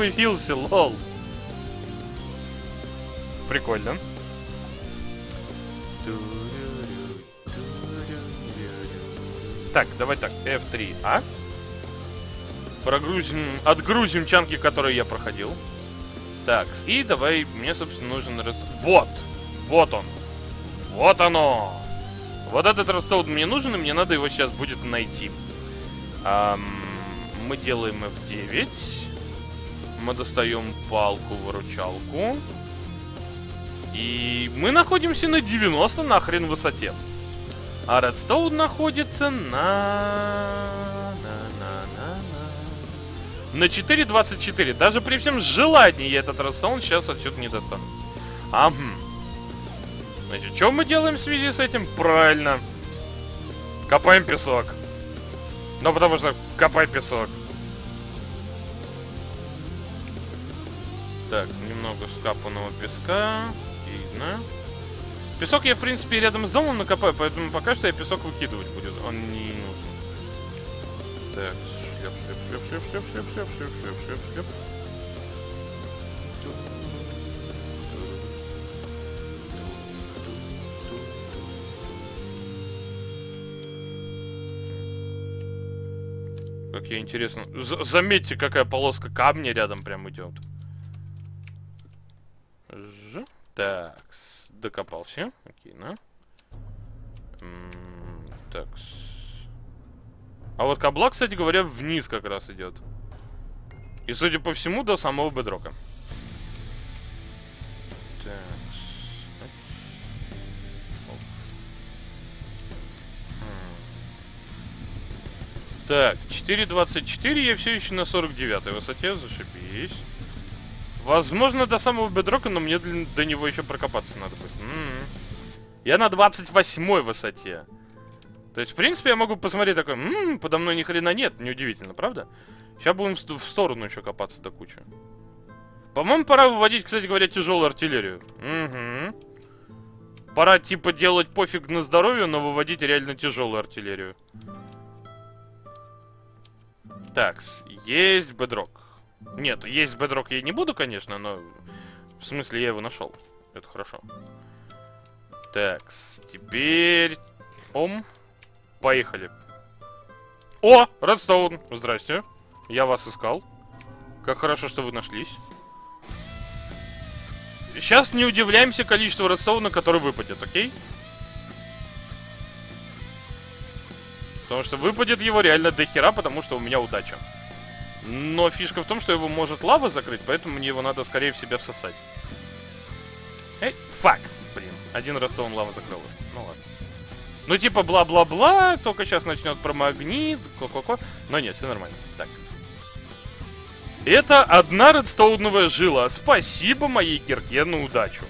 появился, лол. Прикольно. Так, давай так, F3, а? Прогрузим, отгрузим чанки, которые я проходил. Так, и давай, мне, собственно, нужен... Вот! Вот он! Вот оно! Вот этот Ростоуд мне нужен, и мне надо его сейчас будет найти. Эм, мы делаем F9. Мы достаем палку-выручалку. И мы находимся на 90 нахрен высоте. А Редстоун находится на... На 4.24. Даже при всем желании я этот Редстоун сейчас отсюда не достану. Ага. Значит, что мы делаем в связи с этим? Правильно. Копаем песок. Ну, потому что копай песок. Так, немного скапанного песка. Видно. Песок я, в принципе, рядом с домом накопаю, поэтому пока что я песок выкидывать будет. Он не нужен. Так, шлеп, шлеп, шлеп, шлеп, шлеп, шлеп, шлеп, шлеп, шлеп, шлеп, шлеп. Как я интересно. З заметьте, какая полоска камня рядом прям идет. Ж. Так, докопался. Окей, на. Так. А вот кабла, кстати говоря, вниз как раз идет. И, судя по всему, до самого бедрока. Так, 4.24, я все еще на 49 высоте, зашибись. Возможно, до самого бедрока, но мне до него еще прокопаться надо будет. М -м -м. Я на 28 высоте. То есть, в принципе, я могу посмотреть такой, м-м, подо мной ни хрена нет, неудивительно, правда? Сейчас будем в сторону еще копаться до кучи. По-моему, пора выводить, кстати говоря, тяжелую артиллерию. Угу. Пора, типа, делать пофиг на здоровье, но выводить реально тяжелую артиллерию. Так, есть бедрок. Нет, есть бедрок я не буду, конечно, но... В смысле, я его нашел. Это хорошо. Так, теперь... Ом. Поехали. О, Редстоун. Здрасте. Я вас искал. Как хорошо, что вы нашлись. Сейчас не удивляемся количеству Редстоуна, который выпадет, окей? Потому что выпадет его реально до хера, потому что у меня удача. Но фишка в том, что его может лава закрыть, поэтому мне его надо скорее в себя всосать. Эй, фак! Блин, один раз он лава закрыл. Ну ладно. Ну типа бла-бла-бла, только сейчас начнет про магнит, ко-ко-ко. Но нет, все нормально. Так. Это одна редстоуновая жила. Спасибо моей кирке на удачу.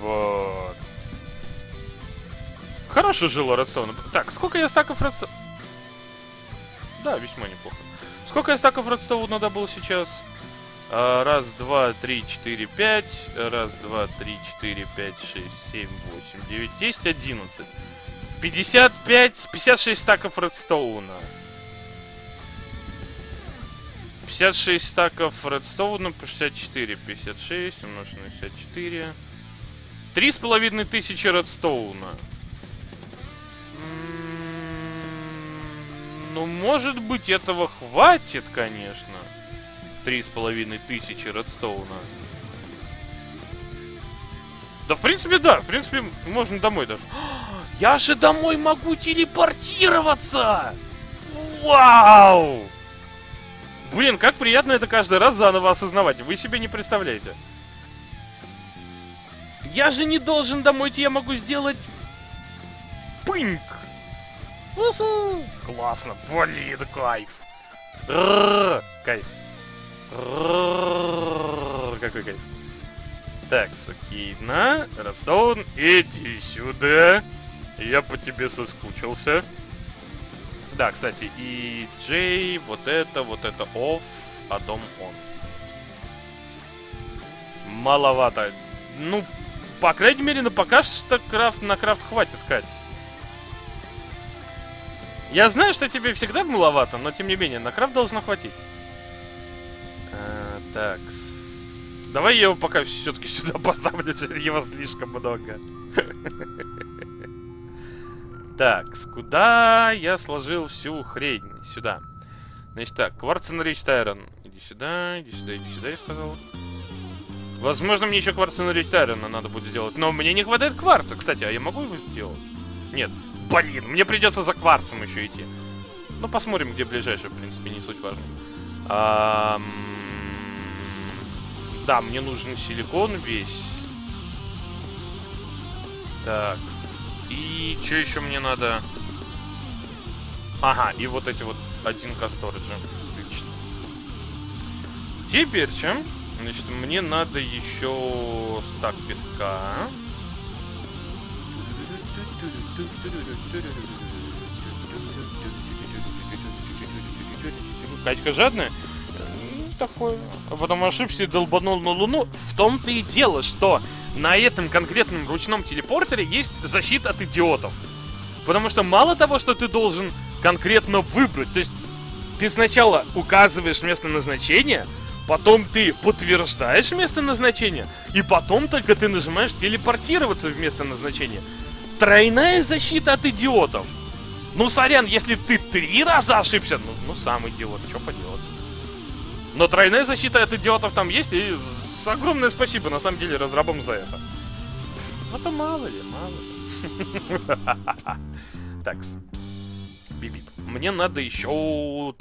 Вот. Хорошо жило Редстоуна. Так, сколько я стаков Редстоуна... Да, весьма неплохо. Сколько стаков Редстоуна добыл сейчас? А, раз, два, три, четыре, пять. Раз, два, три, четыре, пять, шесть, семь, восемь, девять, десять, одиннадцать. Пятьдесят пять, пятьдесят шесть стаков Редстоуна. 56 стаков редстоуна по 64, 56 умножить на 64. Три с половиной тысячи редстоуна. Ну, может быть, этого хватит, конечно. Три с половиной тысячи Редстоуна. Да, в принципе, да. В принципе, можно домой даже. Я же домой могу телепортироваться! Вау! Блин, как приятно это каждый раз заново осознавать. Вы себе не представляете. Я же не должен домой идти, я могу сделать... Пыньк! Уху! Классно. Блин, кайф. Рррр, кайф. Рррр, какой кайф. Так, Сакина, Редстоун, иди сюда. Я по тебе соскучился. Да, кстати, и Джей, вот это, вот это off, а дом он. Маловато. Ну, по крайней мере, на пока что крафт на крафт хватит, Кать. Я знаю, что тебе всегда маловато, но тем не менее, на крафт должно хватить. А, так. Давай я его пока все-таки сюда поставлю, его слишком много. Так, куда я сложил всю хрень? Сюда. Значит так, кварцин речь Тайрон. Иди сюда, иди сюда, иди сюда, я сказал. Возможно, мне еще кварцин речь Тайрона надо будет сделать. Но мне не хватает кварца, кстати, а я могу его сделать? Нет. Блин, мне придется за кварцем еще идти. Ну, посмотрим, где ближайший, в принципе, не суть важно. А, да, мне нужен силикон весь. Так. И что еще мне надо? Ага, и вот эти вот один к сториджа. Отлично. Теперь чем? Значит, мне надо еще стак песка. Катька жадная? Такое. А потом ошибся и долбанул на Луну. В том-то и дело, что на этом конкретном ручном телепортере есть защита от идиотов. Потому что мало того, что ты должен конкретно выбрать, то есть ты сначала указываешь место назначения, потом ты подтверждаешь место назначения, и потом только ты нажимаешь телепортироваться в место назначения. Тройная защита от идиотов. Ну, сорян, если ты три раза ошибся, ну, ну сам идиот, что поделать. Но тройная защита от идиотов там есть, и огромное спасибо, на самом деле, разрабам за это. Ну, то мало ли, мало ли. Так, бибип. Мне надо еще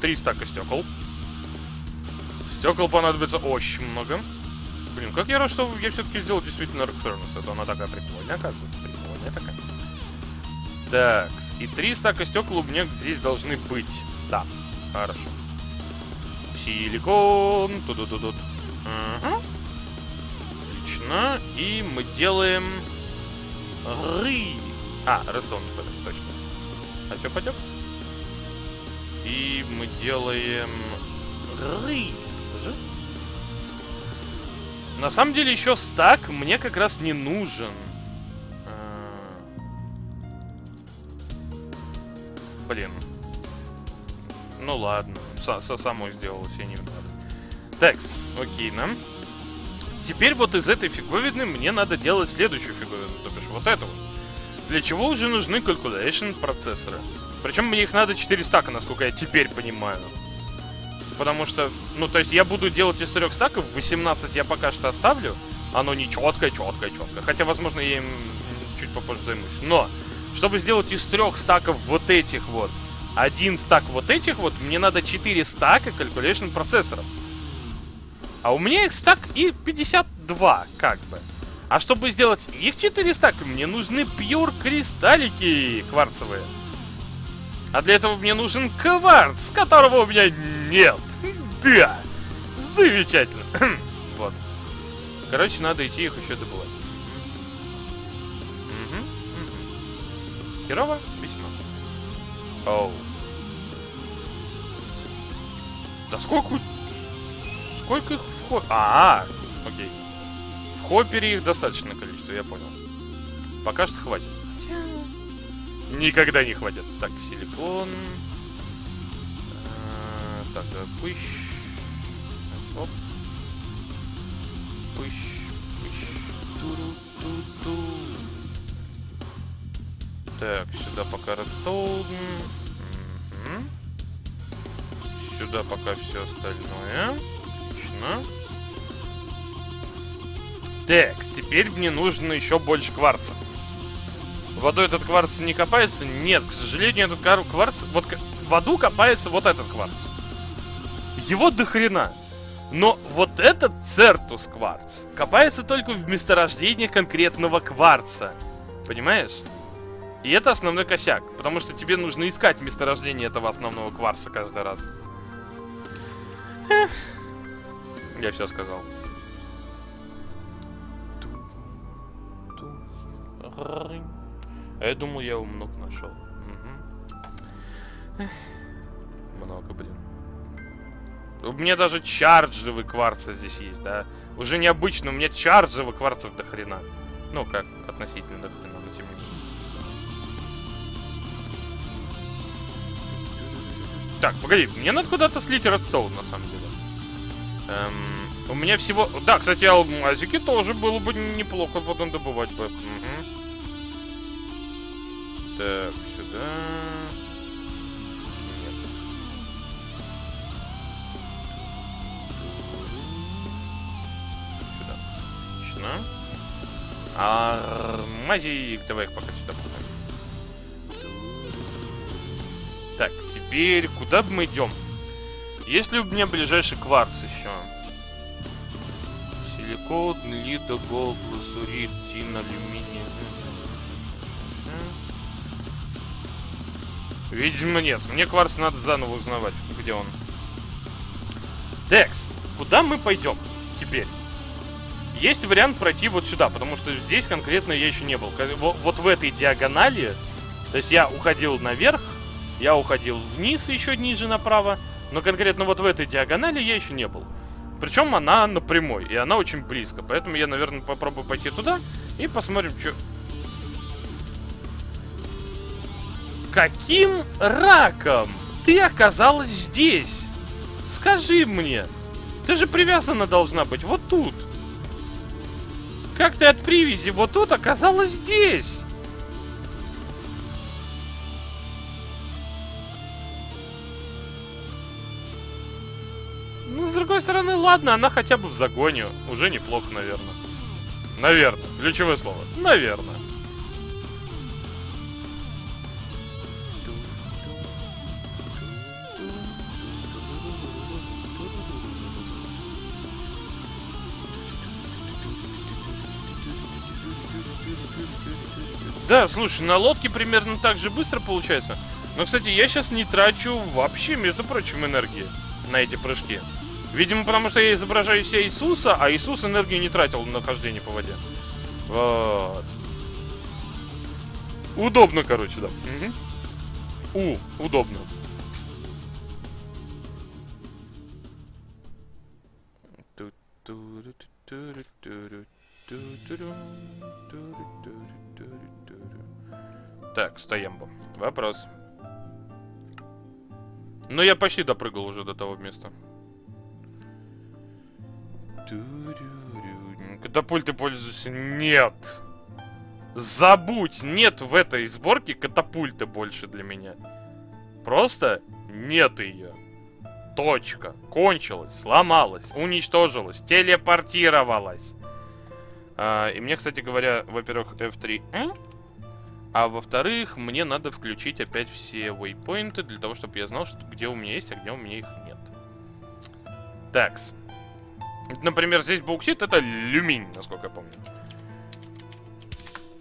три стака стекол. Стекол понадобится очень много. Блин, как я рад, что я все-таки сделал действительно Furnace. Это она такая прикольная, оказывается. Так, и три стака стекол у меня здесь должны быть. Да, хорошо. Силикон. Ту -ду -ду -ду. Угу. Отлично. И мы делаем... Ры. А, Рестон не пойдет, точно. А что пойдет? И мы делаем... Ры. На самом деле еще стак мне как раз не нужен. Блин. Ну ладно. С -с Само сделал, все не надо. Текс, окей, нам. Теперь вот из этой фиговины мне надо делать следующую фиговину, то бишь вот эту. Для чего уже нужны calculation процессоры? Причем мне их надо 4 стака, насколько я теперь понимаю. Потому что, ну, то есть я буду делать из 4 стаков, 18 я пока что оставлю. Оно не четкое, четкое, четкое. Хотя, возможно, я им чуть попозже займусь. Но, чтобы сделать из трех стаков вот этих вот, один стак вот этих вот, мне надо 4 стака calculation процессоров. А у меня их стак и 52, как бы. А чтобы сделать их 4 стака, мне нужны пьюр кристаллики кварцевые. А для этого мне нужен кварц, которого у меня нет. Да, замечательно. вот. Короче, надо идти их еще добывать. Херово? Весьма. Оу. Да сколько... Сколько их входит? А, -а, а, окей. В хоппере их достаточное количество, я понял. Пока что хватит. Никогда не хватит. Так, силикон. А, так, пыщ. Оп. Пыщ, пыщ. Туру-ту-ту. Так, сюда пока редстоун. Сюда пока все остальное. Отлично. Так, теперь мне нужно еще больше кварца. Водой этот кварц не копается? Нет, к сожалению, этот кварц... Вот в аду копается вот этот кварц. Его до хрена. Но вот этот цертус кварц копается только в месторождении конкретного кварца. Понимаешь? И это основной косяк, потому что тебе нужно искать месторождение этого основного кварца каждый раз. Эх. Я все сказал. А я думал, я его много нашел. Угу. Много, блин. У меня даже чарджевый кварца здесь есть, да? Уже необычно, у меня чарджевый кварцев до хрена. Ну, как, относительно до хрена, Так, погоди, мне надо куда-то слить редстоун, на самом деле. Эм, у меня всего... Да, кстати, алмазики тоже было бы неплохо потом добывать бы. Угу. Так, сюда... Нет. Сюда. Отлично. А мази, давай их пока сюда поставим. Так, теперь куда бы мы идем? Есть ли у меня ближайший кварц еще? Силикон, лида, голд, лазурит, тин, алюминий. Видимо, нет. Мне кварц надо заново узнавать, где он. Декс, куда мы пойдем теперь? Есть вариант пройти вот сюда, потому что здесь конкретно я еще не был. Вот в этой диагонали, то есть я уходил наверх, я уходил вниз, еще ниже направо, но конкретно вот в этой диагонали я еще не был. Причем она напрямой, и она очень близко, поэтому я, наверное, попробую пойти туда и посмотрим, что... Каким раком ты оказалась здесь? Скажи мне. Ты же привязана должна быть вот тут. Как ты от привязи вот тут оказалась здесь? Другой стороны, ладно, она хотя бы в загоне. Уже неплохо, наверное. Наверное. Ключевое слово. Наверное. Да, слушай, на лодке примерно так же быстро получается. Но, кстати, я сейчас не трачу вообще, между прочим, энергии на эти прыжки. Видимо, потому что я изображаю себя Иисуса, а Иисус энергию не тратил на хождение по воде. Вот. Удобно, короче, да. Угу. У, удобно. Так, стоямбо. Вопрос. Ну, я почти допрыгал уже до того места. Катапульты пользуешься? Нет! Забудь! Нет в этой сборке катапульты больше для меня. Просто нет ее. Точка. Кончилась, сломалась, уничтожилась, телепортировалась. А, и мне, кстати говоря, во-первых, F3... М? А во-вторых, мне надо включить опять все waypoinты для того, чтобы я знал, что где у меня есть, а где у меня их нет. Такс. Например, здесь бауксит это люминь, насколько я помню.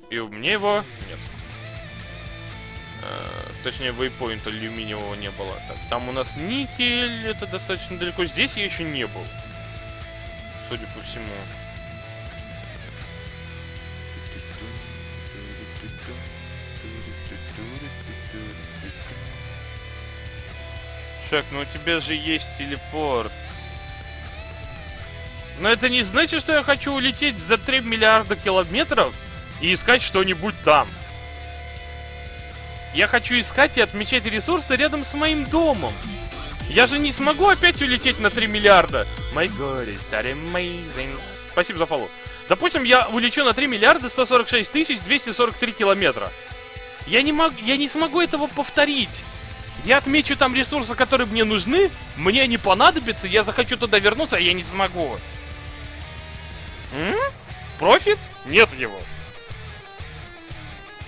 И у меня его нет. А, точнее, вейпоинта алюминиевого не было. Так, там у нас никель, это достаточно далеко. Здесь я еще не был. Судя по всему. Шаг, ну у тебя же есть телепорт. Но это не значит, что я хочу улететь за 3 миллиарда километров и искать что-нибудь там. Я хочу искать и отмечать ресурсы рядом с моим домом. Я же не смогу опять улететь на 3 миллиарда. My god that amazing. Спасибо за фоллоу. Допустим, я улечу на 3 миллиарда 146 тысяч 243 километра. Я не, мог, я не смогу этого повторить. Я отмечу там ресурсы, которые мне нужны, мне они понадобятся, я захочу туда вернуться, а я не смогу. Профит? Нет его.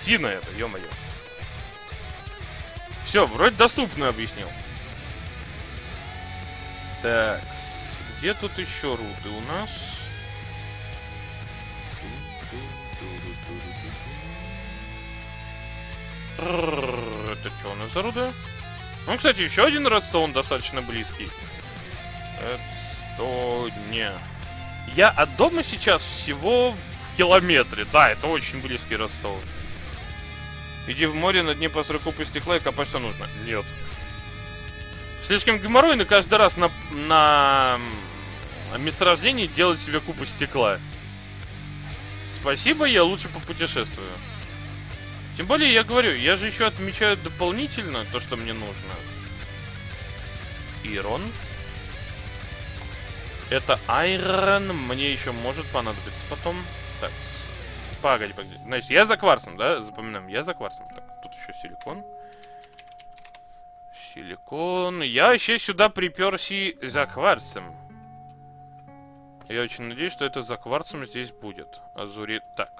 Фина это, ё-моё. Все, вроде доступно объяснил. Так, где тут еще руты у нас? Это что у нас за руда? Ну, кстати, еще один редстоун достаточно близкий. Редстоуне. Я от дома сейчас всего в километре. Да, это очень близкий редстоун. Иди в море, на дне построй купы стекла и копать что нужно. Нет. Слишком геморройно каждый раз на, на месторождении делать себе купу стекла. Спасибо, я лучше попутешествую. Тем более, я говорю, я же еще отмечаю дополнительно то, что мне нужно. Ирон. Это айрон. Мне еще может понадобиться потом. Так, погоди, погоди. Значит, я за кварцем, да? Запоминаем, я за кварцем. Так, тут еще силикон. Силикон. Я еще сюда приперся за кварцем. Я очень надеюсь, что это за кварцем здесь будет. Азурит. Так.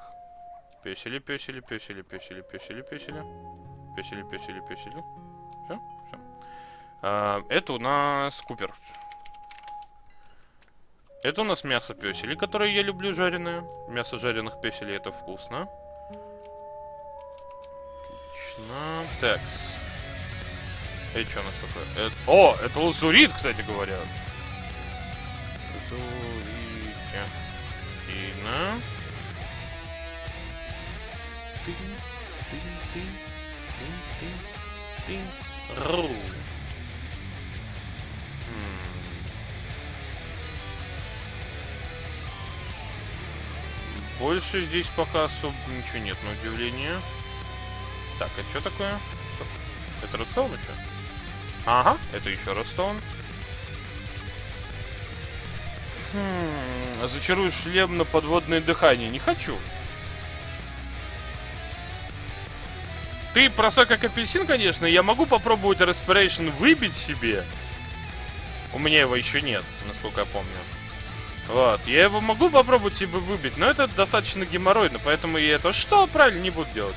Песели, песели, песели, песели, песели, песели. Песели, песели, песели. Все? Все. А, это у нас Купер. Это у нас мясо песели, которое я люблю жареное. Мясо жареных песелей это вкусно. Отлично. Такс. И что у нас такое? Это... О, это лазурит, кстати говоря. Лазурите. Видно. Ты, ты, ты, ты, ты, ты. Ру. Больше здесь пока особо ничего нет, на удивление. Так, это что такое? Это Redstone еще? Ага, это еще Redstone. Хм, зачарую шлем на подводное дыхание. Не хочу. Ты простой как апельсин, конечно. Я могу попробовать Respiration выбить себе. У меня его еще нет, насколько я помню. Вот, я его могу попробовать себе выбить, но это достаточно геморройно, поэтому я это что правильно не буду делать.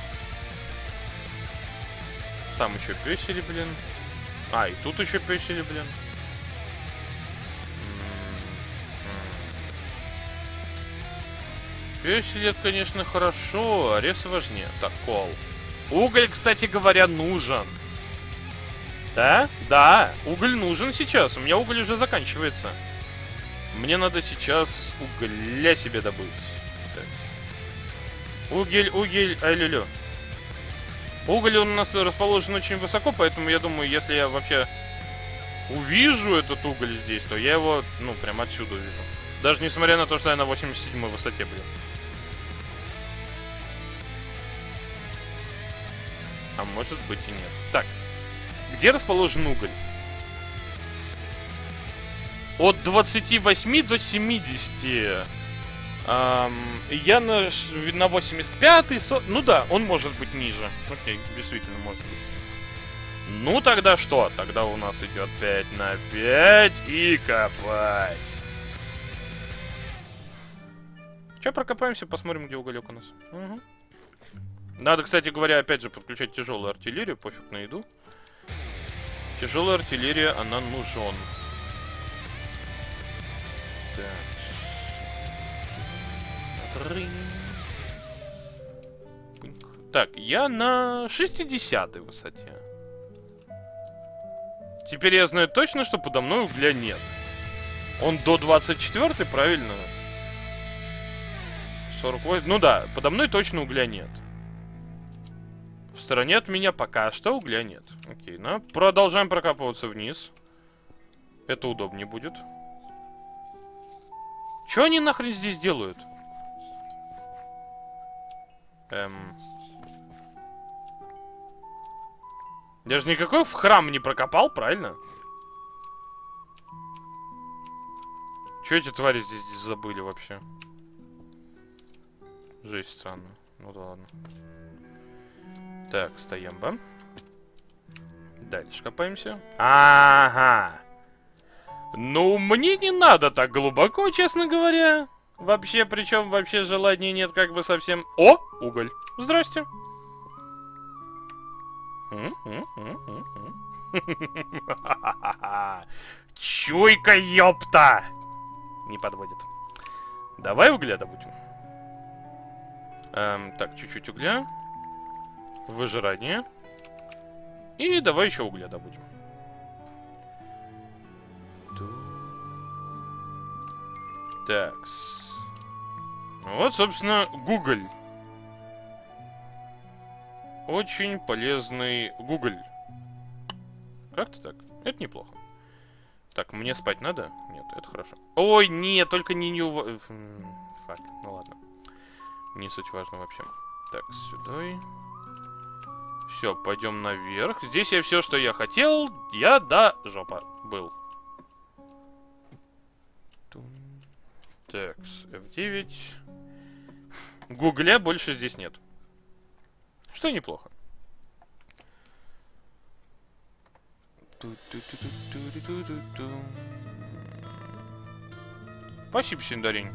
Там еще песели, блин. А, и тут еще песели, блин. Песели, это, конечно, хорошо, а рез важнее. Так, кол. Уголь, кстати говоря, нужен. Да? Да, уголь нужен сейчас. У меня уголь уже заканчивается. Мне надо сейчас угля себе добыть. Так. Угель, угель, ай-лю-лю. Уголь у нас расположен очень высоко, поэтому я думаю, если я вообще увижу этот уголь здесь, то я его, ну, прям отсюда увижу. Даже несмотря на то, что я на 87 высоте, блин. А может быть и нет. Так, где расположен уголь? От 28 до 70. Эм, я на, на 85 со... Ну да, он может быть ниже. Окей, действительно может быть. Ну тогда что? Тогда у нас идет 5 на 5 и копать. Че, прокопаемся, посмотрим, где уголек у нас. Угу. Надо, кстати говоря, опять же подключать тяжелую артиллерию, пофиг на еду. Тяжелая артиллерия, она нужен. Так, я на 60 высоте. Теперь я знаю точно, что подо мной угля нет. Он до 24 правильно? 48. Ну да, подо мной точно угля нет. В стороне от меня пока что угля нет. Окей, ну продолжаем прокапываться вниз. Это удобнее будет. Что они нахрен здесь делают? Эм... Я же никакой в храм не прокопал, правильно? Че эти твари здесь, здесь забыли вообще? Жесть странно. Ну да ладно. Так, стоямба. Дальше копаемся. Ага. Ну, мне не надо так глубоко, честно говоря. Вообще, причем вообще желания нет как бы совсем... О, уголь. Здрасте. Чуйка, ёпта! Не подводит. Давай угля добудем. Эм, так, чуть-чуть угля. Выжирание. И давай еще угля добудем. Такс. Вот, собственно, Google. Очень полезный Google. Как-то так. Это неплохо. Так, мне спать надо? Нет, это хорошо. Ой, нет, только не Нью... Фак, ну ладно. Не суть важно вообще. Так, сюда. Все, пойдем наверх. Здесь я все, что я хотел, я до жопа был. Так, F9. Гугля больше здесь нет. Что неплохо. Спасибо, Синдарень.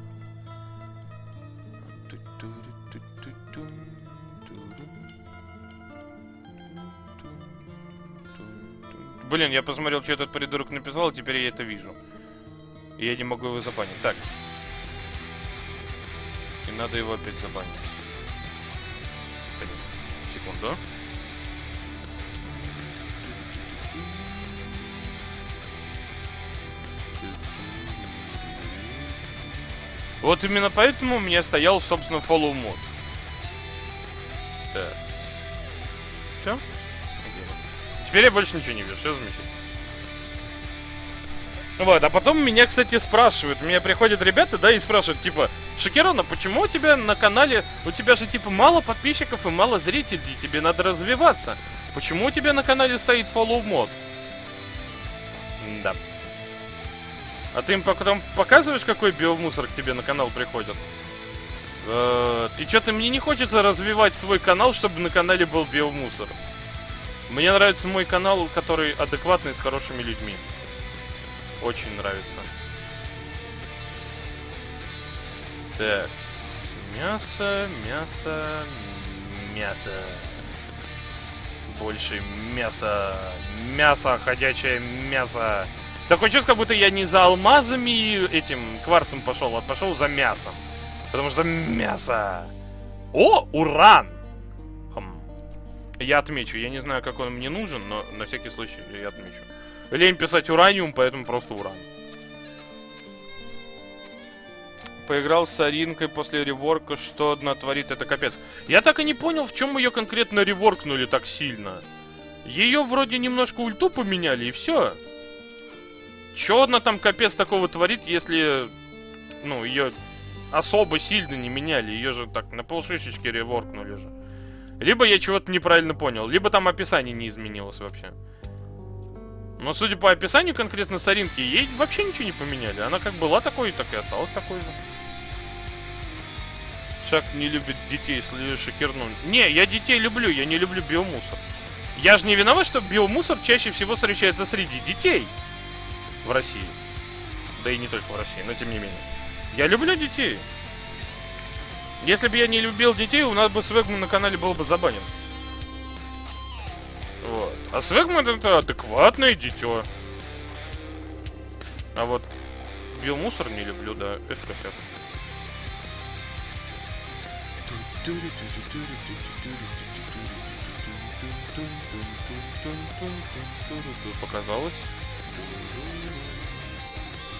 Блин, я посмотрел, что этот придурок написал, и теперь я это вижу. И я не могу его забанить. Так. И надо его опять забанить. Секунду. Вот именно поэтому у меня стоял, собственно, follow мод. Так. Все? Теперь я больше ничего не вижу, все замечательно. Вот, а потом меня, кстати, спрашивают, меня приходят ребята, да, и спрашивают, типа, Шакирона, почему у тебя на канале, у тебя же, типа, мало подписчиков и мало зрителей, тебе надо развиваться. Почему у тебя на канале стоит follow мод? Да. А ты им потом показываешь, какой биомусор к тебе на канал приходит? Э, и что-то мне не хочется развивать свой канал, чтобы на канале был биомусор. Мне нравится мой канал, который адекватный, с хорошими людьми. Очень нравится. Так, мясо, мясо, мясо. Больше мяса. Мясо, ходячее мясо. Такое чувство, как будто я не за алмазами и этим кварцем пошел, а пошел за мясом. Потому что мясо. О, уран! Хм. Я отмечу. Я не знаю, как он мне нужен, но на всякий случай я отмечу. Лень писать ураниум, поэтому просто уран. Поиграл с Аринкой после реворка, что одна творит, это капец. Я так и не понял, в чем ее конкретно реворкнули так сильно. Ее вроде немножко ульту поменяли, и все. Че она там капец такого творит, если, ну, ее особо сильно не меняли. Ее же так на полшишечки реворкнули же. Либо я чего-то неправильно понял, либо там описание не изменилось вообще. Но судя по описанию конкретно Саринки, ей вообще ничего не поменяли. Она как была такой, так и осталась такой же. Шаг не любит детей, если шокернул. Не, я детей люблю, я не люблю биомусор. Я же не виноват, что биомусор чаще всего встречается среди детей в России. Да и не только в России, но тем не менее. Я люблю детей. Если бы я не любил детей, у нас бы Свегман на канале был бы забанен. Вот. А Свегман это адекватное дитё. А вот биомусор не люблю, да, это косяк. Показалось.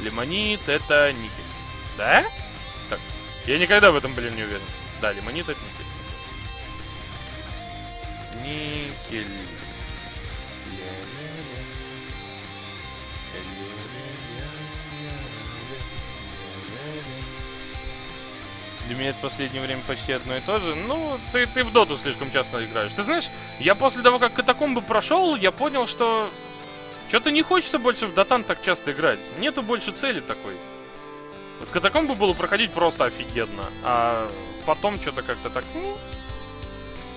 Лимонит это никель. Да? Так. Я никогда в этом, блин, не уверен. Да, лимонит это никель. Никель. Для меня это в последнее время почти одно и то же. Ну, ты, ты в доту слишком часто играешь. Ты знаешь, я после того, как катакомбы прошел, я понял, что что-то не хочется больше в Дотан так часто играть. Нету больше цели такой. Вот катакомбы было проходить просто офигенно. А потом что-то как-то так, ну...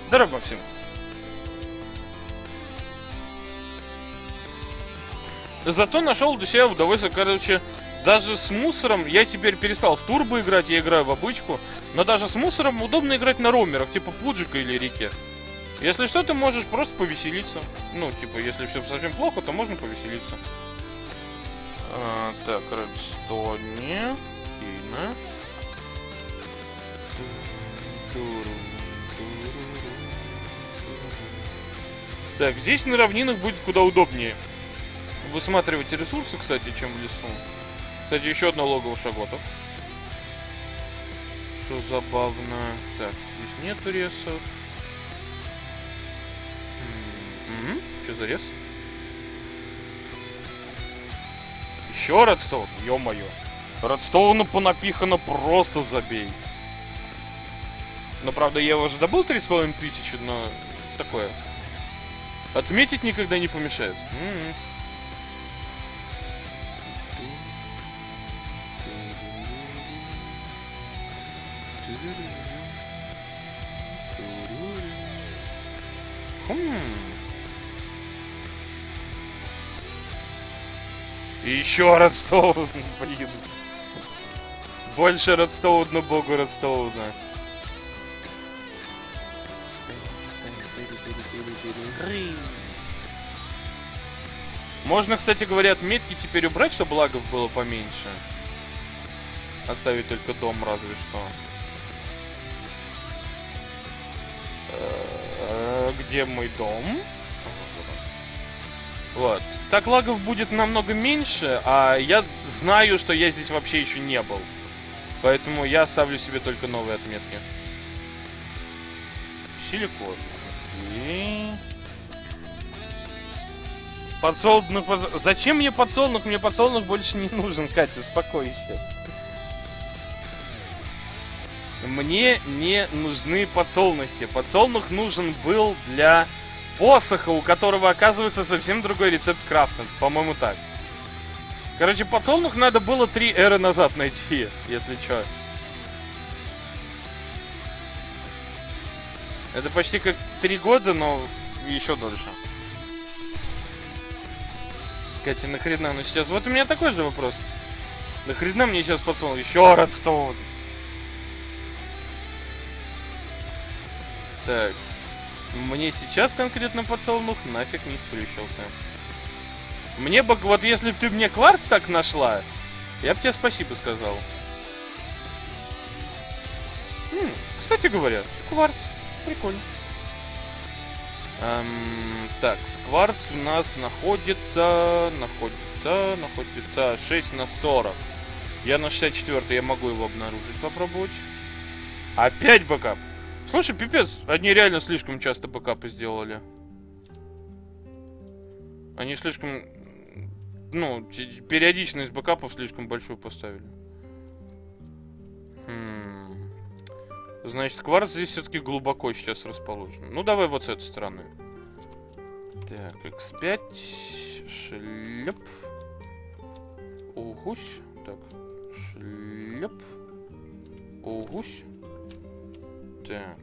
Здорово, Максим. Зато нашел для себя удовольствие, короче, даже с мусором я теперь перестал в турбо играть, я играю в обычку. Но даже с мусором удобно играть на роумерах, типа Пуджика или Реке. Если что, ты можешь просто повеселиться. Ну, типа, если все совсем плохо, то можно повеселиться. А, так, Редстоне. Кина. Так, здесь на равнинах будет куда удобнее высматривать ресурсы, кстати, чем в лесу. Кстати, еще одно логово шаготов. Что забавно. Так, здесь нету ресов. М-м-м. Что за рес? Еще Редстоун? Ё-моё. Редстоуна понапихано просто забей. Но правда я уже добыл 3,5 тысячи, но такое. Отметить никогда не помешает. М-м. И еще Редстоун, блин. Больше Редстоуна богу Редстоуна. Можно, кстати говоря, отметки теперь убрать, чтобы лагов было поменьше. Оставить только дом, разве что. Где мой дом? Вот. Так лагов будет намного меньше, а я знаю, что я здесь вообще еще не был. Поэтому я оставлю себе только новые отметки. Силикон. Окей. Подсолнух... Зачем мне подсолнух? Мне подсолнух больше не нужен, Катя, успокойся. Мне не нужны подсолнухи. Подсолнух нужен был для посоха, у которого оказывается совсем другой рецепт крафта. По-моему, так. Короче, подсолнух надо было три эры назад найти, если чё. Это почти как три года, но еще дольше. Катя, нахрена? Ну сейчас... Вот у меня такой же вопрос. Нахрена мне сейчас подсолнух? Еще Редстоун. Так, мне сейчас конкретно подсолнух нафиг не сплющился. Мне бы, вот если бы ты мне кварц так нашла, я бы тебе спасибо сказал. М, кстати говоря, кварц. Прикольно. Эм, так, кварц у нас находится, находится, находится 6 на 40. Я на 64 я могу его обнаружить, попробовать. Опять бэкап. Слушай, пипец, они реально слишком часто бэкапы сделали. Они слишком... Ну, периодичность бэкапов слишком большую поставили. Хм. Значит, кварц здесь все-таки глубоко сейчас расположен. Ну, давай вот с этой стороны. Так, x5. Шлеп. Угусь. Так, шлеп. Угусь. Так,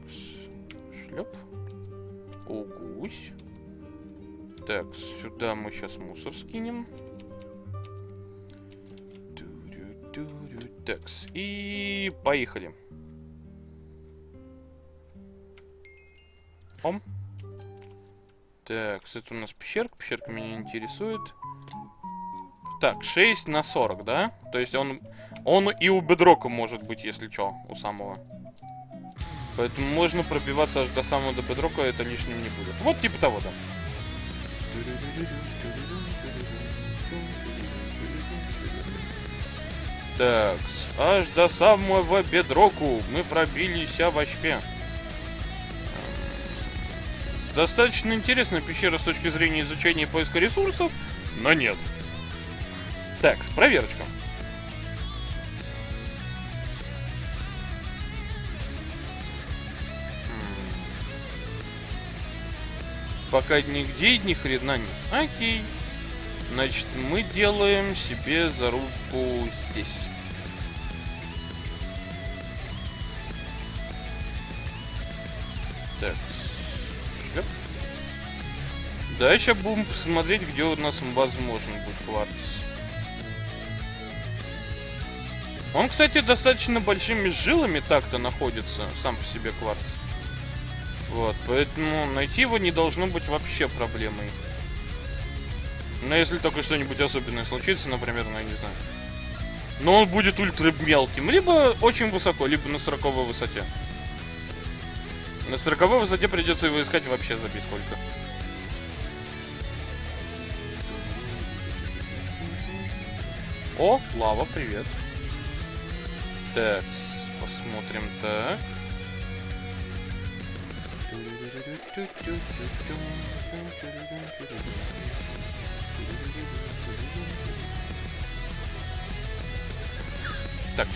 шлеп. Угусь. Так, сюда мы сейчас мусор скинем. Так, и поехали. Ом. Так, это у нас пещерка. Пещерка меня не интересует. Так, 6 на 40, да? То есть он, он и у бедрока может быть, если что, у самого. Поэтому можно пробиваться аж до самого до бедрока, это лишним не будет. Вот типа того, да. Так, аж до самого бедроку мы пробились в очке. Достаточно интересная пещера с точки зрения изучения и поиска ресурсов, но нет. Так, с проверочкой. Пока нигде ни хрена нет. Окей. Значит, мы делаем себе зарубку здесь. Так. Шлеп. Дальше будем посмотреть, где у нас возможен будет кварц. Он, кстати, достаточно большими жилами так-то находится, сам по себе кварц. Вот, поэтому найти его не должно быть вообще проблемой. Но если только что-нибудь особенное случится, например, ну я не знаю. Но он будет ультра мелким, либо очень высоко, либо на 40 высоте. На 40 высоте придется его искать вообще за сколько. О, лава, привет. Так, посмотрим так. Так,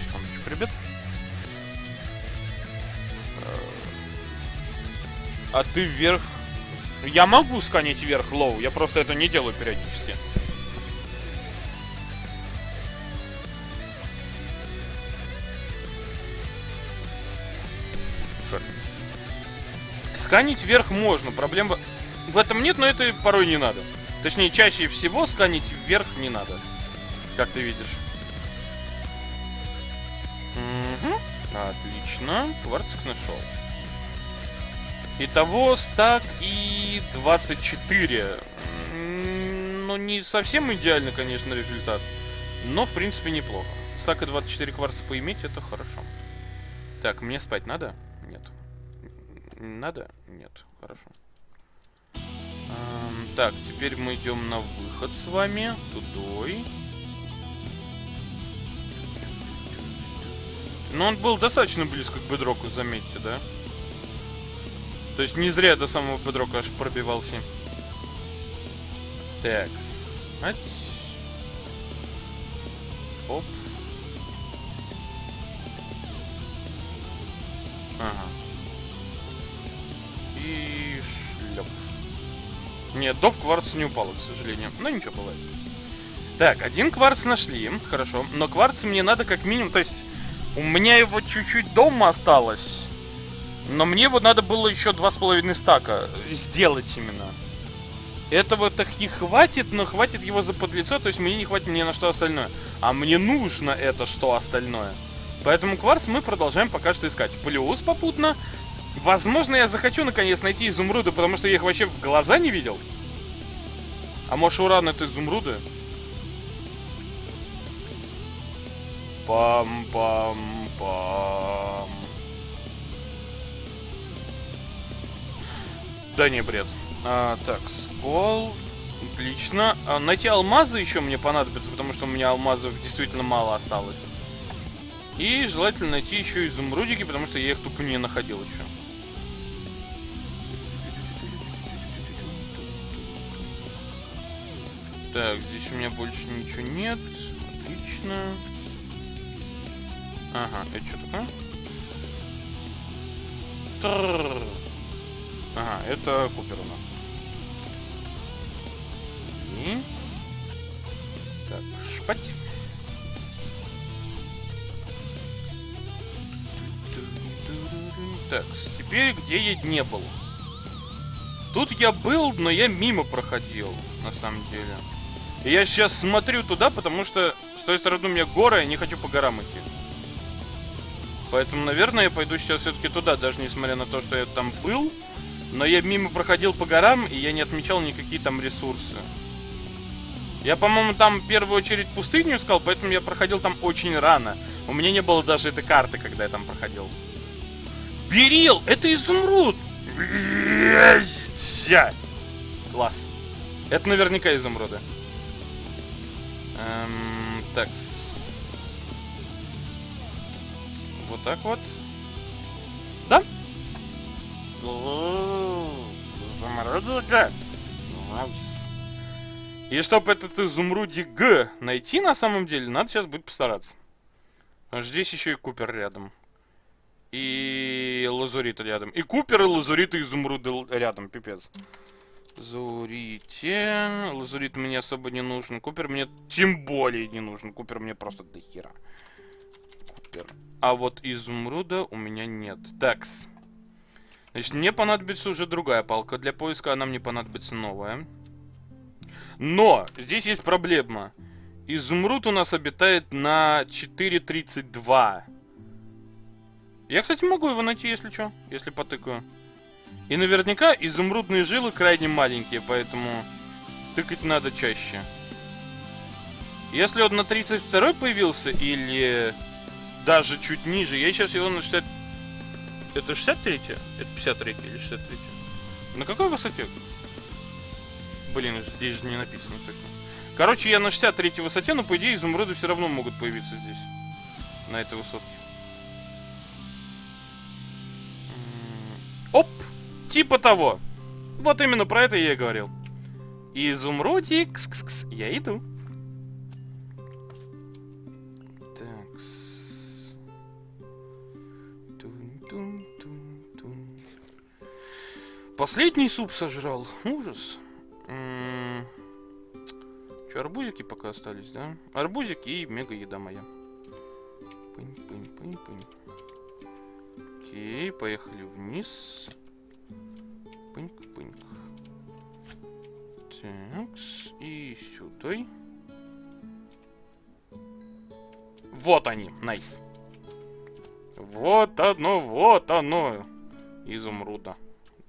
секундочку, ребят. А ты вверх... Я могу сканить вверх low, я просто это не делаю периодически. Сканить вверх можно, проблем в этом нет, но это порой не надо. Точнее, чаще всего сканить вверх не надо, как ты видишь. Угу. Отлично, кварцик нашел. Итого стак и 24. Ну, не совсем идеально, конечно, результат. Но, в принципе, неплохо. Стак и 24 кварца поиметь, это хорошо. Так, мне спать надо? Надо? Нет. Хорошо. Эм, так, теперь мы идем на выход с вами. Тудой. Но он был достаточно близко к бедроку, заметьте, да? То есть не зря до самого бедрока аж пробивался. Так. Оп. Ага. И шлеп. Нет, доп кварц не упало, к сожалению. Но ничего, бывает. Так, один кварц нашли, хорошо. Но кварц мне надо как минимум, то есть у меня его чуть-чуть дома осталось. Но мне вот надо было еще два с половиной стака сделать именно. Этого так и хватит, но хватит его за подлицо, то есть мне не хватит ни на что остальное. А мне нужно это что остальное. Поэтому кварц мы продолжаем пока что искать. Плюс попутно, возможно я захочу наконец найти изумруды, потому что я их вообще в глаза не видел. А может уран это изумруды? Пам-пам-пам. Да не, бред. А, так, скол. Отлично. А, найти алмазы еще мне понадобится, потому что у меня алмазов действительно мало осталось. И желательно найти еще изумрудики, потому что я их тупо не находил еще. Так, здесь у меня больше ничего нет. Отлично. Ага, это что такое? Трррр. Ага, это Купер у нас. И... Так, шпать. Так, теперь где я не был? Тут я был, но я мимо проходил, на самом деле. Я сейчас смотрю туда, потому что с той стороны у меня горы, я не хочу по горам идти. Поэтому, наверное, я пойду сейчас все-таки туда, даже несмотря на то, что я там был. Но я мимо проходил по горам, и я не отмечал никакие там ресурсы. Я, по-моему, там в первую очередь пустыню искал, поэтому я проходил там очень рано. У меня не было даже этой карты, когда я там проходил. Берил! Это изумруд! Класс. Это наверняка изумруды. Эм, так. Вот так вот. Да? Изумрудика. И чтобы этот изумрудик Г найти на самом деле, надо сейчас будет постараться. Здесь еще и Купер рядом. И лазурит рядом. И Купер, и лазурит, и изумруды рядом, пипец. Лазурите. Лазурит мне особо не нужен. Купер мне тем более не нужен. Купер мне просто до хера. Купер. А вот изумруда у меня нет. Такс. Значит, мне понадобится уже другая палка. Для поиска она мне понадобится новая. Но! Здесь есть проблема. Изумруд у нас обитает на 4.32. Я, кстати, могу его найти, если что, если потыкаю. И наверняка изумрудные жилы крайне маленькие, поэтому тыкать надо чаще. Если он на 32 появился, или даже чуть ниже, я сейчас его на 60 это 63 Это 53 или 63 На какой высоте? Блин, здесь же не написано точно. Короче, я на 63 высоте, но по идее изумруды все равно могут появиться здесь. На этой высотке. Оп! Типа того. Вот именно про это я и говорил. Изумрудик, кс -кс -кс. я иду. Последний суп сожрал. Ужас. Че, арбузики пока остались, да? Арбузики и мега еда моя. Пынь, пынь, пынь, пынь. Окей, поехали вниз. Пыньк, пыньк. Такс, и сюда. Вот они, найс. Вот оно, вот оно. Изумруда.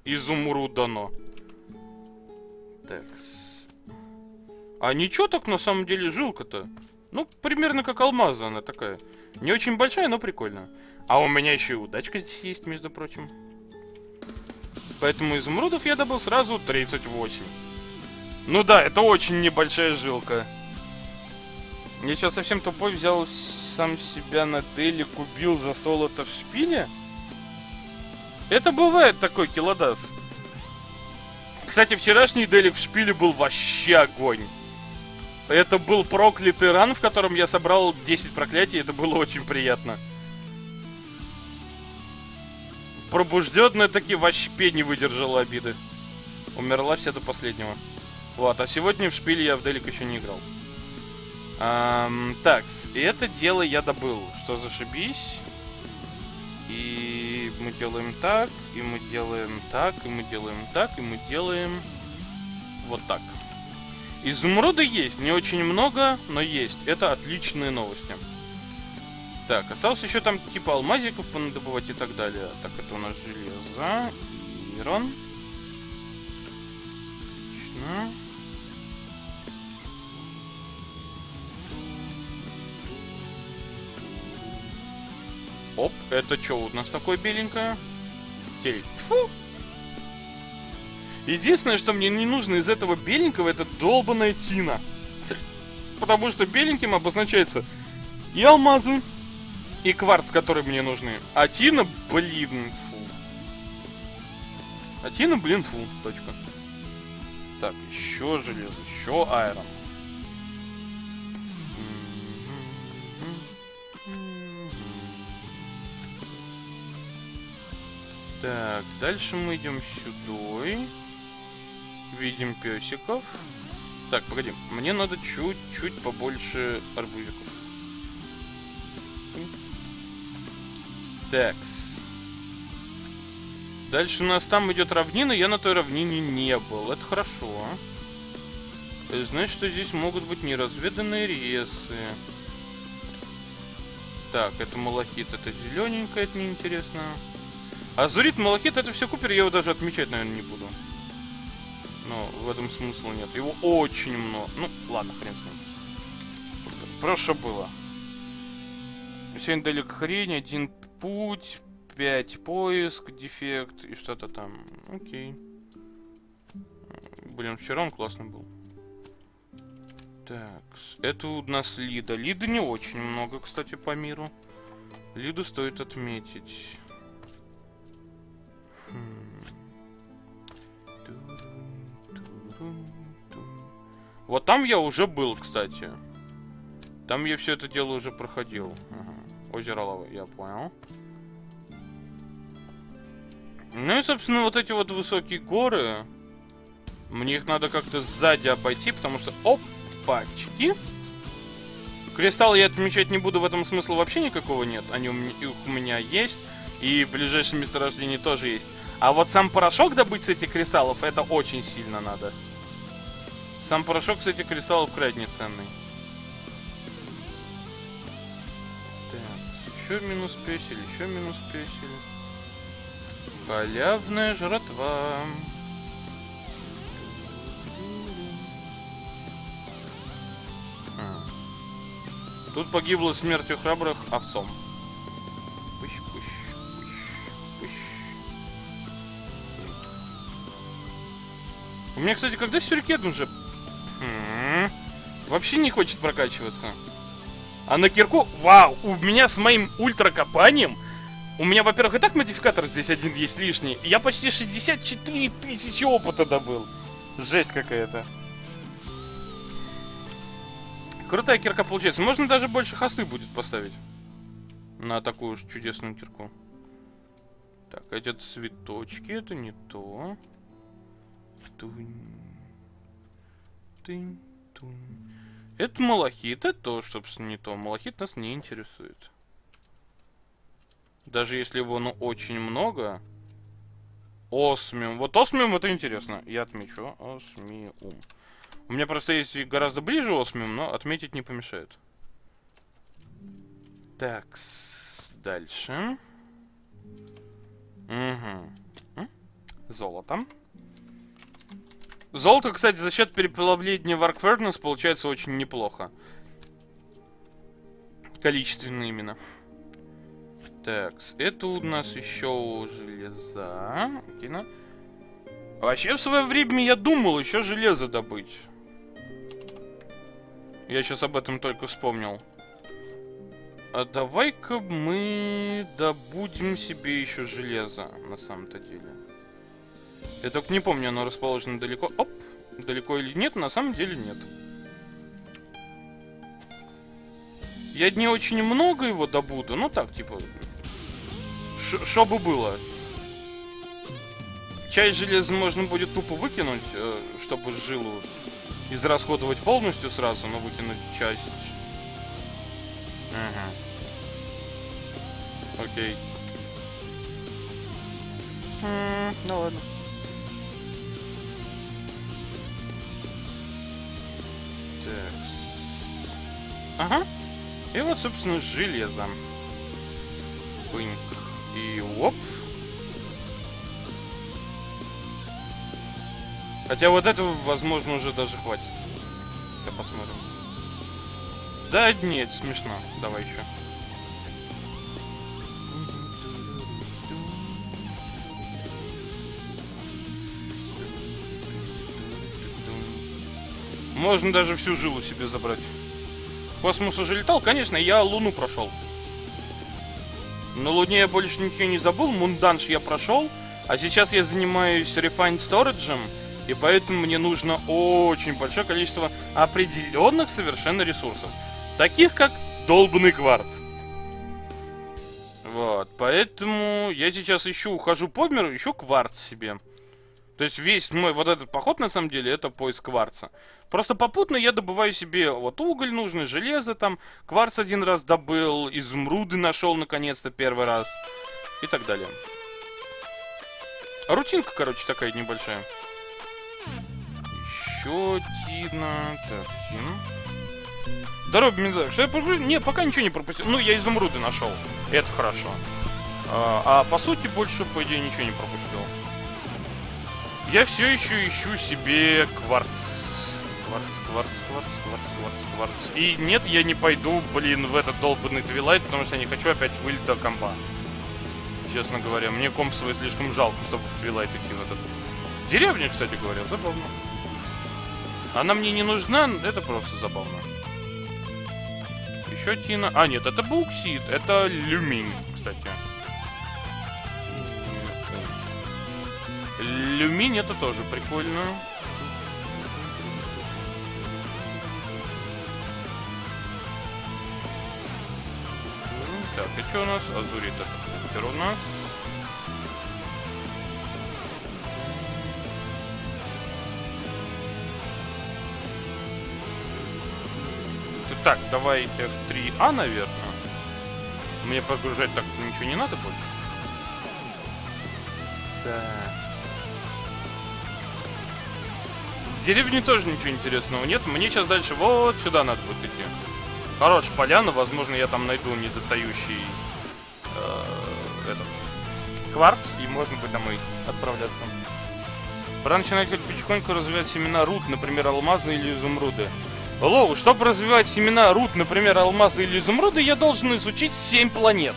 Изумрудано. Такс. А ничего так на самом деле жилка-то? Ну, примерно как алмаза она такая. Не очень большая, но прикольная. А у меня еще и удачка здесь есть, между прочим. Поэтому изумрудов я добыл сразу 38. Ну да, это очень небольшая жилка. Я что, совсем тупой взял сам себя на делик, убил за золото в шпиле? Это бывает такой килодас. Кстати, вчерашний делик в шпиле был вообще огонь. Это был проклятый ран, в котором я собрал 10 проклятий, это было очень приятно. Пробужденная таки вообще не выдержала обиды. Умерла вся до последнего. Вот, а сегодня в шпиле я в делик еще не играл. Эм, так, и это дело я добыл. Что зашибись. И мы делаем так, и мы делаем так, и мы делаем так, и мы делаем вот так. Изумруда есть, не очень много, но есть. Это отличные новости. Так, осталось еще там типа алмазиков понадобывать и так далее. Так, это у нас железо, ирон. Отлично. Оп, это что у нас такое беленькое? Тель. Тьфу! Единственное, что мне не нужно из этого беленького, это долбаная тина. Потому что беленьким обозначается и алмазы, и кварц, которые мне нужны. А тина, блин, фу. А тина, блин, фу. Точка. Так, еще железо, еще айрон. Так, дальше мы идем сюда. Видим песиков. Так, погоди. Мне надо чуть-чуть побольше арбузиков. Такс. Дальше у нас там идет равнина. Я на той равнине не был. Это хорошо. Значит, что здесь могут быть неразведанные ресы. Так, это малахит, это зелененькое, это неинтересно. Азурит, малахит, это все купер, я его даже отмечать, наверное, не буду. Но в этом смысла нет. Его очень много. Ну, ладно, хрен с ним. Проще было. Семь далек хрень, один путь, пять поиск, дефект и что-то там. Окей. Блин, вчера он классный был. Так, это у нас Лида. Лида не очень много, кстати, по миру. Лиду стоит отметить. Вот там я уже был, кстати. Там я все это дело уже проходил. Ага. Озеро лавы, я понял. Ну и, собственно, вот эти вот высокие горы. Мне их надо как-то сзади обойти, потому что... Опачки! Кристаллы я отмечать не буду, в этом смысла вообще никакого нет. Они у меня, их у меня есть. И ближайшее месторождение тоже есть. А вот сам порошок добыть с этих кристаллов, это очень сильно надо. Сам порошок с этих кристаллов крайне ценный. Так, еще минус песель, еще минус песель. Халявная жратва. А. Тут погибло смертью храбрых овцом. У меня, кстати, когда сюрикет уже... Вообще не хочет прокачиваться. А на кирку... Вау! У меня с моим ультракопанием... У меня, во-первых, и так модификатор здесь один есть лишний. Я почти 64 тысячи опыта добыл. Жесть какая-то. Крутая кирка получается. Можно даже больше хосты будет поставить. На такую уж чудесную кирку. Так, эти цветочки, это не то. Тунь. Тынь, тунь. Это малахит, это то, собственно, не то. Малахит нас не интересует. Даже если его, ну, очень много, Осмиум. Вот осмиум это интересно. Я отмечу. Осмиум. У меня просто есть гораздо ближе осмиум, но отметить не помешает. Так, дальше. Угу. Золото. Золото, кстати, за счет переплавления в получается очень неплохо. Количественно именно. Так, это у нас еще железа. Кино. Вообще в свое время я думал еще железо добыть. Я сейчас об этом только вспомнил. А давай-ка мы добудем себе еще железо, на самом-то деле. Я только не помню, оно расположено далеко. Оп! Далеко или нет, на самом деле нет. Я не очень много его добуду, ну так, типа, чтобы было. Часть железа можно будет тупо выкинуть, э, чтобы жилу израсходовать полностью сразу, но выкинуть часть. Ага. Окей. М -м, ну ладно. Так. Ага. И вот, собственно, железо. Пынь. И оп. Хотя вот этого, возможно, уже даже хватит. Я посмотрим. Да, нет, смешно. Давай еще. Можно даже всю жилу себе забрать. В космос уже летал? Конечно, я Луну прошел. На Луне я больше ничего не забыл, Мунданж я прошел, а сейчас я занимаюсь Refined Storage, и поэтому мне нужно очень большое количество определенных совершенно ресурсов. Таких как долбанный кварц. Вот, поэтому я сейчас ищу, ухожу по миру, ищу кварц себе. То есть весь мой вот этот поход, на самом деле, это поиск кварца. Просто попутно я добываю себе вот уголь нужный, железо там, кварц один раз добыл, изумруды нашел наконец-то первый раз и так далее. Рутинка, короче, такая небольшая. Еще Тина. Так, Тина. Здорово, Минзак. Что я пропустил? Не, пока ничего не пропустил. Ну, я изумруды нашел. Это хорошо. А, а по сути, больше, по идее, ничего не пропустил. Я все еще ищу себе кварц. Кварц, кварц, кварц, кварц, кварц, кварц. И нет, я не пойду, блин, в этот долбанный Твилайт, потому что я не хочу опять вылета комба. Честно говоря, мне комп свой слишком жалко, чтобы в Твилайт идти в этот. Деревня, кстати говоря, забавно. Она мне не нужна, это просто забавно. Еще Тина... А, нет, это Буксит, это Люмин, кстати. Люминь это тоже прикольно. Так, и что у нас? Азурит это купер у нас. Так, давай F3A, наверное. Мне прогружать так ничего не надо больше. Так. Деревне тоже ничего интересного нет. Мне сейчас дальше вот сюда надо будет идти. Хорошая поляна, возможно, я там найду недостающий э, этот кварц, и можно будет домой отправляться. Пора начинать хоть потихоньку развивать семена рут, например, алмазы или изумруды. Лоу, чтобы развивать семена рут, например, алмазы или изумруды, я должен изучить 7 планет.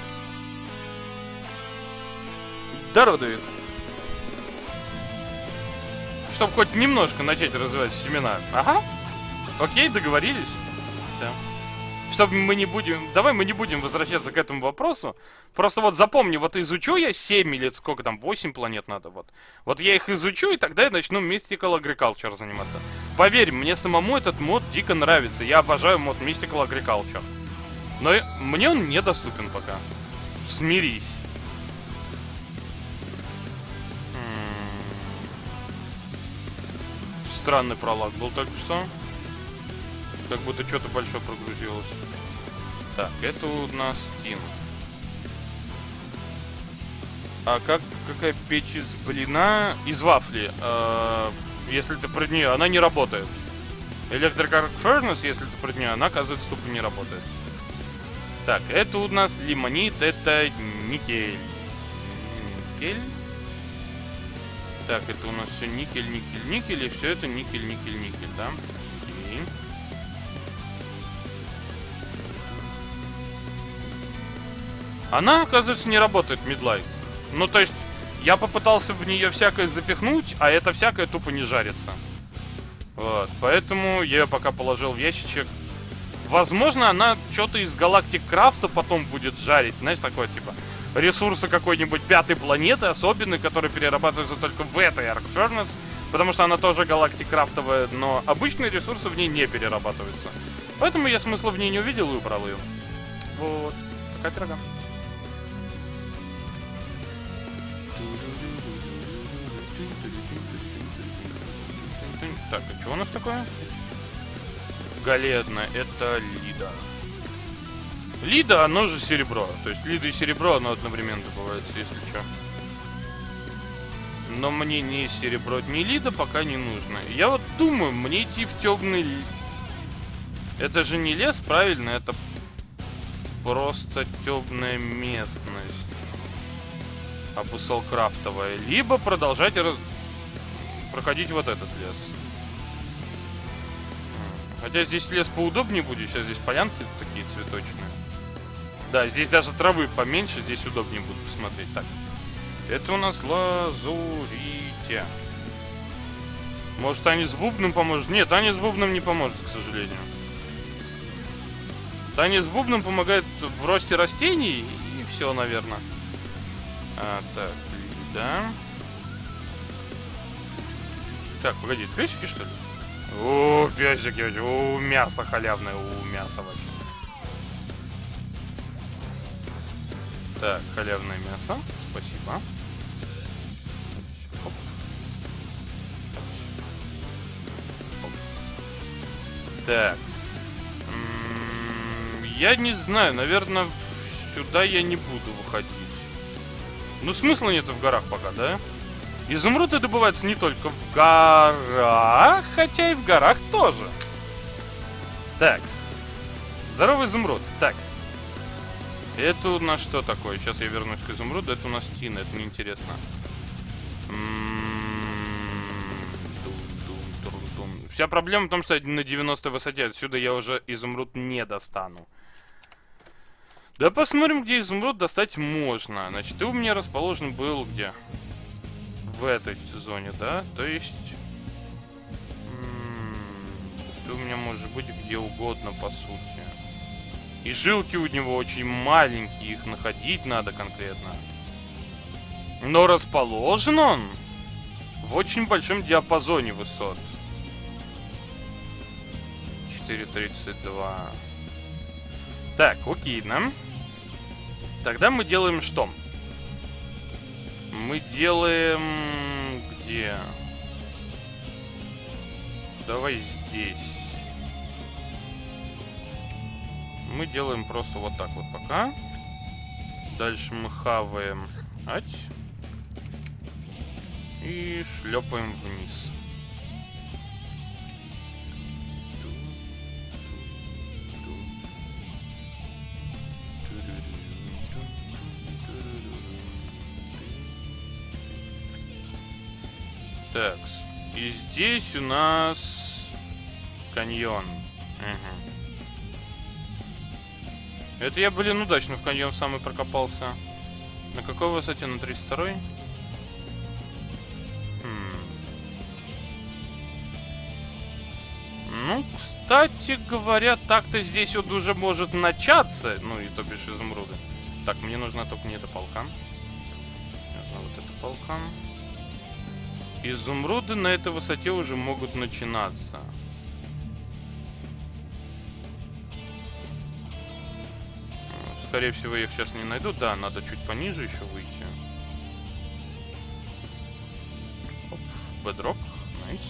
Давид чтобы хоть немножко начать развивать семена. Ага. Окей, договорились. Все. Чтобы мы не будем... Давай мы не будем возвращаться к этому вопросу. Просто вот запомни, вот изучу я 7 или сколько там, 8 планет надо вот. Вот я их изучу, и тогда я начну Mystical Agriculture заниматься. Поверь, мне самому этот мод дико нравится. Я обожаю мод Mystical Agriculture. Но мне он недоступен пока. Смирись. Странный пролаг был только что. Как будто что-то большое прогрузилось. Так, это у нас Тим. А как какая печь из блина? Из вафли. Э, если ты про нее, она не работает. Electric Furnace, если ты про нее, она, оказывается, тупо не работает. Так, это у нас лимонит, это никель. Никель. Так, это у нас все никель, никель, никель, и все это никель, никель, никель, да? Окей. Она, оказывается, не работает, мидлайт. Ну, то есть, я попытался в нее всякое запихнуть, а это всякое тупо не жарится. Вот, поэтому я ее пока положил в ящичек. Возможно, она что-то из Галактик Крафта потом будет жарить. Знаешь, такое, типа, ресурсы какой-нибудь пятой планеты, особенной, которые перерабатываются только в этой Arc Furnace, потому что она тоже Галактик Крафтовая, но обычные ресурсы в ней не перерабатываются. Поэтому я смысла в ней не увидел и убрал ее. Вот. Такая пирога. Так, а что у нас такое? Галедна, это Лида. Лида, оно же серебро. То есть Лида и серебро, оно одновременно добывается, если что. Но мне ни серебро, ни Лида пока не нужно. Я вот думаю, мне идти в темный... Это же не лес, правильно? Это просто темная местность. Абусалкрафтовая. Либо продолжать раз... проходить вот этот лес. Хотя здесь лес поудобнее будет, сейчас здесь полянки такие цветочные. Да, здесь даже травы поменьше, здесь удобнее будет посмотреть. Так, это у нас лазурите. Может, Таня с бубном поможет? Нет, Таня с бубном не поможет, к сожалению. Таня с бубном помогает в росте растений и все, наверное. А, так, да. Так, погоди, песики, что ли? О, песики, о, мясо халявное, о, мясо вообще. Так, халявное мясо, спасибо. Так. Я не знаю, наверное, сюда я не буду выходить. Ну, смысла нет в горах пока, да? Изумруды добываются не только в горах, хотя и в горах тоже. Такс. Здоровый изумруд. Так. Это у нас что такое? Сейчас я вернусь к изумруду. Это у нас Тина. Это неинтересно. Вся проблема в том, что на 90 высоте. Отсюда я уже изумруд не достану. Да посмотрим, где изумруд достать можно. Значит, ты у меня расположен был где? в этой зоне, да? То есть... Ты у меня может быть где угодно, по сути. И жилки у него очень маленькие, их находить надо конкретно. Но расположен он в очень большом диапазоне высот. 4.32. Так, окей, да? Тогда мы делаем что? Мы делаем... Где? Давай здесь. Мы делаем просто вот так вот пока. Дальше мы хаваем. Ать. И шлепаем вниз. Так, и здесь у нас каньон. Угу. Это я, блин, удачно в каньон самый прокопался. На какой высоте? На 32 -й? Хм. Ну, кстати говоря, так-то здесь вот уже может начаться. Ну, и то бишь изумруды. Так, мне нужна только не эта полка. Нужна вот эта полка. Изумруды на этой высоте уже могут начинаться. Скорее всего, я их сейчас не найду. Да, надо чуть пониже еще выйти. Оп, bedrock. Nice.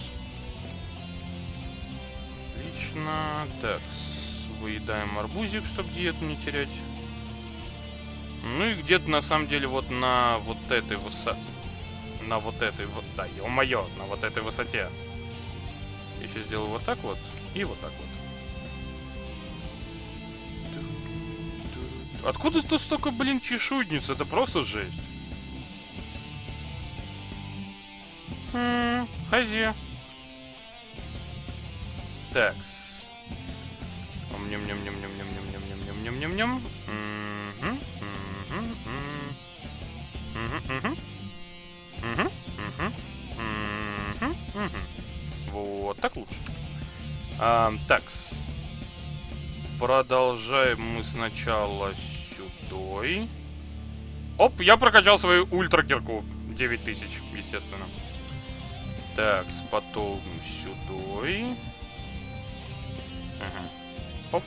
Отлично. Так, выедаем арбузик, чтобы диету не терять. Ну и где-то на самом деле вот на вот этой высоте... На вот этой вот... Да, ё-моё, на вот этой высоте. Я сейчас сделаю вот так вот и вот так вот. Откуда тут столько, блин, чешуйниц? Это просто жесть. Хм, хазе. Такс. Ням-ням-ням-ням-ням-ням-ням-ням-ням-ням. Мгм, мгм, мгм. Мгм, мгм. Мгм, мгм. Мгм, мгм. Вот так лучше. А, такс. Продолжаем мы сначала сюдой. Оп, я прокачал свою ультракирку. 9000, естественно. Так, потом сюдой. Ага. Оп.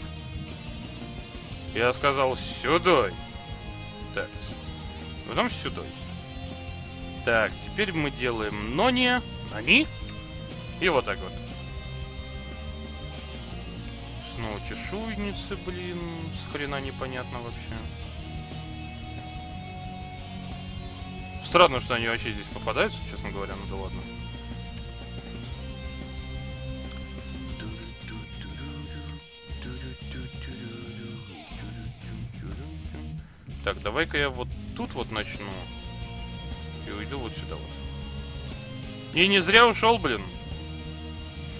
Я сказал сюдой. Так. Потом сюдой. Так, теперь мы делаем нони. Они. И вот так вот. Снова чешуйницы, блин. С хрена непонятно вообще. Странно, что они вообще здесь попадаются, честно говоря, ну да ладно. Так, давай-ка я вот тут вот начну. И уйду вот сюда вот. И не зря ушел, блин.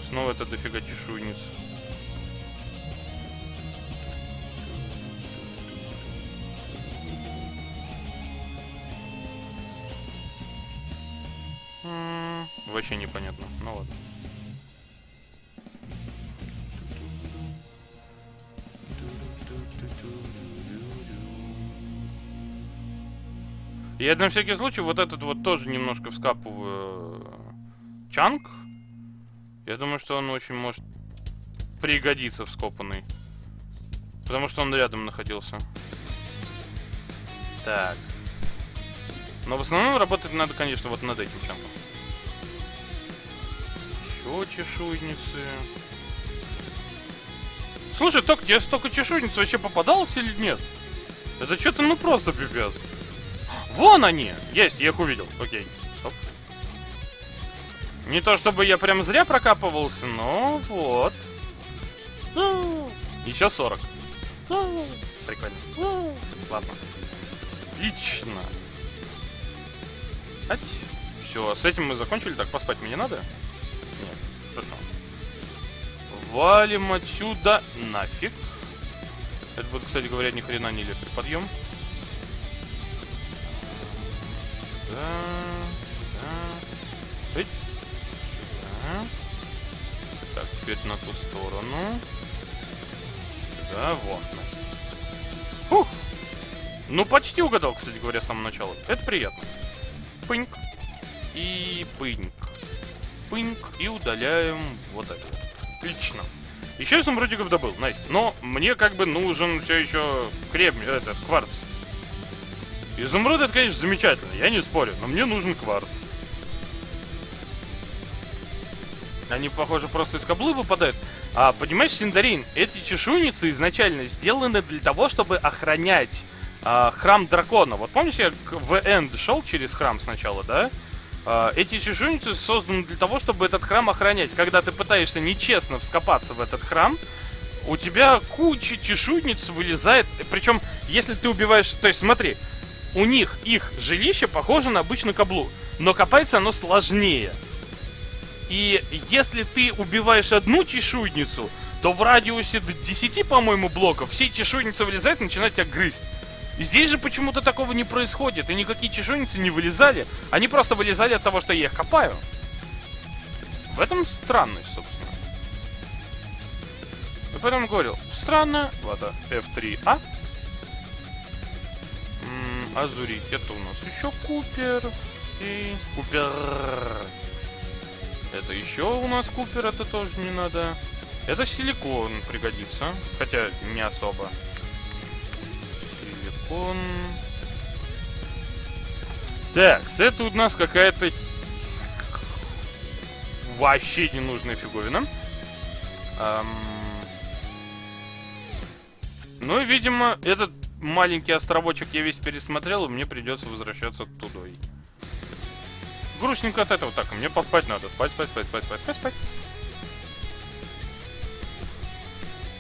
Снова это дофига чешуйниц. Вообще непонятно. Ну ладно. Я на всякий случай вот этот вот тоже немножко вскапываю э, чанг. Я думаю, что он очень может пригодиться вскопанный. Потому что он рядом находился. Так. Но в основном работать надо, конечно, вот над этим чанком. Еще чешуйницы. Слушай, Ток, тебе столько чешуйниц вообще попадалось или нет? Это что-то ну просто пипец. Вон они! Есть, я их увидел. Окей. Стоп. Не то чтобы я прям зря прокапывался, но вот. Еще 40. Прикольно. Классно. Отлично. Все, с этим мы закончили. Так, поспать мне не надо? Хорошо. Валим отсюда нафиг. Это будет, кстати говоря, ни хрена не подъем. Сюда, сюда. Сюда. Так, теперь на ту сторону. Сюда, вот. Nice. Фух. Ну, почти угадал, кстати говоря, с самого начала. Это приятно. Пыньк. И пыньк. Пыньк. И удаляем вот это. Отлично. Еще изумрудиков добыл, найс. Но мне как бы нужен все еще кремний, этот, кварц. Изумруд это, конечно, замечательно, я не спорю, но мне нужен кварц. Они, похоже, просто из каблы выпадают. А, понимаешь, Синдарин, эти чешуйницы изначально сделаны для того, чтобы охранять а, храм дракона. Вот помнишь, я в Энд шел через храм сначала, да? А, эти чешуйницы созданы для того, чтобы этот храм охранять. Когда ты пытаешься нечестно вскопаться в этот храм, у тебя куча чешуйниц вылезает. Причем, если ты убиваешь... То есть, смотри, у них их жилище похоже на обычную каблу, но копается оно сложнее. И если ты убиваешь одну чешуйницу, то в радиусе 10, по-моему, блоков все чешуйницы вылезают и начинают тебя грызть. Здесь же почему-то такого не происходит, и никакие чешуйницы не вылезали. Они просто вылезали от того, что я их копаю. В этом странность, собственно. Я поэтому говорил, странно, ладно, F3A. М, Азурить, это у нас еще Купер. И Купер. Это еще у нас Купер, это тоже не надо. Это силикон пригодится, хотя не особо. Силикон. Так, это у нас какая-то вообще ненужная фиговина. Ам, Ну видимо, этот маленький островочек я весь пересмотрел, и мне придется возвращаться туда. Грустненько от этого. Так, мне поспать надо. Спать, спать, спать, спать, спать, спать, спать.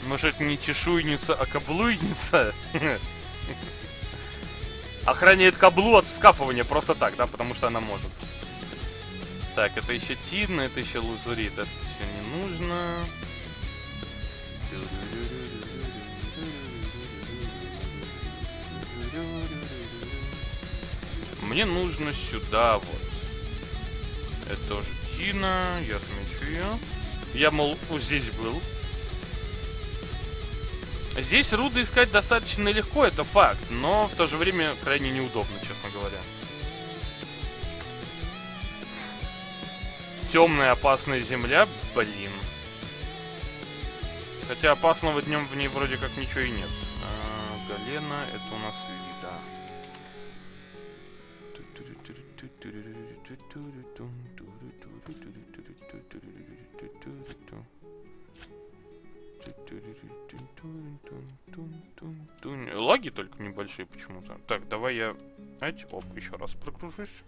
Может, не чешуйница, а каблуйница? Охраняет каблу от скапывания просто так, да, потому что она может. Так, это еще Тидна, это еще Лазурит, это все не нужно. Мне нужно сюда вот. Это тоже Тина, я отмечу ее. Я, мол, здесь был. Здесь руды искать достаточно легко, это факт, но в то же время крайне неудобно, честно говоря. Темная опасная земля, блин. Хотя опасного днем в ней вроде как ничего и нет. А, Галена, это у нас Лида. Лаги только небольшие почему-то. Так, давай я... Эти, оп, еще раз прокружусь.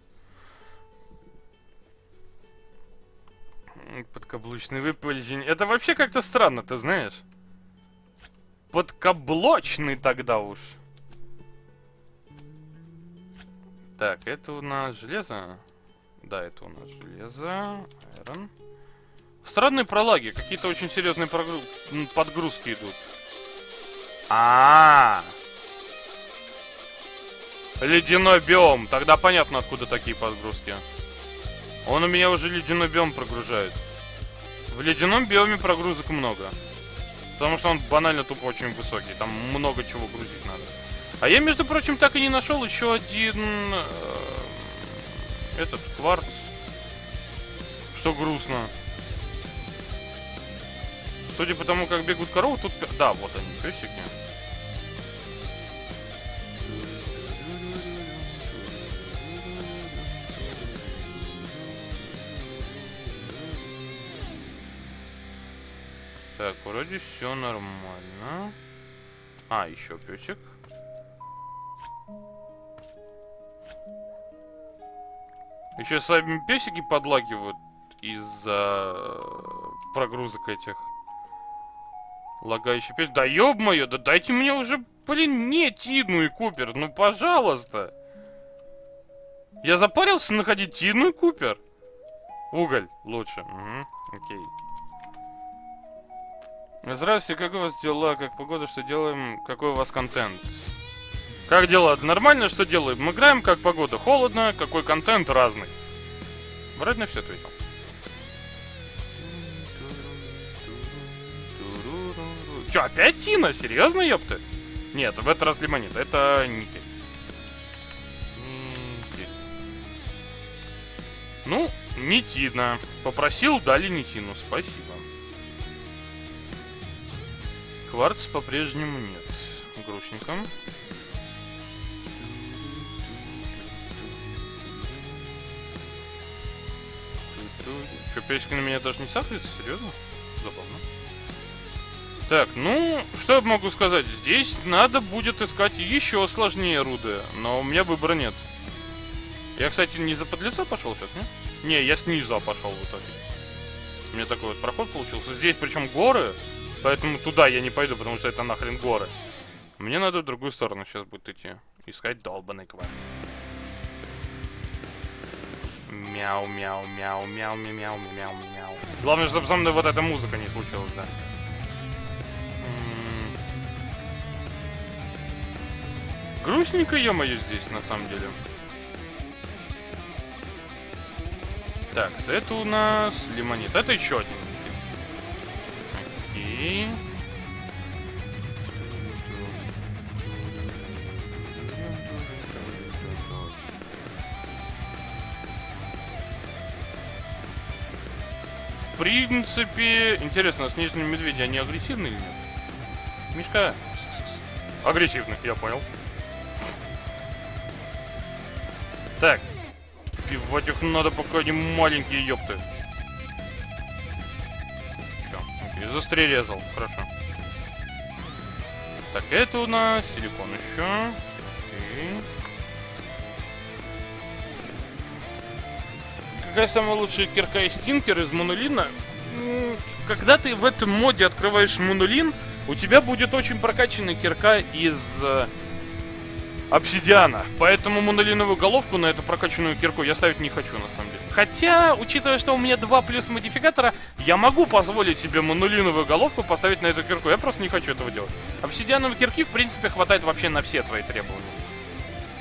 Подкаблучный выпользень. Это вообще как-то странно, ты знаешь? Подкаблочный тогда уж. Так, это у нас железо. Да, это у нас железо. Айрон. Странные пролаги. Какие-то очень серьезные прогруз... подгрузки идут. А, -а, а Ледяной биом. Тогда понятно, откуда такие подгрузки. Он у меня уже ледяной биом прогружает. В ледяном биоме прогрузок много. Потому что он банально тупо очень высокий. Там много чего грузить надо. А я, между прочим, так и не нашел еще один... Э, этот, кварц. Что грустно. Судя по тому, как бегут коровы, тут... Да, вот они, песики. Так, вроде все нормально. А, еще песик. Еще сами песики подлагивают из-за прогрузок этих. Лагающий песик. Да ёб-моё, да дайте мне уже, блин, не Тину и Купер, ну пожалуйста. Я запарился находить Тину и Купер. Уголь лучше. Угу, окей. Здравствуйте, как у вас дела, как погода, что делаем, какой у вас контент? Как дела? Нормально, что делаем? Мы играем, как погода, холодно, какой контент разный. Вроде на все ответил. Че, опять Тина? Серьезно, ёпты? Нет, в этот раз лимонит, это никель. никель. Ну, не Тина. Попросил, дали не Тину, спасибо. Кварц по-прежнему нет. Грустненько. Что, печка на меня даже не сахарится? Серьезно? Забавно. Так, ну, что я могу сказать? Здесь надо будет искать еще сложнее руды, но у меня выбора нет. Я, кстати, не за подлеца пошел сейчас, не? Не, я снизу пошел в итоге. У меня такой вот проход получился. Здесь причем горы, Поэтому туда я не пойду, потому что это нахрен горы. Мне надо в другую сторону сейчас будет идти. Искать долбанный кварц. Мяу, мяу, мяу, мяу, мяу, мяу, мяу. Главное, чтобы со мной вот эта музыка не случилась, да. Грустненько, ё-моё, здесь, на самом деле. Так, это у нас лимонит. Это еще один Окей. В принципе, интересно, снежные медведи, они агрессивны или нет? Мишка, агрессивный, я понял. Так, пивать их надо, пока они маленькие, ёпты. Застрелезал, хорошо. Так, это у нас силикон еще. Окей. Какая самая лучшая кирка из Тинкер из Монолина? Когда ты в этом моде открываешь Монолин, у тебя будет очень прокачанная кирка из э, обсидиана. Поэтому монолиновую головку на эту прокачанную кирку я ставить не хочу, на самом деле. Хотя, учитывая, что у меня 2 плюс модификатора, я могу позволить себе монолиновую головку поставить на эту кирку. Я просто не хочу этого делать. Обсидиановой кирки, в принципе, хватает вообще на все твои требования.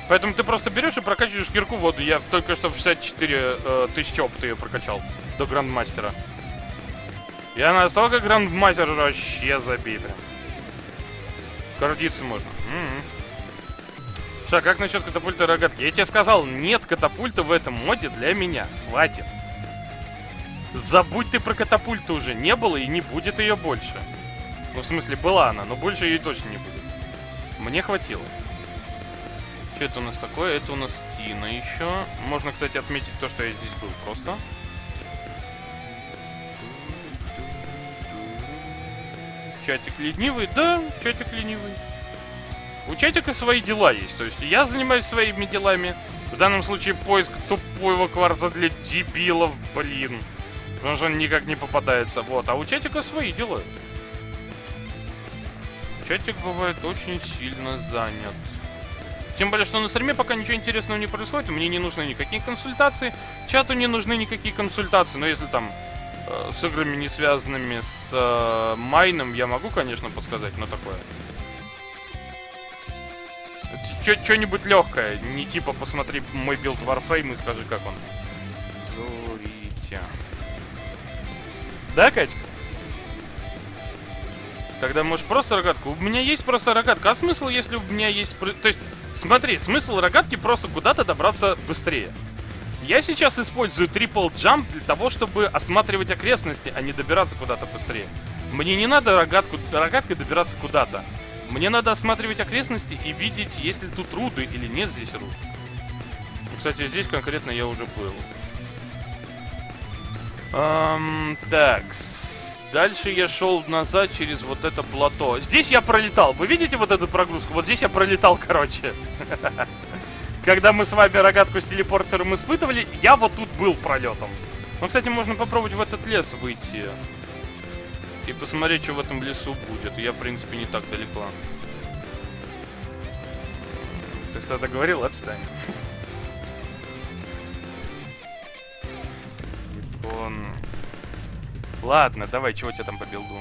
Поэтому ты просто берешь и прокачиваешь кирку воду. Я в- только что в 64 э, тысячи опыта ее прокачал до грандмастера. Я настолько грандмастер вообще прям. Гордиться можно. М-м. Ша, как насчет катапульты и рогатки? Я тебе сказал, нет катапульты в этом моде для меня. Хватит. Забудь ты про катапульту уже. Не было и не будет ее больше. Ну, в смысле, была она, но больше ее точно не будет. Мне хватило. Что это у нас такое? Это у нас Тина еще. Можно, кстати, отметить то, что я здесь был просто. Чатик ленивый? Да, чатик ленивый. У чатика свои дела есть. То есть я занимаюсь своими делами. В данном случае поиск тупого кварца для дебилов, блин. Потому что он никак не попадается. Вот. А у чатика свои дела. Чатик бывает очень сильно занят. Тем более, что на стриме пока ничего интересного не происходит, мне не нужны никакие консультации, чату не нужны никакие консультации, но если там э, с играми не связанными с э, майном, я могу, конечно, подсказать, но такое. Что-нибудь легкое, не типа посмотри мой билд Warframe и скажи, как он. Зорите. Да, Катька? Тогда можешь просто рогатку. У меня есть просто рогатка. А смысл, если у меня есть... То есть, смотри, смысл рогатки просто куда-то добраться быстрее. Я сейчас использую трипл джамп для того, чтобы осматривать окрестности, а не добираться куда-то быстрее. Мне не надо рогатку, рогаткой добираться куда-то. Мне надо осматривать окрестности и видеть, есть ли тут руды или нет здесь руд. Кстати, здесь конкретно я уже был. Эм, так, дальше я шел назад через вот это плато. Здесь я пролетал. Вы видите вот эту прогрузку? Вот здесь я пролетал, короче. Когда мы с вами рогатку с телепортером испытывали, я вот тут был пролетом. Ну, кстати, можно попробовать в этот лес выйти. И посмотреть, что в этом лесу будет. Я, в принципе, не так далеко. Ты что-то говорил? Отстань. Япон. Ладно, давай, чего тебя там по билду?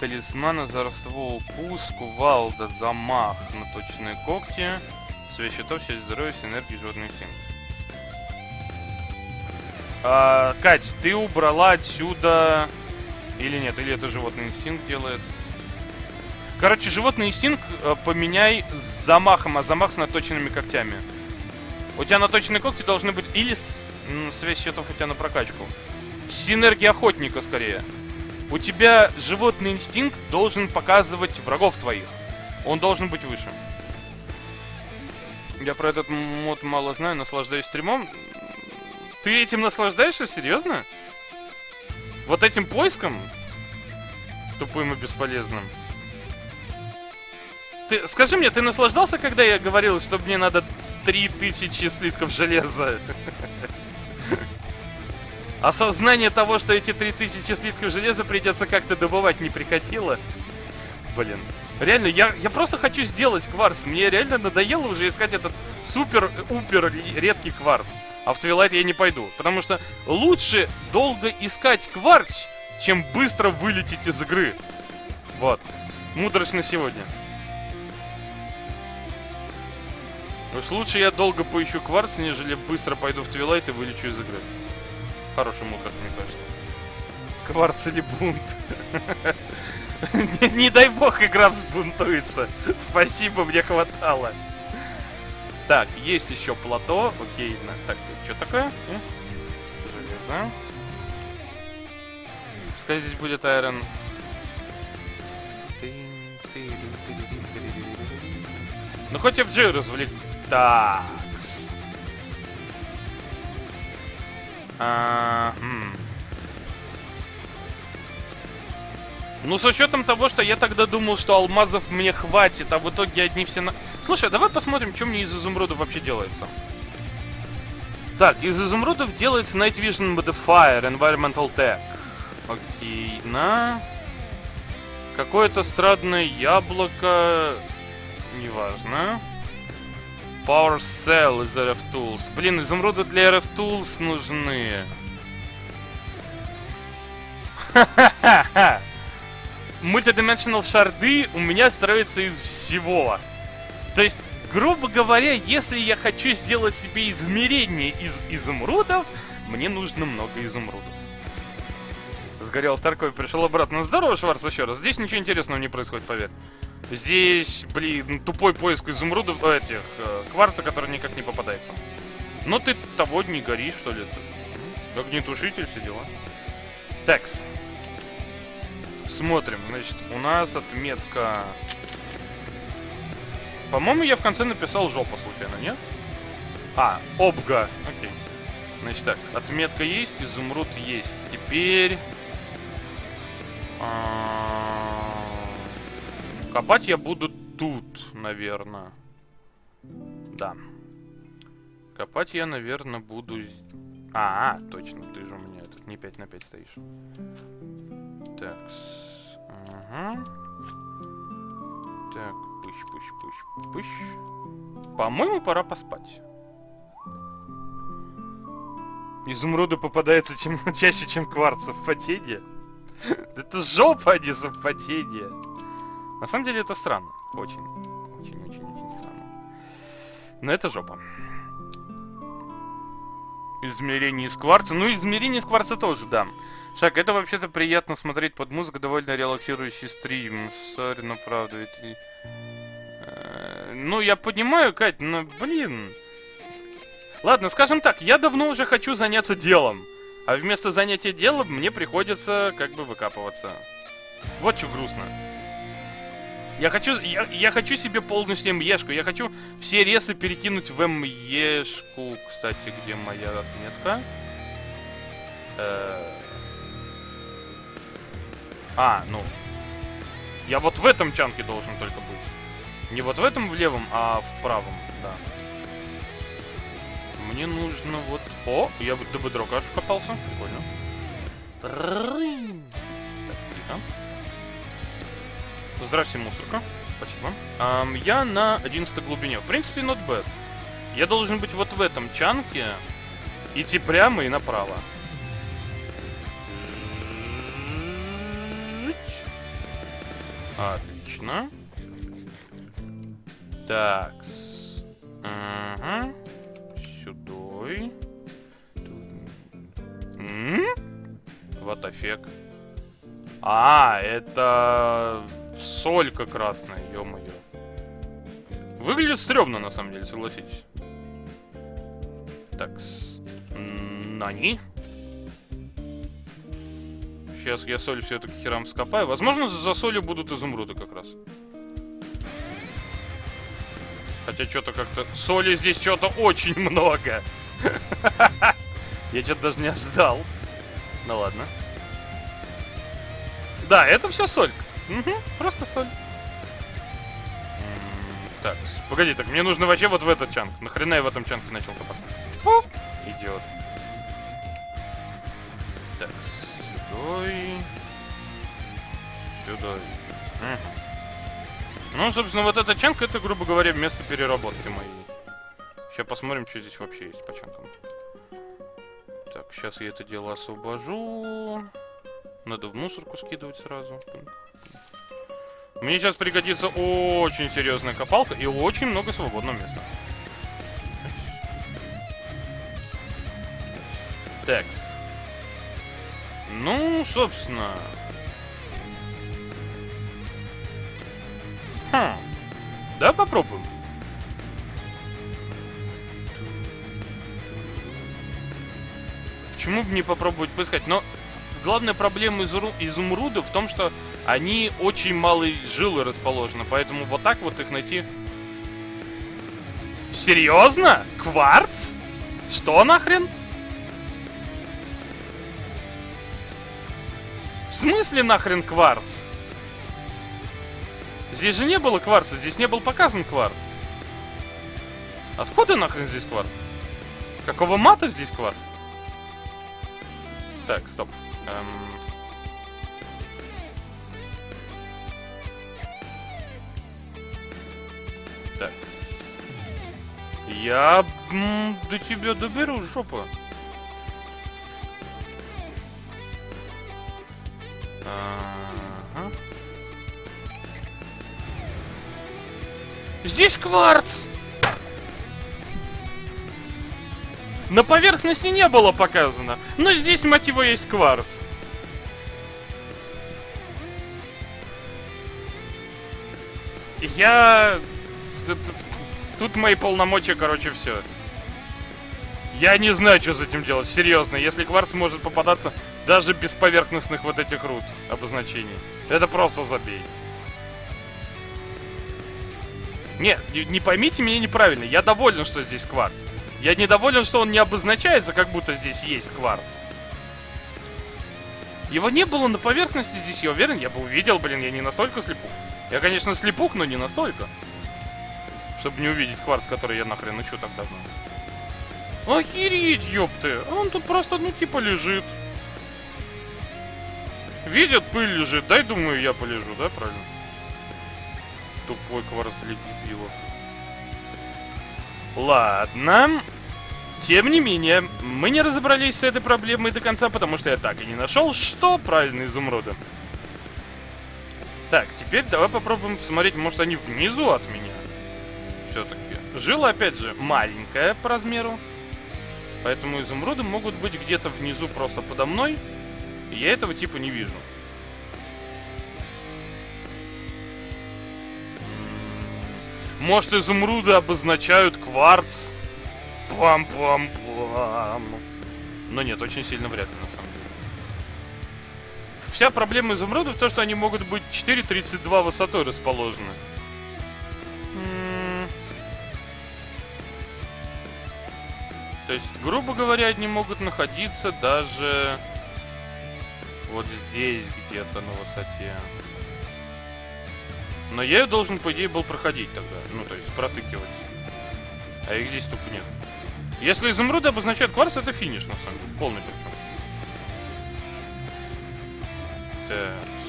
Талисман, озорство, укус, кувалда, замах, наточенные когти, связь щитов, часть здоровья, синергии, животный инстинкт. А, Кать, ты убрала отсюда... Или нет, или это животный инстинкт делает? Короче, животный инстинкт э, поменяй с замахом, а замах с наточенными когтями. У тебя наточенные когти должны быть или с... м, связь счетов у тебя на прокачку. Синергия охотника скорее. У тебя животный инстинкт должен показывать врагов твоих. Он должен быть выше. Я про этот мод мало знаю, наслаждаюсь стримом. Ты этим наслаждаешься? Серьезно? Вот этим поиском? Тупым и бесполезным. Ты, скажи мне, ты наслаждался, когда я говорил, что мне надо 3000 слитков железа? Осознание того, что эти 3000 слитков железа придется как-то добывать, не приходило? Блин. Реально, я, я просто хочу сделать кварц. Мне реально надоело уже искать этот супер-упер редкий кварц. А в Твилайт я не пойду. Потому что лучше долго искать кварц, чем быстро вылететь из игры. Вот. Мудрость на сегодня. Уж лучше я долго поищу кварц, нежели быстро пойду в Твилайт и вылечу из игры. Хороший мудрость, мне кажется. Кварц или бунт? Не дай бог игра взбунтуется. Спасибо, мне хватало. Так, есть еще плато. Окей, на- так, что такое? Э? Железо. Пускай здесь будет айрон. Ну хоть Джей развлек. Такс. А, хм. Ну, с учетом того, что я тогда думал, что алмазов мне хватит, а в итоге одни все на... Слушай, давай посмотрим, что мне из изумрудов вообще делается. Так, из изумрудов делается Night Vision Modifier, Environmental Tech. Окей, на... Какое-то страдное яблоко... Неважно. Power Cell из RF Tools. Блин, изумруды для RF Tools нужны. Ха-ха-ха! Мультидименsional шарды у меня строятся из всего. То есть, грубо говоря, если я хочу сделать себе измерение из изумрудов, мне нужно много изумрудов. Сгорел Тарков и пришел обратно. Здорово, Шварц, еще раз. Здесь ничего интересного не происходит, поверь. Здесь, блин, тупой поиск изумрудов, э, этих, э, кварца, который никак не попадается. Но ты того не горишь, что ли? Огнетушитель, все дела. Такс. Смотрим, значит, у нас отметка... По-моему, я в конце написал жопа случайно, нет? А, обга. Окей. Значит так, отметка есть, изумруд есть. Теперь... А, копать я буду тут, наверное. Да. Копать я, наверное, буду... А, а, точно, ты же у меня этот не 5 на 5 стоишь. Так, Ага. Так, пыщ, пыщ, пыщ, пыщ. По-моему, пора поспать. Изумруды попадаются чем, чаще, чем кварцы в потеде. Это жопа, а не совпадение. На самом деле это странно. Очень, очень, очень, очень странно. Но это жопа. Измерение из кварца. Ну, измерение из кварца тоже, да. Шаг, это вообще-то приятно смотреть под музыку, довольно релаксирующий стрим. Сори, но правда, ведь... Э, ну, я понимаю, Кать, но, блин... Ладно, скажем так, я давно уже хочу заняться делом. А вместо занятия делом мне приходится как бы выкапываться. Вот что грустно. Я хочу, я, я хочу себе полностью МЕшку. Я хочу все ресы перекинуть в МЕшку. Кстати, где моя отметка? Э а, ну. Я вот в этом чанке должен только быть. Не вот в этом в левом, а в правом, да. Мне нужно вот... О, я до бедрока аж вкопался. Прикольно. Так, тихо. Здравствуйте, мусорка. Спасибо. Um, я на 11 глубине. В принципе, not bad. Я должен быть вот в этом чанке. Идти прямо и направо. Отлично. Так. Ага. Сюдой. Вот эффек. А, это солька красная, ё-моё. Выглядит стрёмно, на самом деле, согласитесь. Так, Нани? Сейчас я соль все-таки херам скопаю. Возможно, за солью будут изумруды как раз. Хотя что-то как-то... Соли здесь что-то очень много. Я что-то даже не ожидал. Ну ладно. Да, это все соль. Просто соль. Так, погоди, так мне нужно вообще вот в этот чанк. Нахрена я в этом чанке начал копаться? Фу, идиот. Сюдой. Сюдой. Угу. Ну, собственно, вот эта чанка, это, грубо говоря, место переработки моей. Сейчас посмотрим, что здесь вообще есть по чанкам. Так, сейчас я это дело освобожу. Надо в мусорку скидывать сразу. Мне сейчас пригодится очень серьезная копалка и очень много свободного места. Текст. Ну, собственно... Хм. Да, попробуем. Почему бы не попробовать поискать? Но главная проблема изумруда в том, что они очень малые жилы расположены, поэтому вот так вот их найти... Серьезно? Кварц? Что нахрен? В смысле нахрен кварц? Здесь же не было кварца, здесь не был показан кварц. Откуда нахрен здесь кварц? Какого мата здесь кварц? Так, стоп. Эм... Так. Я до тебя доберу, жопа. Ага. Здесь кварц! На поверхности не было показано, но здесь, мать его, есть кварц. Я... Тут мои полномочия, короче, все. Я не знаю, что с этим делать, серьезно. Если кварц может попадаться даже без поверхностных вот этих рут обозначений. Это просто забей. Нет, не, не поймите меня неправильно. Я доволен, что здесь кварц. Я недоволен, что он не обозначается, как будто здесь есть кварц. Его не было на поверхности здесь, я уверен, я бы увидел, блин, я не настолько слепух. Я, конечно, слепух, но не настолько. Чтобы не увидеть кварц, который я нахрен ищу так давно. Охереть, ёпты! А Он тут просто, ну, типа, лежит. Видят, пыль лежит. Дай, думаю, я полежу, да, правильно? Тупой кварц для дебилов. Ладно. Тем не менее, мы не разобрались с этой проблемой до конца, потому что я так и не нашел, что правильно изумруды. Так, теперь давай попробуем посмотреть, может они внизу от меня. Все-таки. Жила, опять же, маленькая по размеру. Поэтому изумруды могут быть где-то внизу просто подо мной. И я этого типа не вижу. Может, изумруды обозначают кварц? Плам-плам-плам. Но нет, очень сильно вряд ли, на самом деле. Вся проблема изумрудов в том, что они могут быть 4.32 высотой расположены. То есть, грубо говоря, они могут находиться даже вот здесь где-то на высоте. Но я ее должен, по идее, был проходить тогда. Ну, то есть, протыкивать. А их здесь тупо нет. Если изумруды обозначают кварц, это финиш, на самом деле. Полный причем. Так.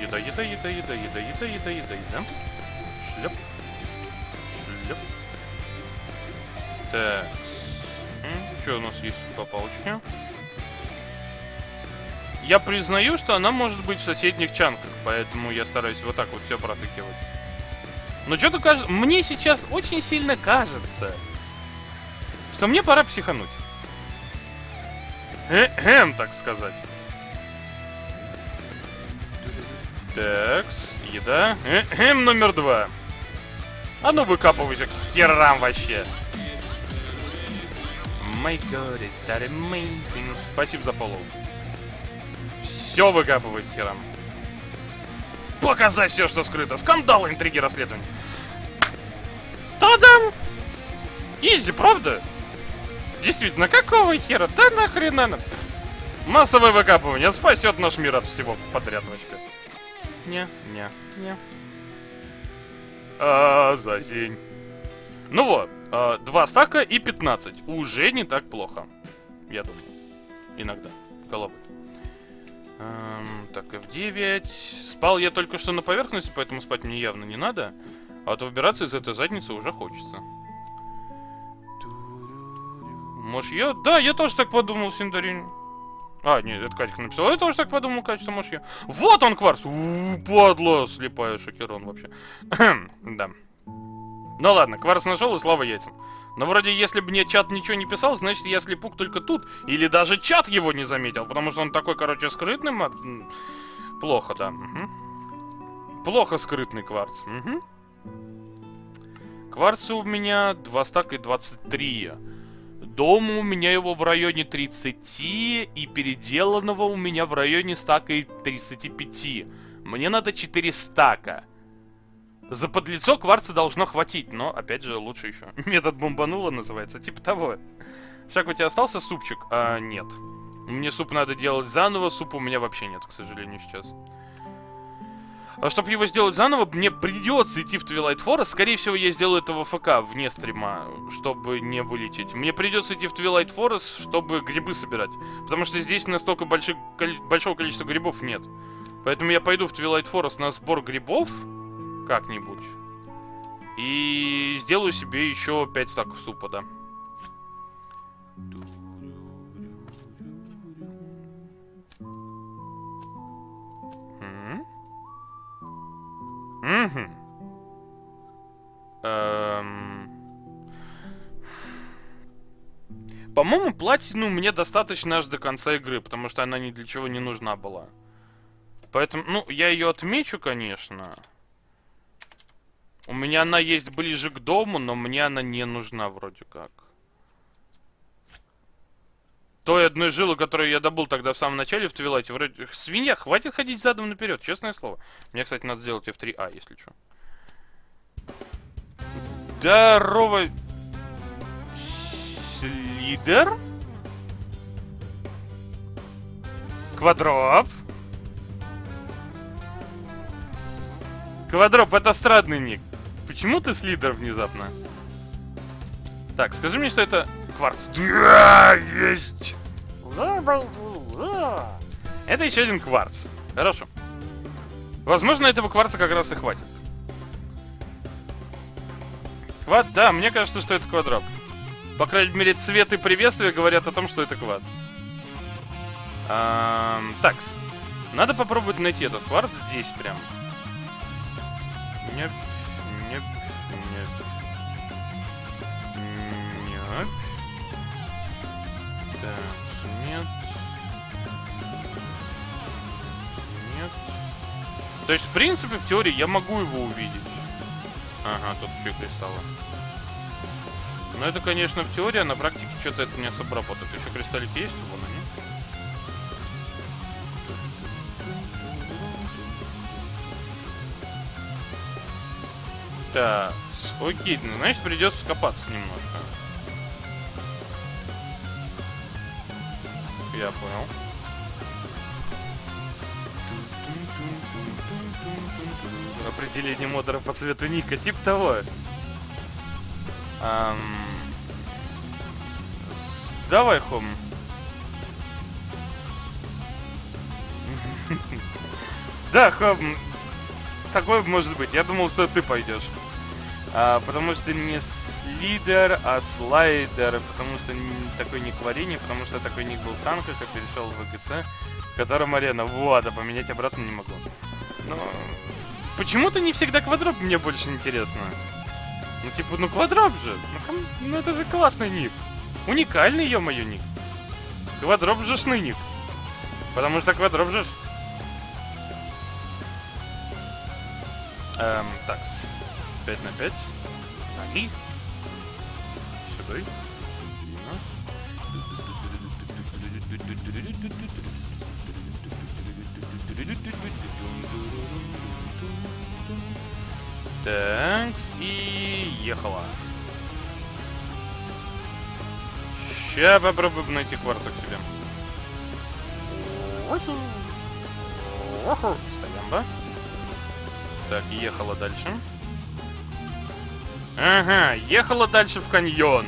Еда, еда, еда, еда, еда, еда, еда, еда, еда. Шлеп. Шлеп. Так. Что у нас есть по палочке? Я признаю, что она может быть в соседних чанках, поэтому я стараюсь вот так вот все протыкивать. Но что-то кажется... Мне сейчас очень сильно кажется, что мне пора психануть. Эм, так сказать. Такс, еда. Эм, номер два. А ну выкапывайся к херам вообще. My God, is that amazing. Спасибо за фоллоу. Все выкапывает херам. Показать все, что скрыто. Скандалы, интриги, расследования. Та-дам! Изи, правда? Действительно, какого хера? Да нахрена? Пф. Массовое выкапывание спасет наш мир от всего подряд, вачка. Не, не, не. А, за день. Ну вот, а, два стака и 15. Уже не так плохо. Я думаю. Иногда. Головой. Эм, так, F9. Спал я только что на поверхности, поэтому спать мне явно не надо. А вот выбираться из этой задницы уже хочется. Может, я... Да, я тоже так подумал, Синдарин. А, нет, это Катька написала. Я тоже так подумал, Катя, может, я... Вот он, кварц! У -у -у, падла, слепая шокерон вообще. да. Ну ладно, кварц нашел и слава яйцам. Но вроде, если бы мне чат ничего не писал, значит, я слепук только тут. Или даже чат его не заметил, потому что он такой, короче, скрытный. Плохо, да. мгм. Плохо скрытный кварц. Мгм. Кварца у меня 2 стака и 23. Дома у меня его в районе 30, и переделанного у меня в районе стака и 35. Мне надо 4 стака. За подлецо кварца должно хватить, но, опять же, лучше еще. Метод бомбанула называется, типа того. Шаг, у тебя остался супчик? А, нет. Мне суп надо делать заново, супа у меня вообще нет, к сожалению, сейчас. А чтобы его сделать заново, мне придется идти в Twilight Forest. Скорее всего, я сделаю это в ФК, вне стрима, чтобы не вылететь. Мне придется идти в Twilight Forest, чтобы грибы собирать. Потому что здесь настолько больших, большого количества грибов нет. Поэтому я пойду в Twilight Forest на сбор грибов как-нибудь. И сделаю себе еще 5 стаков супа, да. Угу. Эм... По-моему, платину мне достаточно аж до конца игры, потому что она ни для чего не нужна была. Поэтому, ну, я ее отмечу, конечно. У меня она есть ближе к дому, но мне она не нужна вроде как. Той одной жилы, которую я добыл тогда в самом начале в Твилайте, вроде... Свинья, хватит ходить задом наперед, честное слово. Мне, кстати, надо сделать F3A, если что. Здорово... Лидер? Квадроп? Квадроп, это странный ник. Почему ты слидер внезапно? Так, скажи мне, что это кварц. Да, есть! Это еще один кварц. Хорошо. Возможно, этого кварца как раз и хватит. Квад, да, мне кажется, что это квадроп. По крайней мере, цвет и приветствие говорят о том, что это квад. Эм, такс. Надо попробовать найти этот кварц здесь прям. Нет, То есть, в принципе, в теории я могу его увидеть. Ага, тут еще кристаллы. Но это, конечно, в теории, а на практике что-то это не особо работает. Еще кристаллики есть? Вон они. Так, окей, ну, значит придется копаться немножко. Я понял. Определение модера по цвету ника, тип того. Эм... Давай, Хом. Да, Хом, такое может быть. Я думал, что ты пойдешь. А, потому что не слидер, а слайдер. Потому что такой ник варенье, потому что такой ник был в танках, а перешел в ВГЦ, которым арена. Вот, а поменять обратно не могу. Но почему-то не всегда квадроп мне больше интересно. Ну типа, ну квадроп же. Ну, ну это же классный ник. Уникальный, ё-моё, ник. Квадроп же ник. Потому что квадроп же... Эм, так, 5 на 5. Нами. Сюда. Такс, и ехала. Ща попробуем найти кварцик себе. Стоям, да? Так, ехала дальше. Ага, ехала дальше в каньон.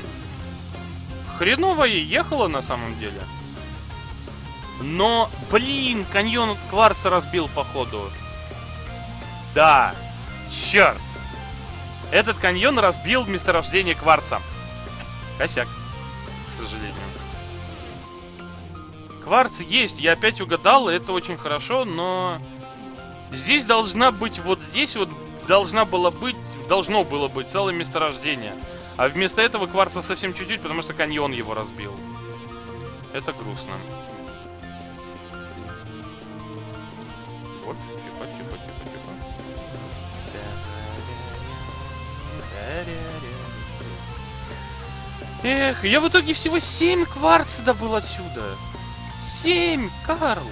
Хреново ей ехала на самом деле. Но, блин, каньон кварца разбил, походу. Да, черт. Этот каньон разбил месторождение кварца. Косяк, к сожалению. Кварц есть, я опять угадал, это очень хорошо, но... Здесь должна быть, вот здесь вот должна была быть, должно было быть целое месторождение. А вместо этого кварца совсем чуть-чуть, потому что каньон его разбил. Это грустно. Эх, я в итоге всего 7 кварца добыл отсюда. 7, Карл!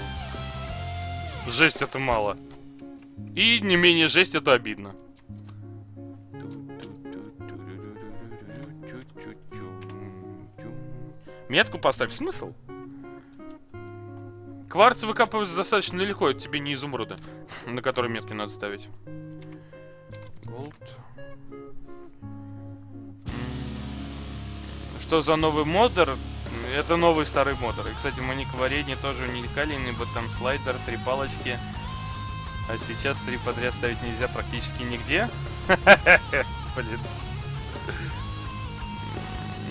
Жесть, это мало. И не менее жесть, это обидно. Метку поставь. Смысл? Кварц выкапывается достаточно легко, это тебе не изумруды, на которые метки надо ставить. Голд. Что за новый модер? Это новый старый модер. И, кстати, маник варенье тоже уникален, ибо там слайдер, три палочки. А сейчас три подряд ставить нельзя практически нигде. Блин.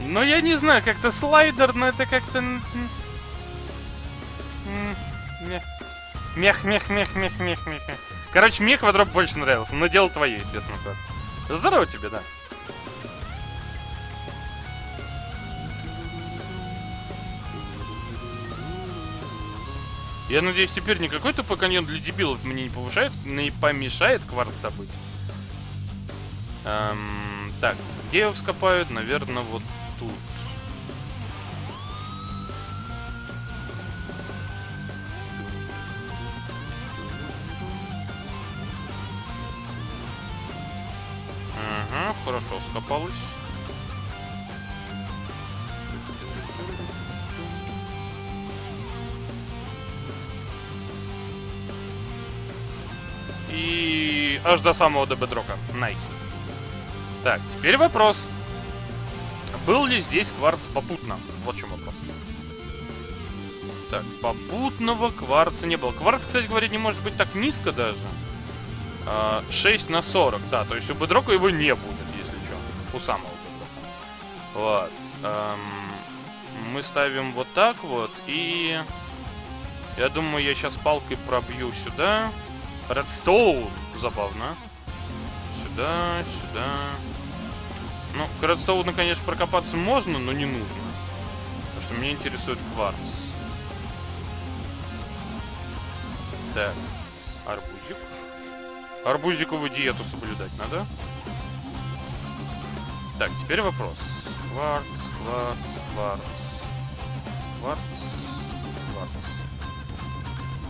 Ну, я не знаю, как-то слайдер, но это как-то... Мех, мех, мех, мех, мех, мех. Короче, мех в дроп больше нравился, но дело твое, естественно. Здорово тебе, да. Я надеюсь, теперь не какой-то каньон для дебилов мне не повышает, не помешает кварц добыть. Эм, так, где его вскопают? Наверное, вот тут. Ага, хорошо скопалось. И аж до самого бедрока. Nice. Так, теперь вопрос. Был ли здесь кварц попутно? Вот в чем вопрос. Так, попутного кварца не было. Кварц, кстати говоря, не может быть так низко даже. 6 а, на 40, да, то есть у бедрока его не будет, если что. У самого бедрока. Вот. Эм, мы ставим вот так вот, и... Я думаю, я сейчас палкой пробью сюда. Редстоун. Забавно. Сюда, сюда. Ну, к Редстоуну, конечно, прокопаться можно, но не нужно. Потому что меня интересует кварц. Так, арбузик. Арбузиковую диету соблюдать надо. Так, теперь вопрос. Кварц, кварц, кварц. Кварц, кварц.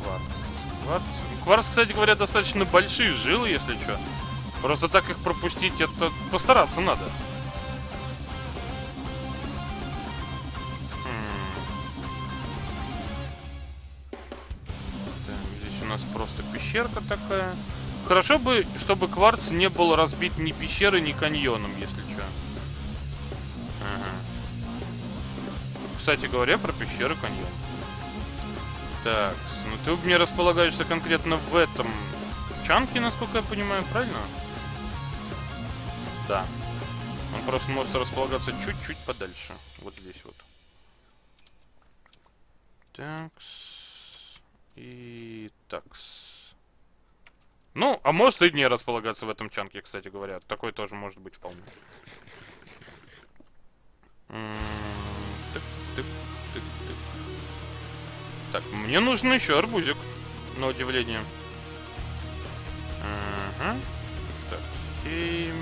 Кварц. Кварц. Кварц, кстати говоря, достаточно большие жилы, если что. Просто так их пропустить, это постараться надо. здесь у нас просто пещерка такая. Хорошо бы, чтобы кварц не был разбит ни пещерой, ни каньоном, если что. Ага. Кстати говоря, про пещеры каньон. Так, ну ты у меня располагаешься конкретно в этом чанке, насколько я понимаю, правильно? Да. Он просто может располагаться чуть-чуть подальше. Вот здесь вот. Такс. И такс. Ну, а может и не располагаться в этом чанке, кстати говоря. Такой тоже может быть вполне. Так, мне нужен еще арбузик. На удивление. Ага. Так, 7.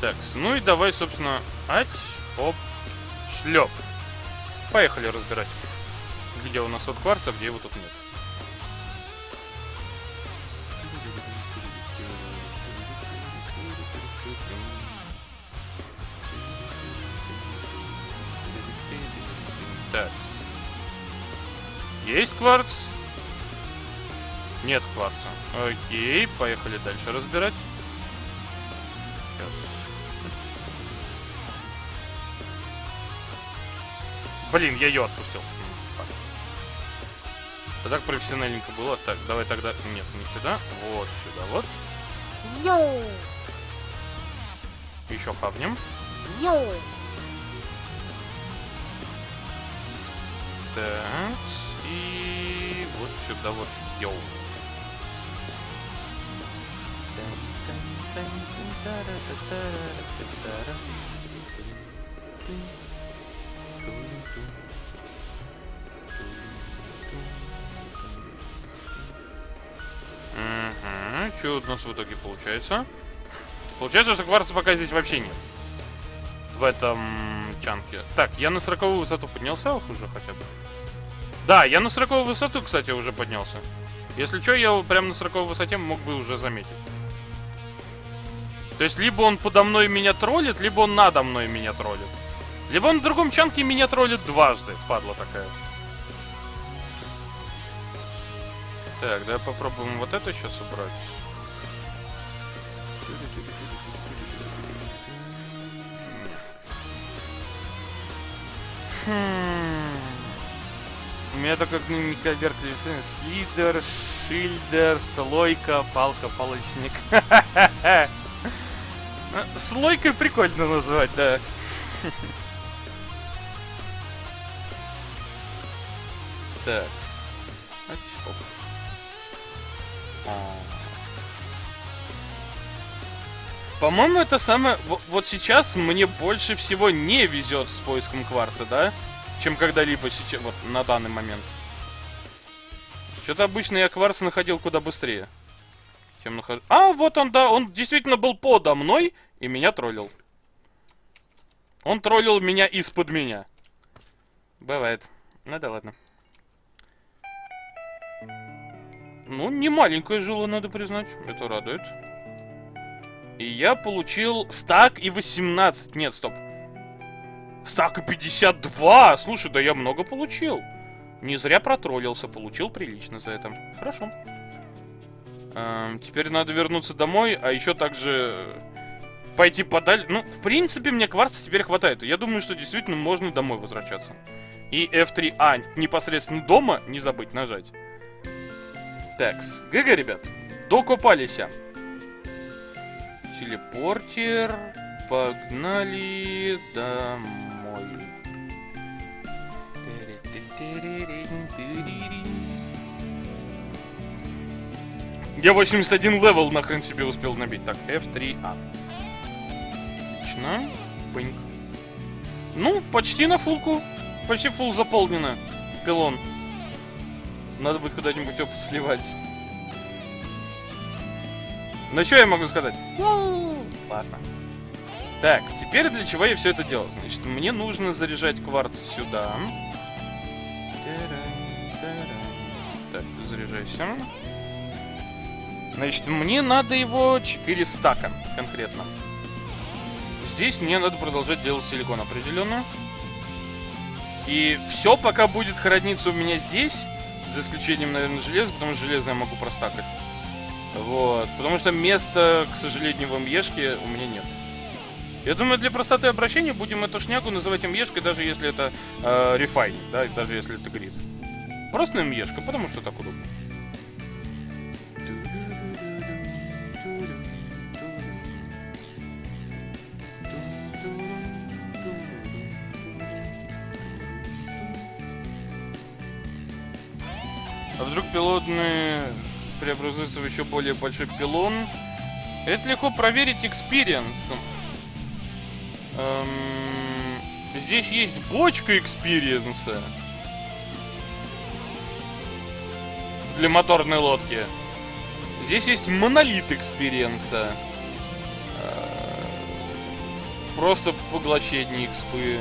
Так, ну и давай, собственно, ать, оп, шлеп. Поехали разбирать. Где у нас вот кварца, где его тут нет. Есть кварц? Нет кварца. Окей, поехали дальше разбирать. Сейчас. Блин, я ее отпустил. А так профессиональненько было. Так, давай тогда... Нет, не сюда. Вот сюда, вот. Йоу! Еще хавнем. Йоу! Так. Сюда вот йоу. Угу. Что у нас в итоге получается? Получается, что кварца пока здесь вообще нет. В этом чанке. Так, я на 40 высоту поднялся уже хотя бы. Да, я на 40 высоту, кстати, уже поднялся. Если что, я прям на 40 высоте мог бы уже заметить. То есть, либо он подо мной меня троллит, либо он надо мной меня троллит. Либо он в другом чанке меня троллит дважды, падла такая. Так, давай попробуем вот это сейчас убрать. Хм. У меня только коверкли. Слидер, шильдер, слойка, палка, палочник. Слойкой прикольно назвать, да. Так. По-моему, это самое... Вот сейчас мне больше всего не везет с поиском кварца, да? Чем когда-либо сейчас, вот на данный момент. Что-то обычно я кварц находил куда быстрее. Чем нахожу... А, вот он, да, он действительно был подо мной и меня троллил. Он троллил меня из-под меня. Бывает. Ну да ладно. Ну, не маленькая жила, надо признать. Это радует. И я получил стак и 18. Нет, стоп. Стак и 52! Слушай, да я много получил. Не зря протроллился, получил прилично за это. Хорошо. Эм, теперь надо вернуться домой, а еще также пойти подаль. Ну, в принципе, мне кварца теперь хватает. Я думаю, что действительно можно домой возвращаться. И F3A непосредственно дома не забыть нажать. Такс. ГГ, ребят. Докопались. Телепортер. Погнали домой. Я 81 левел нахрен себе успел набить. Так, F3A. Отлично. Пыньк. Ну, почти на фулку. Почти фул заполнено. Пилон. Надо будет куда-нибудь опыт сливать. Ну что я могу сказать? Классно. Так, теперь для чего я все это делал? Значит, мне нужно заряжать кварц сюда. Так, заряжайся. Значит, мне надо его 4 стака конкретно. Здесь мне надо продолжать делать силикон определенно. И все пока будет храниться у меня здесь, за исключением, наверное, железа, потому что железо я могу простакать. Вот. Потому что места, к сожалению, в МЕшке у меня нет. Я думаю, для простоты обращения будем эту шнягу называть МЕшкой, даже если это э, refine, да, даже если это grid. Просто МЕшка, потому что так удобно. А вдруг пилотный преобразуется в еще более большой пилон? Это легко проверить экспириенсом. Эм, здесь есть бочка экспириенса. Для моторной лодки. Здесь есть монолит экспириенса. Э, просто поглощение экспы.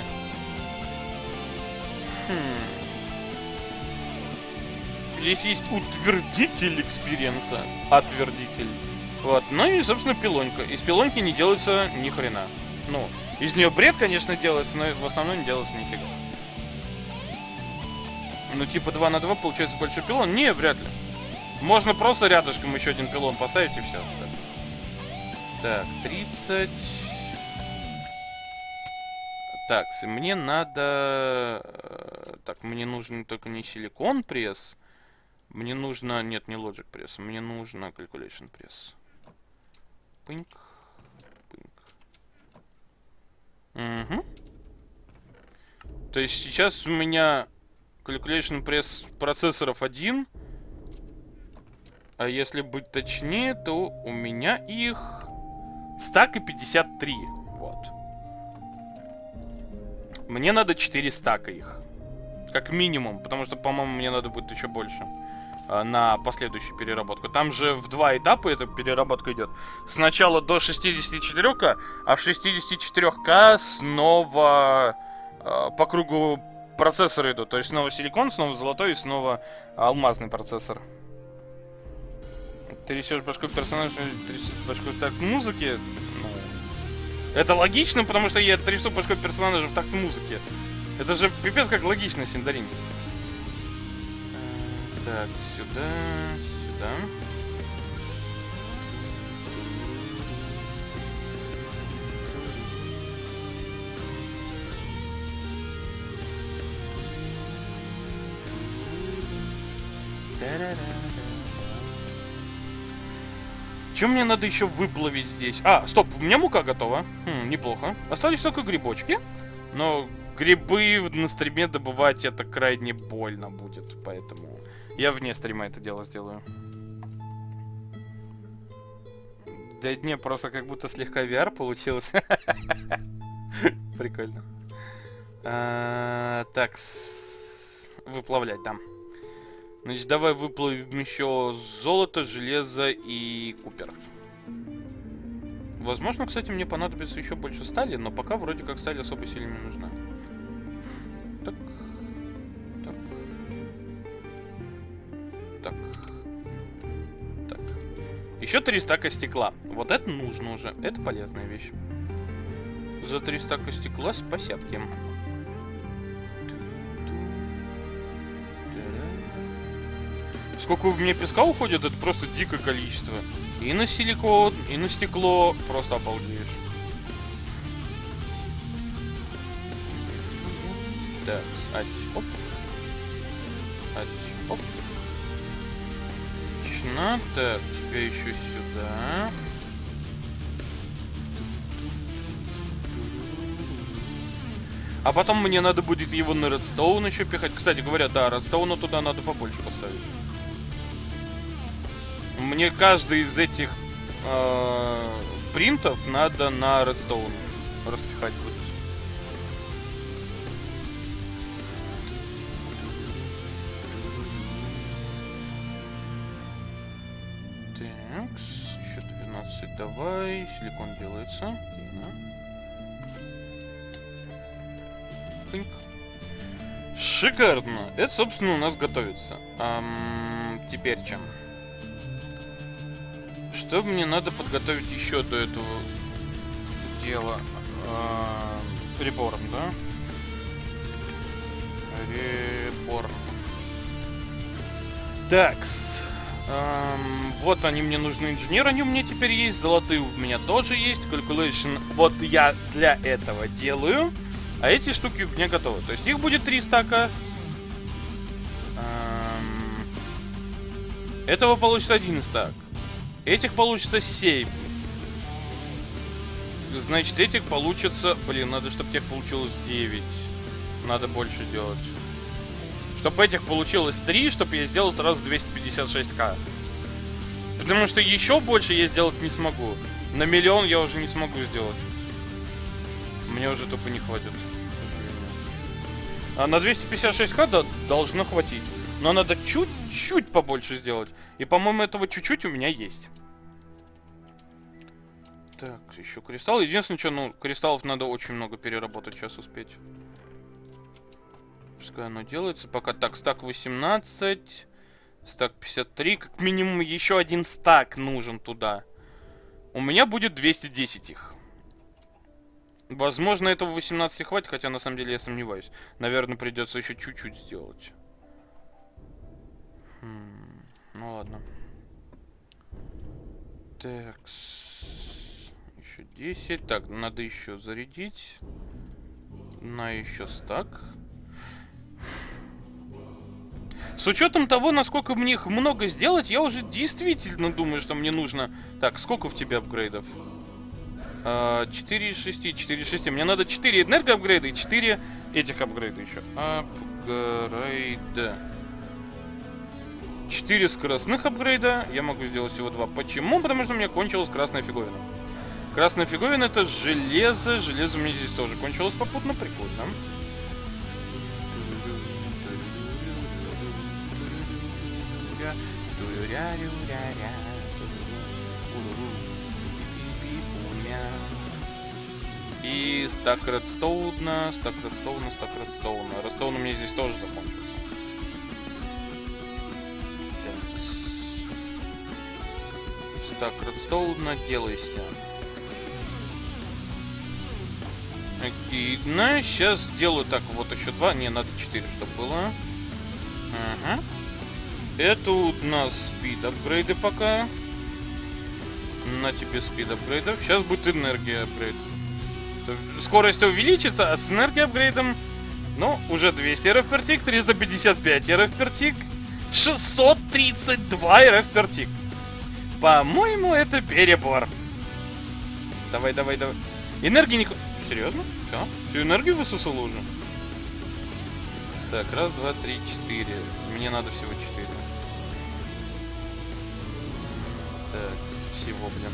Хм. Здесь есть утвердитель экспириенса. Отвердитель. Вот. Ну и, собственно, пилонька. Из пилоньки не делается ни хрена. Ну, из нее бред, конечно, делается, но в основном не делается нифига. Ну, типа 2 на 2 получается большой пилон? Не, вряд ли. Можно просто рядышком еще один пилон поставить и все. Так, так 30... Так, мне надо... Э, так, мне нужен только не силикон пресс. Мне нужно... Нет, не Logic пресс. Мне нужно Calculation пресс. Пыньк. Пыньк. Угу. То есть сейчас у меня Calculation пресс процессоров один. А если быть точнее, то у меня их стак и 53. Вот. Мне надо 4 стака их. Как минимум, потому что, по-моему, мне надо будет еще больше. На последующую переработку. Там же в два этапа эта переработка идет. Сначала до 64К, а в 64К снова э, по кругу процессоры идут. То есть снова силикон, снова золотой и снова алмазный процессор. Ты рисуешь башку персонажа, трясешь башку так музыки. Ну, это логично, потому что я трясу башку персонажа в такт музыки. Это же пипец как логично, Синдарин. Так, сюда, сюда. Чем мне надо еще выплавить здесь? А, стоп, у меня мука готова. Хм, неплохо. Остались только грибочки. Но грибы на стриме добывать это крайне больно будет. Поэтому я вне стрима это дело сделаю. Да не, просто как будто слегка VR получился. Прикольно. А, так, выплавлять, там. Значит, давай выплавим еще золото, железо и купер. Возможно, кстати, мне понадобится еще больше стали, но пока вроде как сталь особо сильно не нужна. Так. Так. Еще три стака стекла. Вот это нужно уже. Это полезная вещь. За три стака стекла спасятки. Сколько меня песка уходит, это просто дикое количество. И на силикон, и на стекло просто обалдеешь. Так, ать, оп. Ать, оп. Отлично. Так, тебя еще сюда. А потом мне надо будет его на редстоун еще пихать. Кстати говоря, да, редстоуна туда надо побольше поставить. Мне каждый из этих э, принтов надо на Redstone распихать будет. Давай. Силикон делается. Шикарно. Это, собственно, у нас готовится. Эм, теперь чем? Что мне надо подготовить еще до этого дела? А, реборн, да? Реборн. Такс. Эм, вот они мне нужны, инженер, они у меня теперь есть, золотые у меня тоже есть, calculation, вот я для этого делаю, а эти штуки у меня готовы. То есть их будет 3 стака. Эм, этого получится один стак. Этих получится 7. Значит, этих получится... Блин, надо, чтобы тех получилось 9. Надо больше делать. Чтобы этих получилось 3, чтобы я сделал сразу 256к. Потому что еще больше я сделать не смогу. На миллион я уже не смогу сделать. Мне уже тупо не хватит. А на 256к да, должно хватить. Но надо чуть-чуть побольше сделать. И, по-моему, этого чуть-чуть у меня есть. Так, еще кристалл. Единственное, что, ну, кристаллов надо очень много переработать, сейчас успеть. Пускай оно делается. Пока так, стак 18, стак 53. Как минимум еще один стак нужен туда. У меня будет 210 их. Возможно, этого 18 хватит, хотя на самом деле я сомневаюсь. Наверное, придется еще чуть-чуть сделать. Хм, ну ладно. Так. Еще 10. Так, надо еще зарядить. На еще стак. С учетом того, насколько мне их много сделать, я уже действительно думаю, что мне нужно... Так, сколько в тебе апгрейдов? 4 из 6, 4 из 6. Мне надо 4 энергоапгрейда и 4 этих апгрейда еще. Апгрейда. 4 скоростных апгрейда. Я могу сделать всего 2. Почему? Потому что у меня кончилась красная фиговина. Красная фиговина это железо. Железо у меня здесь тоже кончилось попутно. Прикольно. И стак редстоуна, стак редстоуна, стак редстоуна. Редстоун у меня здесь тоже закончился. Так, редстоуна, делайся. Окей, ну, сейчас сделаю так, вот еще два. Не, надо четыре, чтобы было. Ага. Это у нас спид апгрейды пока. На тебе спид апгрейдов. Сейчас будет энергия апгрейд. Скорость увеличится, а с энергией апгрейдом, ну, уже 200 РФ per tick, 355 РФ per tick, 632 РФ per. По-моему, это перебор. Давай, давай, давай. Энергии не... Серьезно? Все? Всю энергию высосал уже? Так, раз, два, три, четыре. Мне надо всего четыре. Так, всего, блин.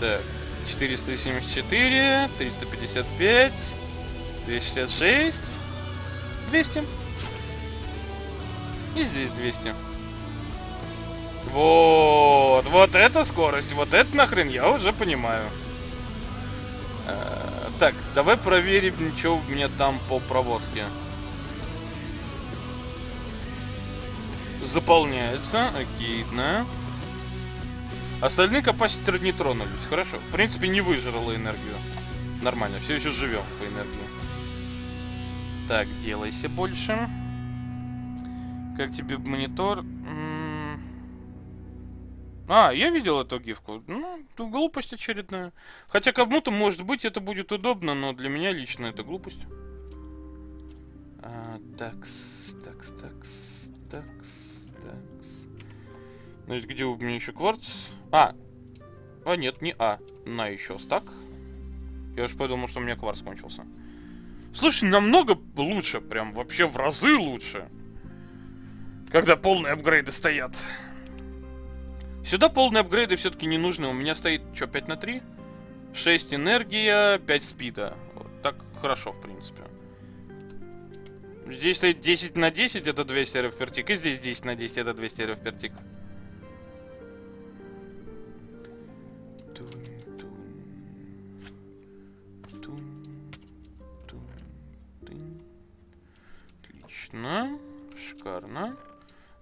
Так, 474, 355, 266, 200. И здесь 200. Вот, вот эта скорость, вот это нахрен я уже понимаю. А, так, давай проверим, что у меня там по проводке. Заполняется, окей, да. Остальные капаситоры не тронулись, хорошо. В принципе, не выжрало энергию. Нормально, все еще живем по энергии. Так, делайся больше. Как тебе монитор? А, я видел эту гифку. Ну, глупость очередная. Хотя кому-то, может быть, это будет удобно, но для меня лично это глупость. А, такс, такс, такс, такс, такс. Значит, где у меня еще кварц? А, а нет, не А. На еще стак. Я уж подумал, что у меня кварц кончился. Слушай, намного лучше, прям вообще в разы лучше. Когда полные апгрейды стоят. Сюда полные апгрейды все-таки не нужны. У меня стоит, что, 5 на 3? 6 энергия, 5 спида. Вот, так хорошо, в принципе. Здесь стоит 10 на 10, это 200 РФ. И здесь 10 на 10, это 200 РФ пертик. Отлично. Шикарно.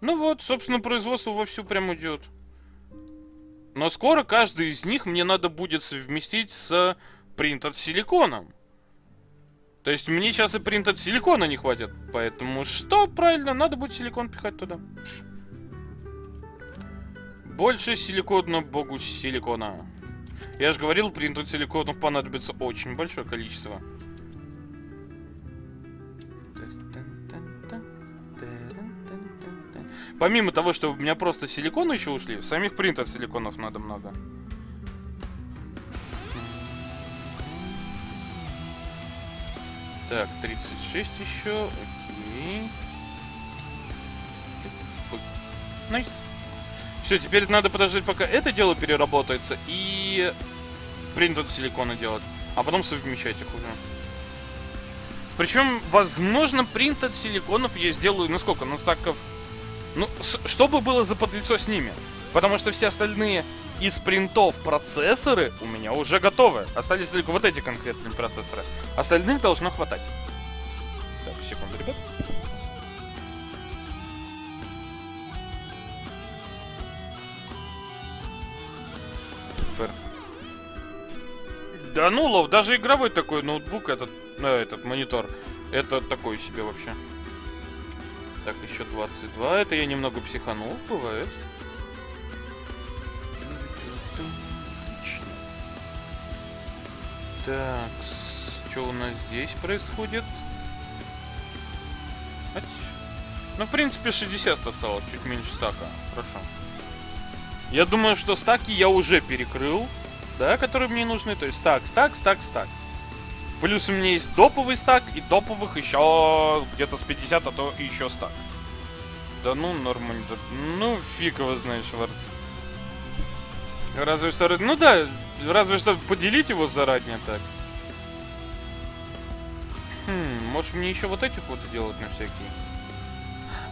Ну вот, собственно, производство вовсю прям идет. Но скоро каждый из них мне надо будет совместить с принт от силиконом. То есть мне сейчас и принт от силикона не хватит. Поэтому что правильно? Надо будет силикон пихать туда. Больше силикона, богу силикона. Я же говорил, принт от силиконов понадобится очень большое количество. Помимо того, что у меня просто силиконы еще ушли, самих принтов силиконов надо много. Так, 36 еще. Окей. Nice. Все, теперь надо подождать, пока это дело переработается и printed силикона делать. А потом совмещать их уже. Причем, возможно, printed силиконов я сделаю, ну сколько, на стаков ну, что бы было за подлицо с ними? Потому что все остальные из принтов процессоры у меня уже готовы. Остались только вот эти конкретные процессоры. Остальных должно хватать. Так, секунду, ребят. Фэр. Да ну, лов, даже игровой такой ноутбук, этот, э, этот монитор, это такой себе вообще. Так, еще 22. Это я немного психанул, бывает. Отлично. Так, что у нас здесь происходит? Ну, в принципе, 60 осталось, чуть меньше стака. Хорошо. Я думаю, что стаки я уже перекрыл, да, которые мне нужны. То есть стак, стак, стак, стак. Плюс у меня есть доповый стак, и доповых еще где-то с 50, а то еще стак. Да ну, нормально. Да, ну, фиг его знаешь, Шварц. Разве что... Ну да, разве что поделить его заранее так. Хм, может мне еще вот этих вот сделать на всякий?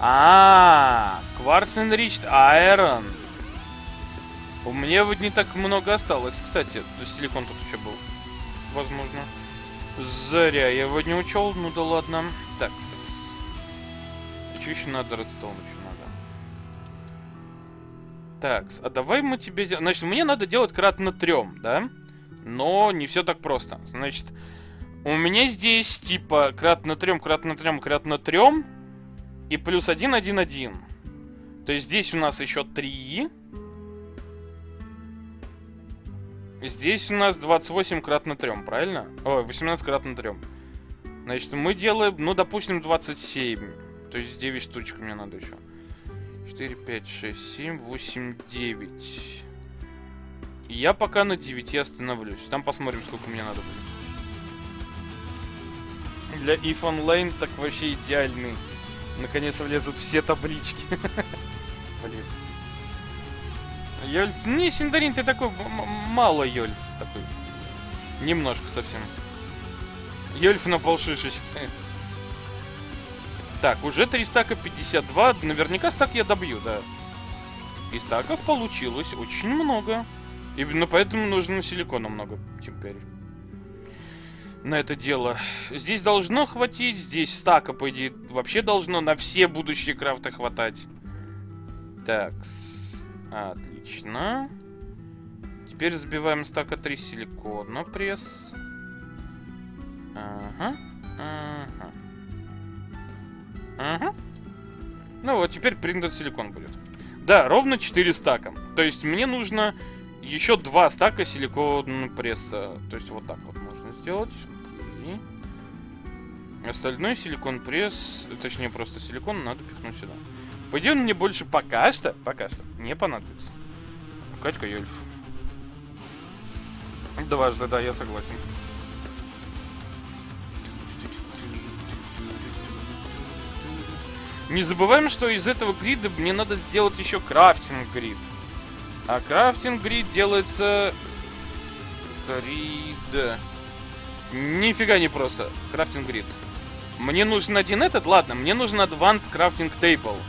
А, Кварц Enriched Iron. У меня вот не так много осталось. Кстати, силикон тут еще был. Возможно. Заря я его не учел, ну да ладно. Так, что еще надо, редстоун еще надо. Так, а давай мы тебе... Значит, мне надо делать кратно трем, да? Но не все так просто. Значит, у меня здесь типа кратно трем, кратно трем, кратно трем. и плюс 1, 1, 1. То есть здесь у нас еще 3. Здесь у нас 28 кратно 3, правильно? Ой, 18 кратно 3. Значит, мы делаем, ну, допустим, 27. То есть 9 штучек мне надо еще. 4, 5, 6, 7, 8, 9. Я пока на 9 остановлюсь. Там посмотрим, сколько мне надо будет. Для If Online так вообще идеальный. Наконец влезут все таблички. Блин. Йольф... Не, Синдарин, ты такой мало Йольф такой. Немножко совсем. Йольф на полшишечки. Так, уже 3 стака 52. Наверняка стак я добью, да. И стаков получилось очень много. Именно поэтому нужно силикона много теперь. На это дело. Здесь должно хватить, здесь стака, по идее, вообще должно на все будущие крафты хватать. Так, отлично. Теперь забиваем стака 3 силикона, пресс. Ага, ага. Ага. Ну вот, теперь принтер силикон будет. Да, ровно 4 стака. То есть мне нужно еще два стака силикон пресса. То есть вот так вот можно сделать. И остальной силикон пресс, точнее просто силикон, надо пихнуть сюда. По идее, он мне больше пока что, пока что не понадобится. Катька Йольф. Дважды, да, я согласен. Не забываем, что из этого грида мне надо сделать еще крафтинг грид. А крафтинг грид делается... Грид... Нифига не просто. Крафтинг грид. Мне нужен один этот? Ладно, мне нужен Advanced Crafting Table.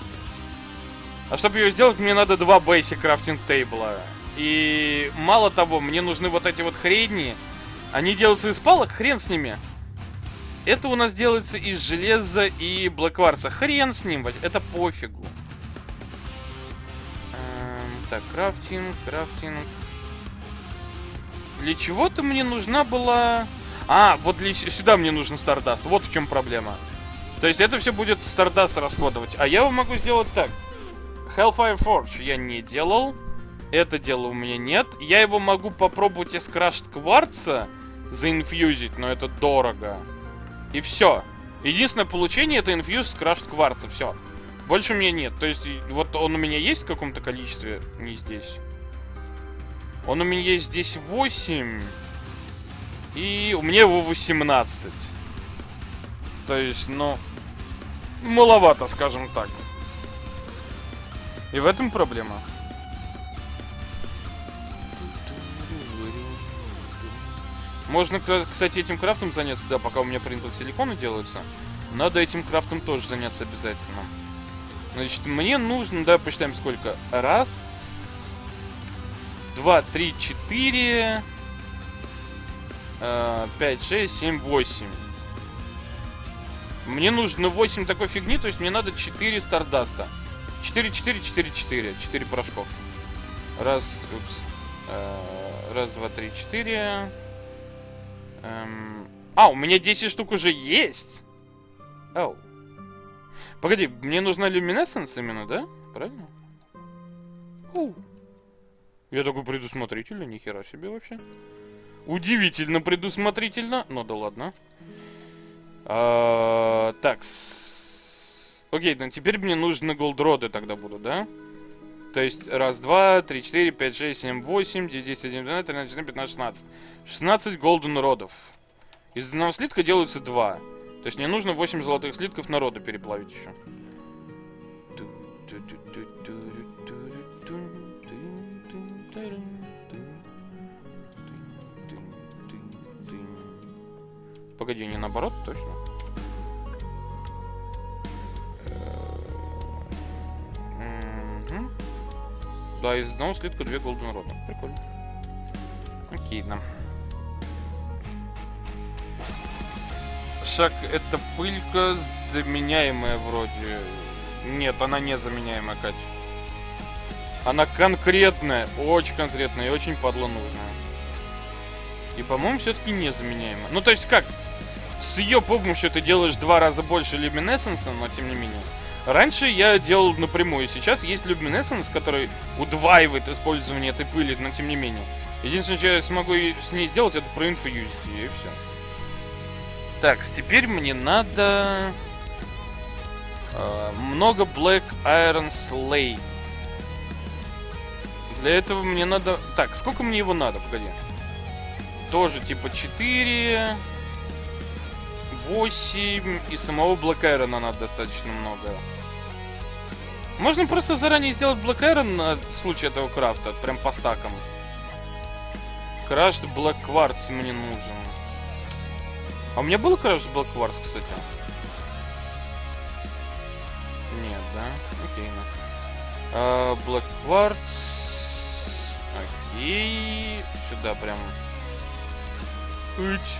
А чтобы ее сделать, мне надо два Basic Crafting Table. И мало того, мне нужны вот эти вот хрени. Они делаются из палок, хрен с ними. Это у нас делается из железа и блэкварца. Хрен с ним, это пофигу. Так, крафтинг, крафтинг. Для чего-то мне нужна была... А, вот для... сюда мне нужен Стардаст. Вот в чем проблема. То есть это все будет Стардаст расходовать. А я его могу сделать так. Hellfire Forge я не делал. Это дело у меня нет. Я его могу попробовать из Crushed кварца заинфьюзить, но это дорого. И все. Единственное получение это Infused Crushed кварца. Все. Больше у меня нет. То есть, вот он у меня есть в каком-то количестве, не здесь. Он у меня есть здесь 8. И у меня его 18. То есть, ну, маловато, скажем так. И в этом проблема. Можно, кстати, этим крафтом заняться, да, пока у меня принтер силикона делаются. Надо этим крафтом тоже заняться обязательно. Значит, мне нужно, да, посчитаем сколько. Раз, два, три, четыре, э, пять, шесть, семь, восемь. Мне нужно 8 такой фигни, то есть мне надо 4 стардаста. 4, 4, 4, 4. 4 порошков. Раз, упс. Э, раз, два, три, четыре. Эм... А, у меня 10 штук уже есть. Оу. Погоди, мне нужна люминесценс именно, да? Правильно? У. Я такой предусмотрительный, нихера себе вообще. Удивительно предусмотрительно. Ну да ладно. А, так. Окей, ну теперь мне нужны голдроды тогда будут, да? То есть, раз, два, три, четыре, пять, шесть, семь, восемь, девять, десять, один, двенадцать, тринадцать, четырнадцать, пятнадцать, шестнадцать. Шестнадцать голден родов. Из одного слитка делаются два. То есть мне нужно 8 золотых слитков народа переплавить еще. Погоди, не наоборот, точно? Да, из одного слитка две голден рода. Прикольно. Окей, да. шаг это пылька заменяемая вроде. Нет, она не заменяемая, Катя. Она конкретная, очень конкретная и очень подло нужная. И, по-моему, все-таки незаменяемая. Ну, то есть как? С ее помощью ты делаешь два раза больше люминесценса, но тем не менее. Раньше я делал напрямую, сейчас есть Luminescence, который удваивает использование этой пыли, но тем не менее. Единственное, что я смогу с ней сделать, это проинфьюзить ее, и все. Так, теперь мне надо... Э, много Black Iron Slate. Для этого мне надо... Так, сколько мне его надо? Погоди. Тоже типа 4... 8... И самого Black Iron надо достаточно много. Можно просто заранее сделать Black Iron на случай этого крафта. Прям по стакам. Crushed Black Quartz мне нужен. А у меня был Crushed Black Quartz, кстати? Нет, да? Окей, ну. Uh, Black Quartz. Окей. Сюда прям. Уть.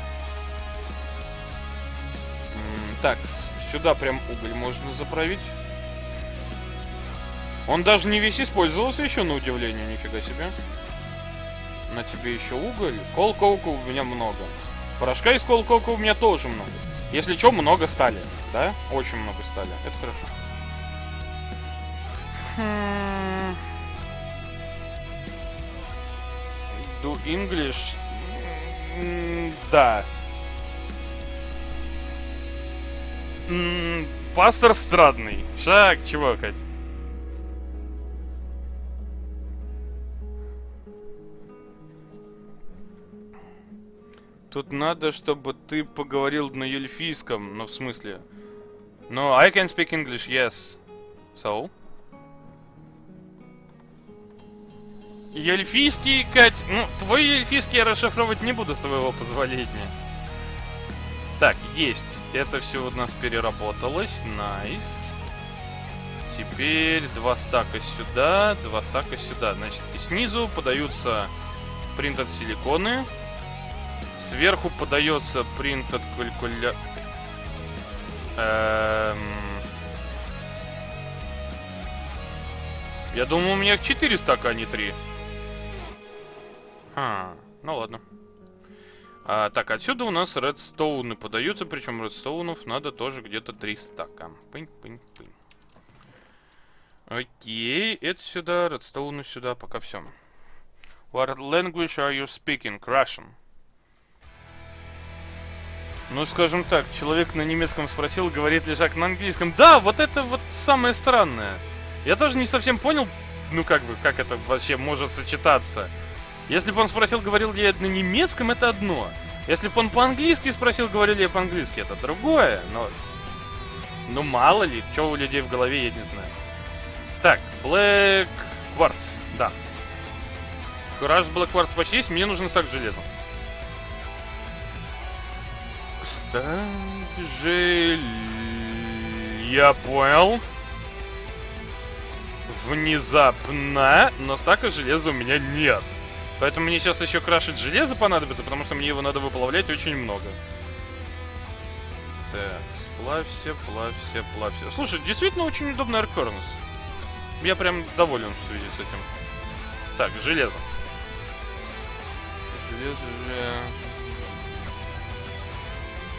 Так, сюда прям уголь можно заправить. Он даже не весь использовался еще, на удивление, нифига себе. На тебе еще уголь. Колкоука у меня много. Порошка из колкоука у меня тоже много. Если что, много стали. Да? Очень много стали. Это хорошо. Do English? Да. Пастор Страдный. Шаг, чего, Кать? Тут надо, чтобы ты поговорил на эльфийском, ну в смысле. No, I can speak English, yes. So? Эльфийский, Кать, ну, твой эльфийский я расшифровывать не буду с твоего позволения. Так, есть. Это все у нас переработалось. Найс. Nice. Теперь два стака сюда, два стака сюда. Значит, и снизу подаются printed силиконы. Сверху подается printed калькуля... Эм... Я думаю, у меня их 4 стака, а не 3. А, ну ладно. А, так, отсюда у нас редстоуны подаются, причем редстоунов надо тоже где-то 3 стака. Пынь, пынь, пынь. Окей, это сюда, редстоуны сюда, пока все. What language are you speaking? Russian. Ну, скажем так, человек на немецком спросил, говорит ли Жак на английском. Да, вот это вот самое странное. Я тоже не совсем понял, ну как бы, как это вообще может сочетаться. Если бы он спросил, говорил ли я на немецком, это одно. Если бы он по-английски спросил, говорил ли я по-английски, это другое. Но, ну мало ли, что у людей в голове, я не знаю. Так, Black Quartz, да. Кураж Black Quartz почти есть, мне нужен стак железа. Так, Я понял. Внезапно, но стака железа у меня нет. Поэтому мне сейчас еще крашить железо понадобится, потому что мне его надо выплавлять очень много. Так, сплавься, плавься, плавься. Слушай, действительно очень удобный аркфернес. Я прям доволен в связи с этим. Так, железо. Железо, железо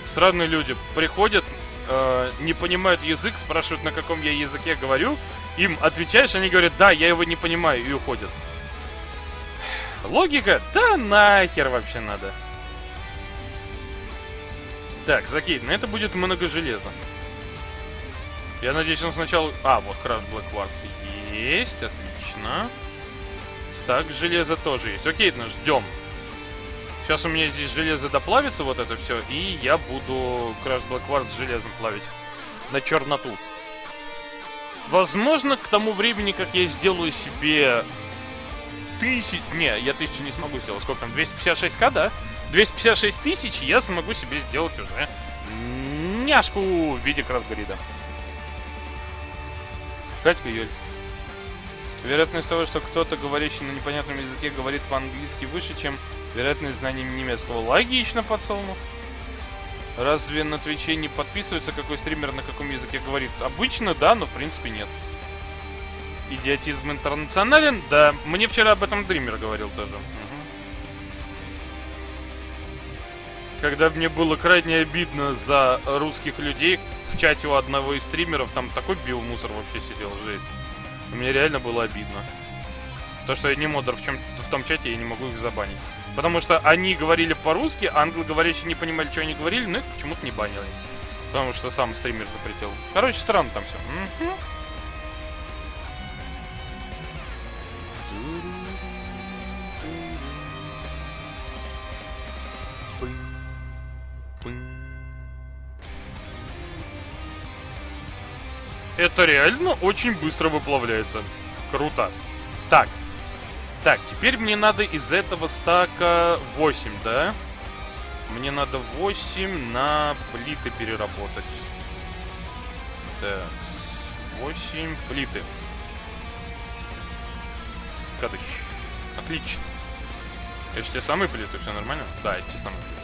странные люди приходят, э, не понимают язык, спрашивают, на каком я языке говорю, им отвечаешь, они говорят, да, я его не понимаю, и уходят. Логика? Да нахер вообще надо. Так, закид, на это будет много железа. Я надеюсь, он сначала... А, вот Crash Black Quartz есть, отлично. Стак железа тоже есть. Окей, ну ждем. Сейчас у меня здесь железо доплавится, вот это все, и я буду Crash Black Wars с железом плавить на черноту. Возможно, к тому времени, как я сделаю себе тысяч... Не, я тысячу не смогу сделать. Сколько там? 256к, да? 256 тысяч я смогу себе сделать уже няшку в виде крафтгрида. Катька Юль. Вероятность того, что кто-то, говорящий на непонятном языке, говорит по-английски выше, чем вероятность знания немецкого. Логично, подсолнух. Разве на Твиче не подписывается, какой стример на каком языке говорит? Обычно да, но в принципе нет. Идиотизм интернационален? Да, мне вчера об этом Дример говорил тоже. Угу. когда мне было крайне обидно за русских людей в чате у одного из стримеров, там такой биомусор вообще сидел в Мне реально было обидно. То, что я не модер в, чем, в том чате, я не могу их забанить. Потому что они говорили по-русски, а англоговорящие не понимали, что они говорили, но их почему-то не банили. Потому что сам стример запретил. Короче, странно там все. Угу. Это реально очень быстро выплавляется. Круто. Стак. Так, теперь мне надо из этого стака 8, да? Мне надо 8 на плиты переработать. Так, 8 плиты. Скадыш. Отлично. Это те самые плиты, все нормально? Да, эти самые плиты.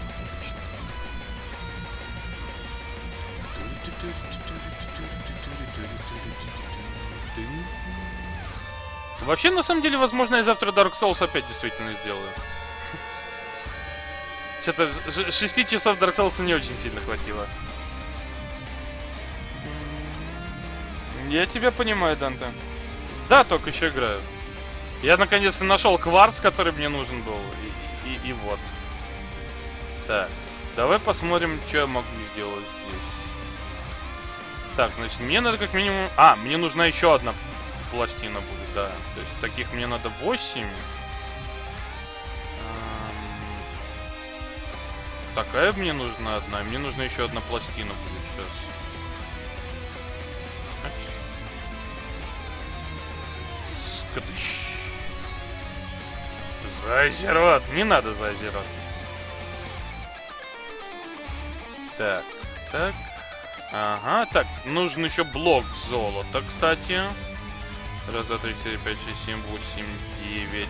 Вообще, на самом деле, возможно, я завтра Dark Souls опять действительно сделаю. Что-то 6 часов Dark Souls не очень сильно хватило. Я тебя понимаю, Данте. Да, только еще играю. Я наконец-то нашел кварц, который мне нужен был. И, и, и вот. Так, давай посмотрим, что я могу сделать здесь. Так, значит, мне надо как минимум... А, мне нужна еще одна пластина будет, да. То есть таких мне надо 8. Такая мне нужна одна. Мне нужна еще одна пластина будет сейчас. Скотыщ. За Не надо за Так, так. Ага, так, нужен еще блок золота, кстати. Раз, два, три, четыре, пять, шесть, семь, восемь, девять.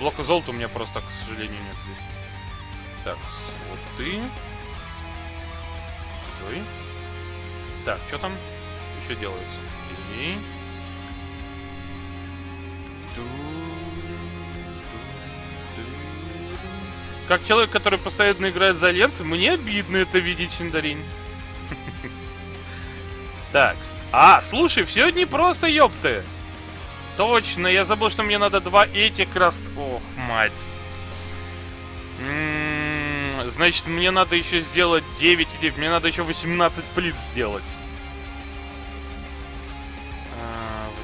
Блока золота у меня просто, к сожалению, нет здесь. Так, вот ты. Стой. Так, что там еще делается? И... Как человек, который постоянно играет за Альянсы, мне обидно это видеть, Синдарин. Так, а, слушай, все не просто, ёпты. Точно, я забыл, что мне надо два этих раз... Ох, мать. М-м, значит, мне надо еще сделать 9 и 9. Мне надо еще 18 плит сделать.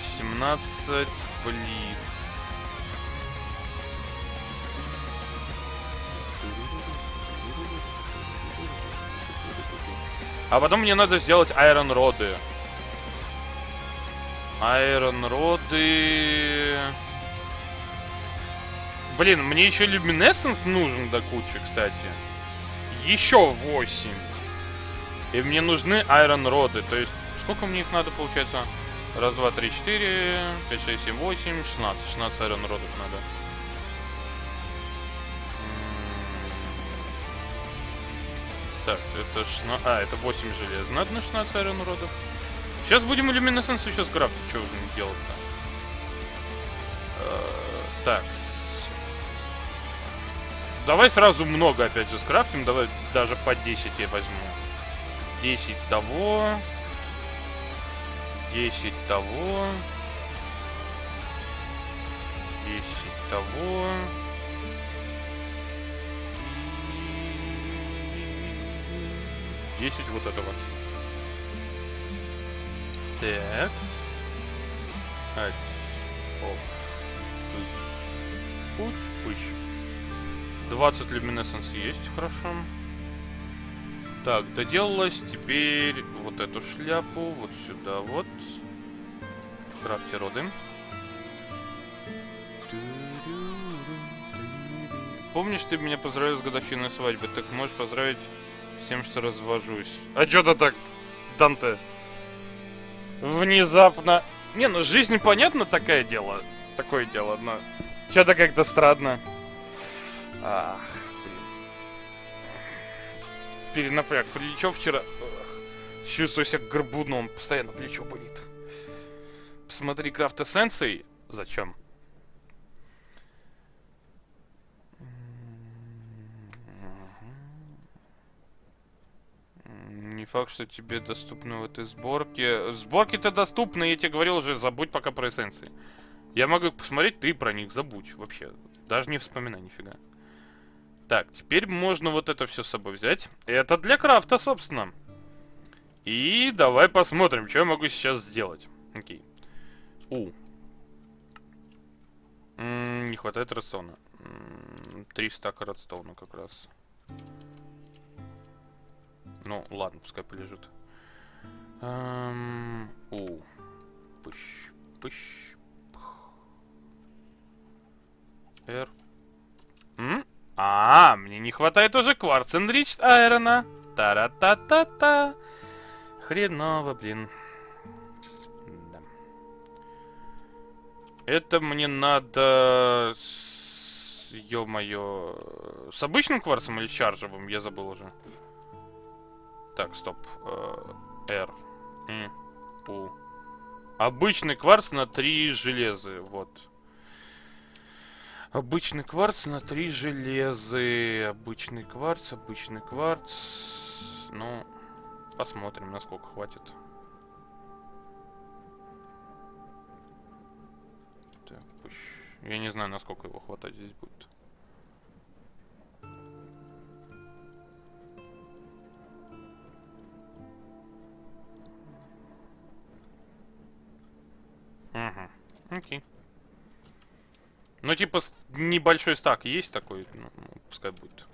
18 а, плит. А потом мне надо сделать айрон роды. Айрон роды... Блин, мне еще люминесценс нужен до кучи, кстати. Еще 8. И мне нужны айрон роды. То есть, сколько мне их надо, получается? Раз, два, три, четыре, пять, шесть, семь, восемь, шестнадцать. Шестнадцать айрон родов надо. Так, это шна... А, это 8 железа. Надо на 16 айрон уродов. Сейчас будем иллюминесценцию сейчас крафтить. Что уже не делать-то? Э, так. Давай сразу много опять же скрафтим. Давай даже по 10 я возьму. 10 того. 10 того. 10 того. 10 вот этого. Так. Ать. Оп. Путь. Путь. Пыщ. 20 люминесценс есть, хорошо. Так, доделалось теперь вот эту шляпу, вот сюда вот. Крафте роды. Помнишь, ты меня поздравил с годовщиной свадьбы? Так можешь поздравить тем, что развожусь. А чё-то так, Данте, внезапно... Не, ну жизнь, понятно, такое дело. Такое дело, но... Чё-то как-то странно. Ах, блин. Перенапряг. Прилечу вчера... Ах, чувствую себя горбуном. Постоянно плечо болит. Посмотри Крафт Эссенций. Зачем? Не факт, что тебе доступны в этой сборке. Сборки-то доступны, я тебе говорил уже, забудь пока про эссенции. Я могу посмотреть, ты про них забудь вообще. Даже не вспоминай нифига. Так, теперь можно вот это все с собой взять. Это для крафта, собственно. И давай посмотрим, что я могу сейчас сделать. Окей. У. М -м, не хватает рациона. Три стака радстоуна как раз. Ну, ладно, пускай полежит. Эм, у. Пыщ, пыщ. Р. М? А, мне не хватает уже кварц Enriched Айрона. Та-ра-та-та-та. Хреново, блин. Да. Это мне надо... Ё-моё... С обычным кварцем или с чаржевым? Я забыл уже. Так, стоп. Э, R. М. У. Обычный кварц на 3 железы. Вот. Обычный кварц на 3 железы. Обычный кварц, обычный кварц. Ну, посмотрим, насколько хватит. Так, пусть... Я не знаю, насколько его хватать здесь будет. Угу. Окей. Ну, типа, небольшой стак есть такой, ну, пускай будет.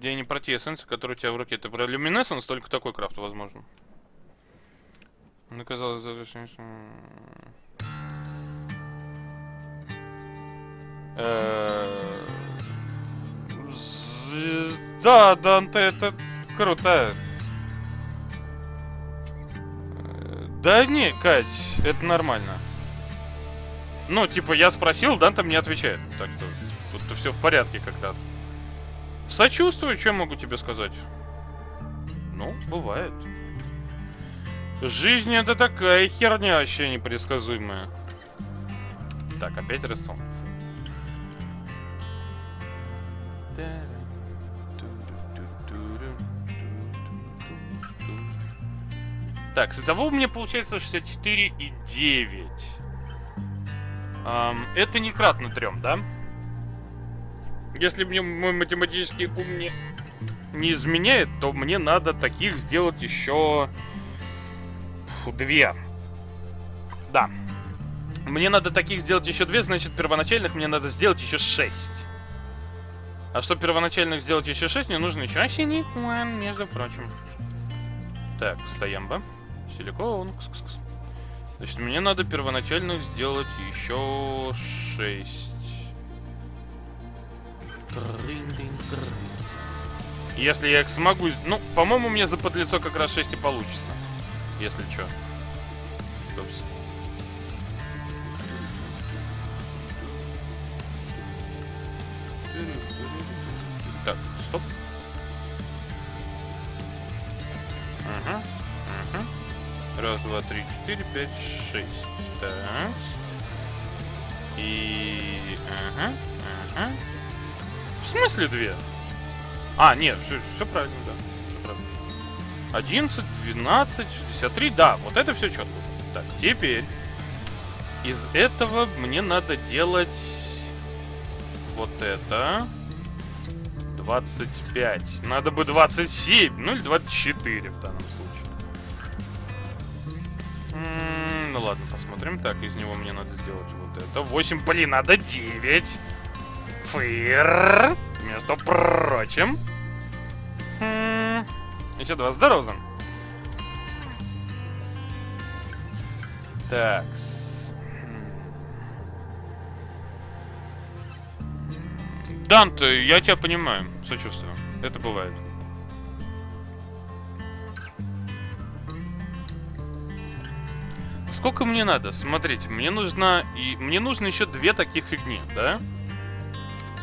Я не про те эссенции, которые у тебя в руке. Это про люминесценс, только такой крафт возможно. Наказалось за Да, Данте, это круто. Да не, Кать, это нормально. Ну, типа, я спросил, Данте мне отвечает. Так что тут все в порядке как раз. Сочувствую, что могу тебе сказать? Ну, бывает. Жизнь это такая херня вообще непредсказуемая. Так, опять рисунок. Так, с того у меня получается 64 и 9. Эм, это не кратно трем, да? Если мне мой математический ум не, не изменяет, то мне надо таких сделать еще Фу, две. Да. Мне надо таких сделать еще две, значит, первоначальных мне надо сделать еще шесть. А чтобы первоначальных сделать еще шесть, мне нужно еще осенникуан, между прочим. Так, стоямба. Силикон. Значит, мне надо первоначальных сделать еще 6. Если я их смогу... Ну, по-моему, мне за подлицо как раз 6 и получится. Если что. Упс. Раз, два, три, четыре, пять, шесть. Так. И... Ага, ага. В смысле две? А, нет, все, все правильно, да. Все правильно. 11, 12, 63, да, вот это все четко. Так, теперь из этого мне надо делать вот это. 25. Надо бы 27, ну или 24 в данном случае. Ну ладно, посмотрим. Так, из него мне надо сделать вот это. 8, блин, надо 9. Фыр. Между прочим. Еще два. Здорово, Так. Данте, я тебя понимаю. Сочувствую. Это бывает. Сколько мне надо? Смотрите, мне нужно и мне нужно еще две таких фигни, да?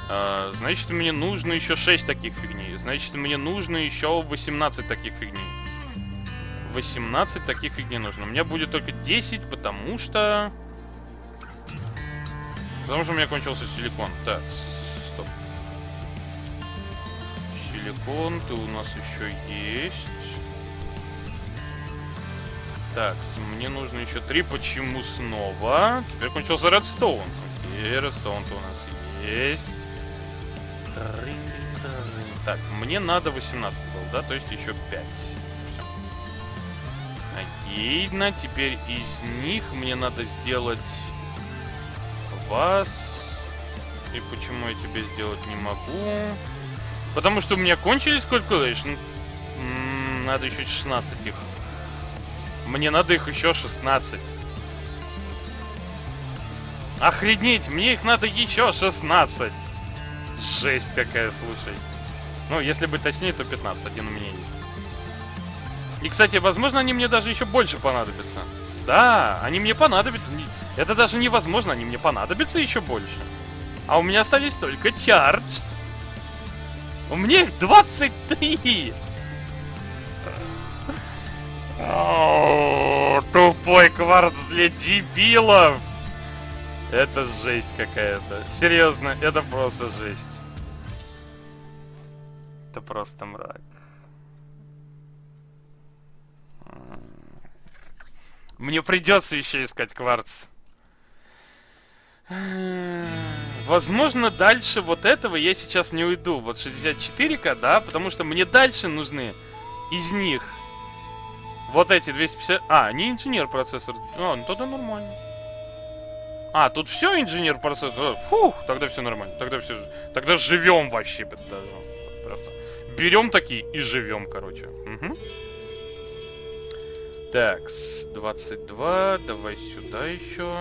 А, значит, мне нужно еще 6 таких фигней. Значит, мне нужно еще 18 таких фигней. 18 таких фигней нужно. У меня будет только 10, потому что... Потому что у меня кончился силикон. Так, стоп. силикон, ты у нас еще есть. Так, мне нужно еще три. Почему снова? Теперь кончился редстоун. Окей, редстоун-то у нас есть. Так, мне надо 18 был, да? То есть еще 5. Все. Окейно. Теперь из них мне надо сделать вас. И почему я тебе сделать не могу? Потому что у меня кончились calculation. Надо еще 16 их. Мне надо их еще 16. Охренеть, мне их надо еще 16. Жесть какая, слушай. Ну, если быть точнее, то 15. Один у меня есть. И, кстати, возможно, они мне даже еще больше понадобятся. Да, они мне понадобятся. Это даже невозможно, они мне понадобятся еще больше. А у меня остались только чардж. У меня их 23! Тупой кварц для дебилов! Это жесть какая-то. Серьезно, это просто жесть. Это просто мрак. Мне придется еще искать кварц. Возможно, дальше вот этого я сейчас не уйду. Вот 64к, да, потому что мне дальше нужны из них вот эти 250... А, не инженер-процессор. А, ну тогда нормально. А, тут все инженер-процессор. Фух, тогда все нормально. Тогда все... Тогда живем вообще даже. Просто берем такие и живем, короче. Угу. Так, 22. Давай сюда еще.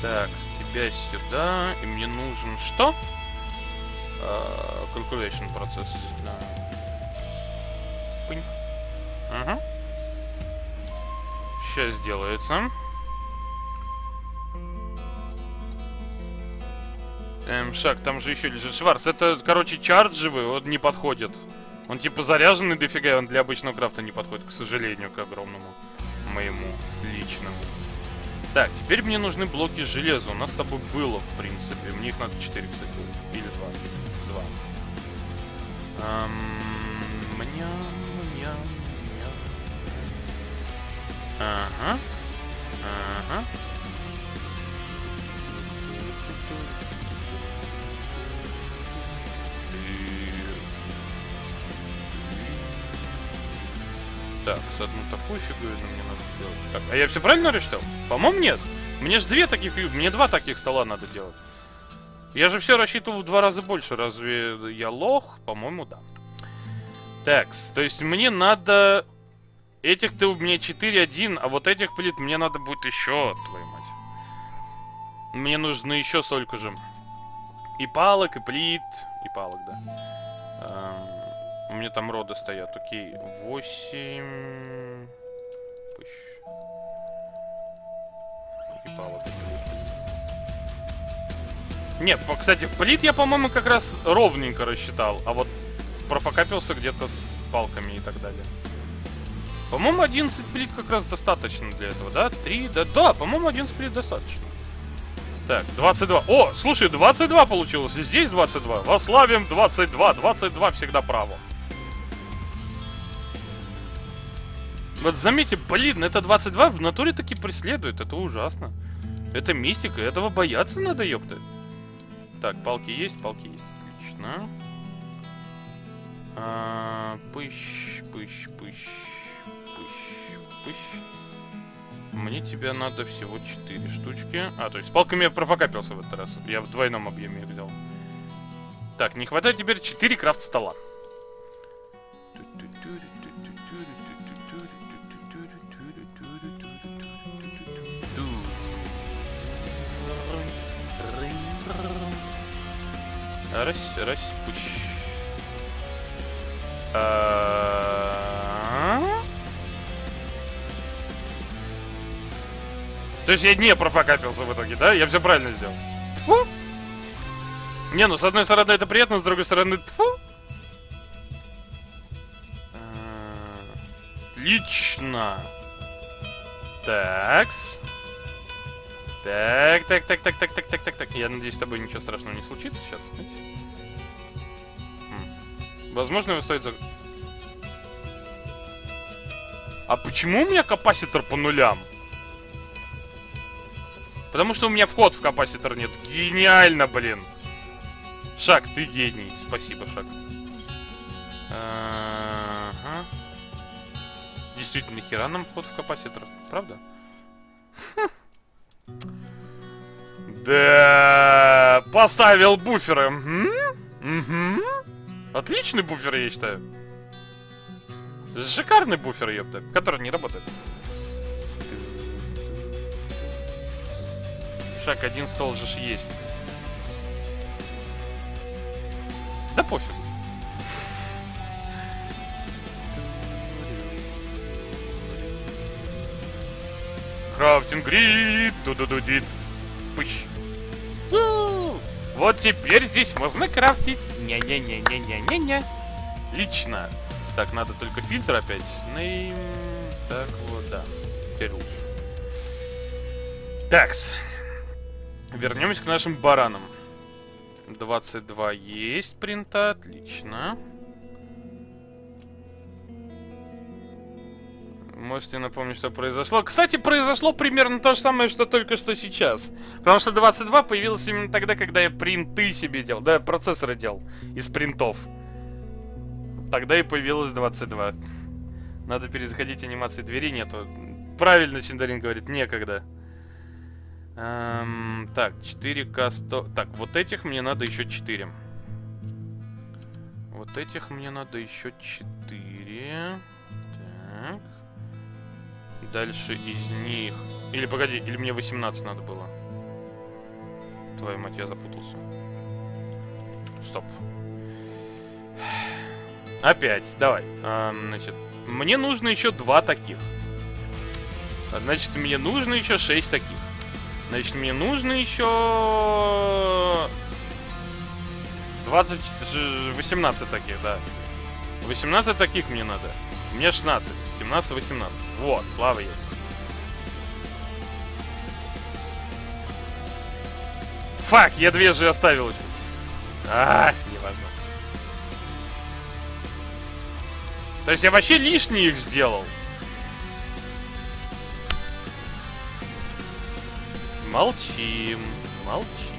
Так, с тебя сюда. И мне нужен что? Uh, calculation процесс. Да. Угу. Сейчас сделается. Эм, шаг, там же еще лежит Шварц. Это, короче, чарджевый, он не подходит. Он типа заряженный дофига, он для обычного крафта не подходит, к сожалению, к огромному моему личному. Так, теперь мне нужны блоки железа. У нас с собой было, в принципе. Мне их надо 4, кстати. Или 2. 2. Эм, Ага. Ага. Так, с одну такую фигуру мне надо сделать. Так, а я все правильно рассчитал? По-моему, нет. Мне же две таких мне два таких стола надо делать. Я же все рассчитывал в два раза больше. Разве я лох? По-моему, да. Так, то есть мне надо Этих-то у меня 4-1, а вот этих плит мне надо будет еще, твою мать. Мне нужно еще столько же. И палок, и плит. И палок, да. Эм, у меня там роды стоят. Окей, 8... Пыщ. И палок, и плит. Нет, кстати, плит я, по-моему, как раз ровненько рассчитал. А вот профокапился где-то с палками и так далее. По-моему, 11 плит как раз достаточно для этого, да? 3, да, да, по-моему, 11 плит достаточно. Так, 22. О, слушай, 22 получилось. И здесь 22. Вославим 22. 22 всегда право. Вот заметьте, блин, это 22 в натуре таки преследует. Это ужасно. Это мистика. Этого бояться надо, ёпта. Так, палки есть, палки есть. Отлично. А, пыщ, пыщ, пыщ пыщ. Мне тебя надо всего 4 штучки. А, то есть с палками я профокапился в этот раз. Я в двойном объеме их взял. Так, не хватает теперь 4 крафт стола. Раз, раз, пущ. А То есть я не профокапился в итоге, да? Я все правильно сделал. Тьфу! Не, ну с одной стороны это приятно, с другой стороны тьфу! Отлично! Такс. Так, так, так, так, так, так, так, так, так. Я надеюсь, с тобой ничего страшного не случится сейчас. Возможно, его стоит за... А почему у меня капаситор по нулям? Потому что у меня вход в капаситор нет. Гениально, блин. Шаг, ты гений. Спасибо, Шаг. Ага. Действительно, хера нам вход в капаситор, правда? Да, поставил буферы. Отличный буфер, я считаю. Шикарный буфер, ёпта, который не работает. Шаг, один стол же есть. Да пофиг. Крафтинг грид, ду-ду-ду-дит. Пыщ. Вот теперь здесь можно крафтить. Не-не-не-не-не-не-не. Лично. Так, надо только фильтр опять. Name. Так, вот, да. Теперь лучше. Такс. Вернемся к нашим баранам. 22 есть принта, отлично. Можете напомнить, что произошло? Кстати, произошло примерно то же самое, что только что сейчас. Потому что 22 появился именно тогда, когда я принты себе делал. Да, процессоры делал из принтов. Тогда и появилось 22. Надо перезаходить анимации двери, нету. Правильно Синдарин говорит, некогда. Эм, так, 4К 100... Так, вот этих мне надо еще 4. Вот этих мне надо еще 4. Так. Дальше из них... Или погоди, или мне 18 надо было. Твою мать, я запутался. Стоп. Опять, давай. А, значит, мне нужно еще два таких. Значит, мне нужно еще 6 таких. Значит, мне нужно еще... 20... 18 таких, да. 18 таких мне надо. Меня 16. 17, 18. Вот, слава есть. Фак, я две же оставил. А, неважно. То есть я вообще лишние их сделал. Молчим, молчим.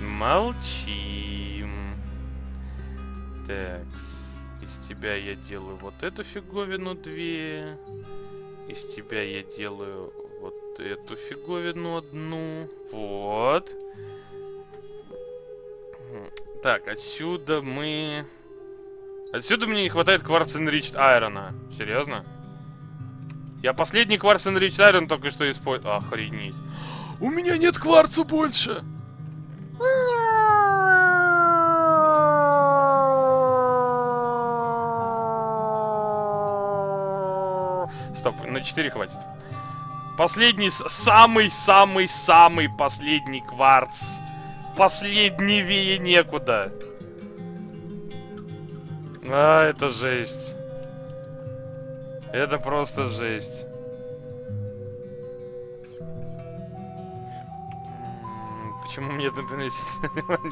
Молчим. Так, из тебя я делаю вот эту фиговину две. Из тебя я делаю вот эту фиговину одну. Вот. Так, отсюда мы... Отсюда мне не хватает кварц Enriched Айрона. Серьезно? Я последний кварц Enriched Iron только что использовал. Охренеть. У меня нет кварца больше. Стоп, на 4 хватит. Последний, самый-самый-самый последний кварц. Последневее некуда. А, это жесть. Это просто жесть. Почему мне это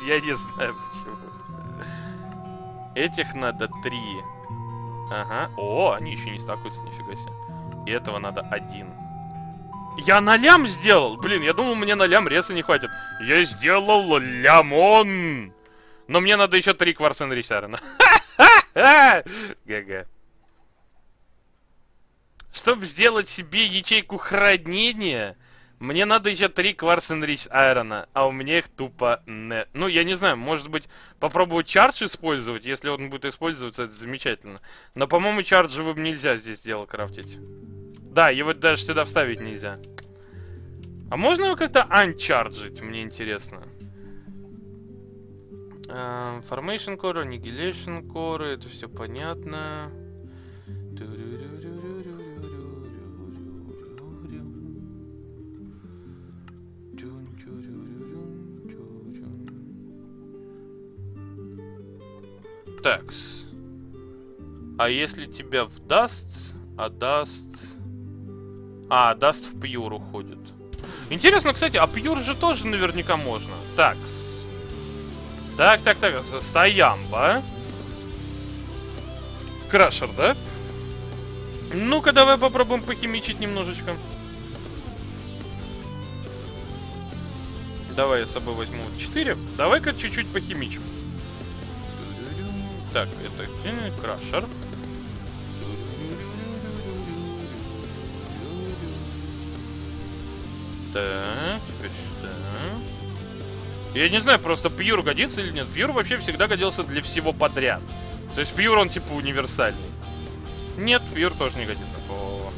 Я не знаю почему. Этих надо три. Ага. О, они еще не стакаются, нифига себе. И этого надо один. Я на лям сделал! Блин, я думал, мне на лям реса не хватит. Я сделал лямон! Но мне надо еще три кварцен Ричарена. ГГ. Чтобы сделать себе ячейку хранения, мне надо еще три Кварсен Рич Айрона, а у меня их тупо нет. Ну, я не знаю, может быть, попробовать чардж использовать. Если он будет использоваться, это замечательно. Но, по-моему, чарджевым нельзя здесь дело крафтить. Да, его даже сюда вставить нельзя. А можно его как-то анчарджить, мне интересно. Formation Core, Annihilation Core, это все понятно. Такс. А если тебя вдаст, а даст... А, даст в пьюр уходит. Интересно, кстати, а пьюр же тоже наверняка можно. Так. Так, так, так, стоямба. Крашер, да? Ну-ка, давай попробуем похимичить немножечко. Давай я с собой возьму 4. Давай-ка чуть-чуть похимичим. Так, это крашер. Так, теперь сюда. Я не знаю, просто пьюр годится или нет. Пьюр вообще всегда годился для всего подряд. То есть пьюр он типа универсальный. Нет, пьюр тоже не годится. О.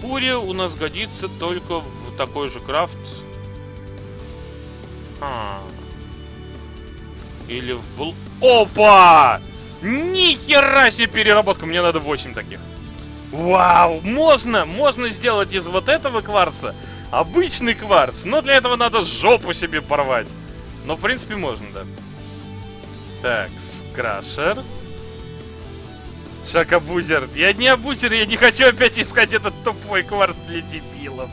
Пури у нас годится только в такой же крафт. А. Или в бл... Опа! Нихера себе переработка, мне надо 8 таких. Вау, можно, можно сделать из вот этого кварца обычный кварц, но для этого надо жопу себе порвать. Но в принципе можно, да. Так, скрашер. Шакабузер. Я не абузер, я не хочу опять искать этот тупой кварц для дебилов.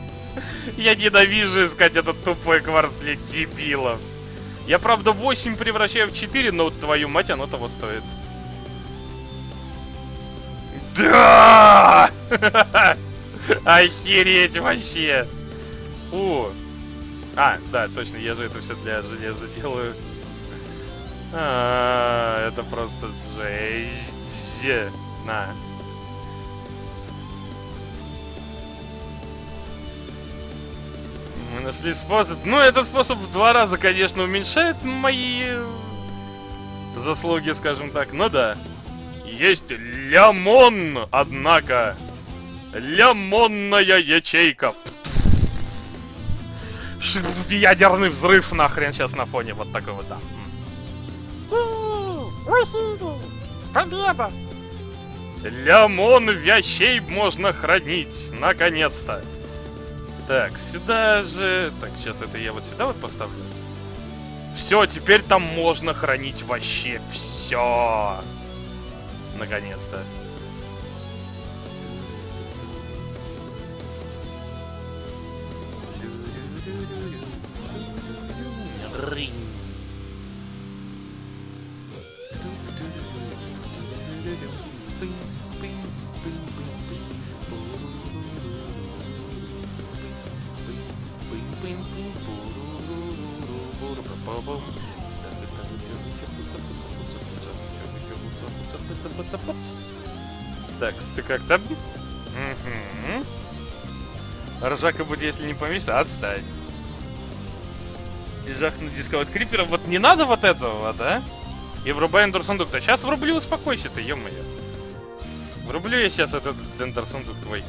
Я ненавижу искать этот тупой кварц для дебилов. Я, правда, 8 превращаю в 4, но твою мать, оно того стоит. Да! Охереть вообще! О! А, да, точно, я же это все для железа делаю. А, это просто жесть. На. Мы нашли способ. Ну, этот способ в два раза, конечно, уменьшает мои заслуги, скажем так. Ну да. Есть лямон, однако. Лямонная ячейка. Ядерный взрыв нахрен сейчас на фоне вот такой вот там. Победа! Лямон вещей можно хранить, наконец-то. Так, сюда же... Так, сейчас это я вот сюда вот поставлю. Все, теперь там можно хранить вообще все. Наконец-то. Ринь. Ты как там? Угу. Ржака будет, если не поместится, отстань. И жахнуть дисковод крипера. Вот не надо вот этого, да? И врубай эндор-сундук. Да сейчас врублю, успокойся ты, ё-моё. Врублю я сейчас этот эндор-сундук твой.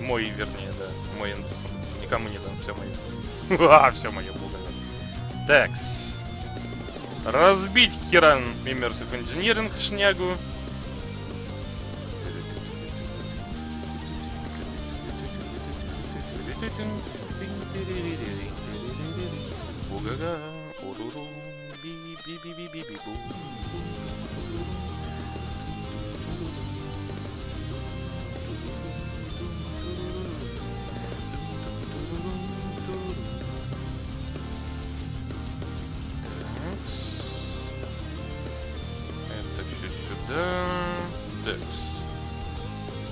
Мой, вернее, да. Мой эндор-сундук. Никому не дам, все мое. А, все мое было. Такс. Разбить Киран Immersive Engineering шнягу. Бугага, уруру, би би би би би би бу. Это все сюда. Так.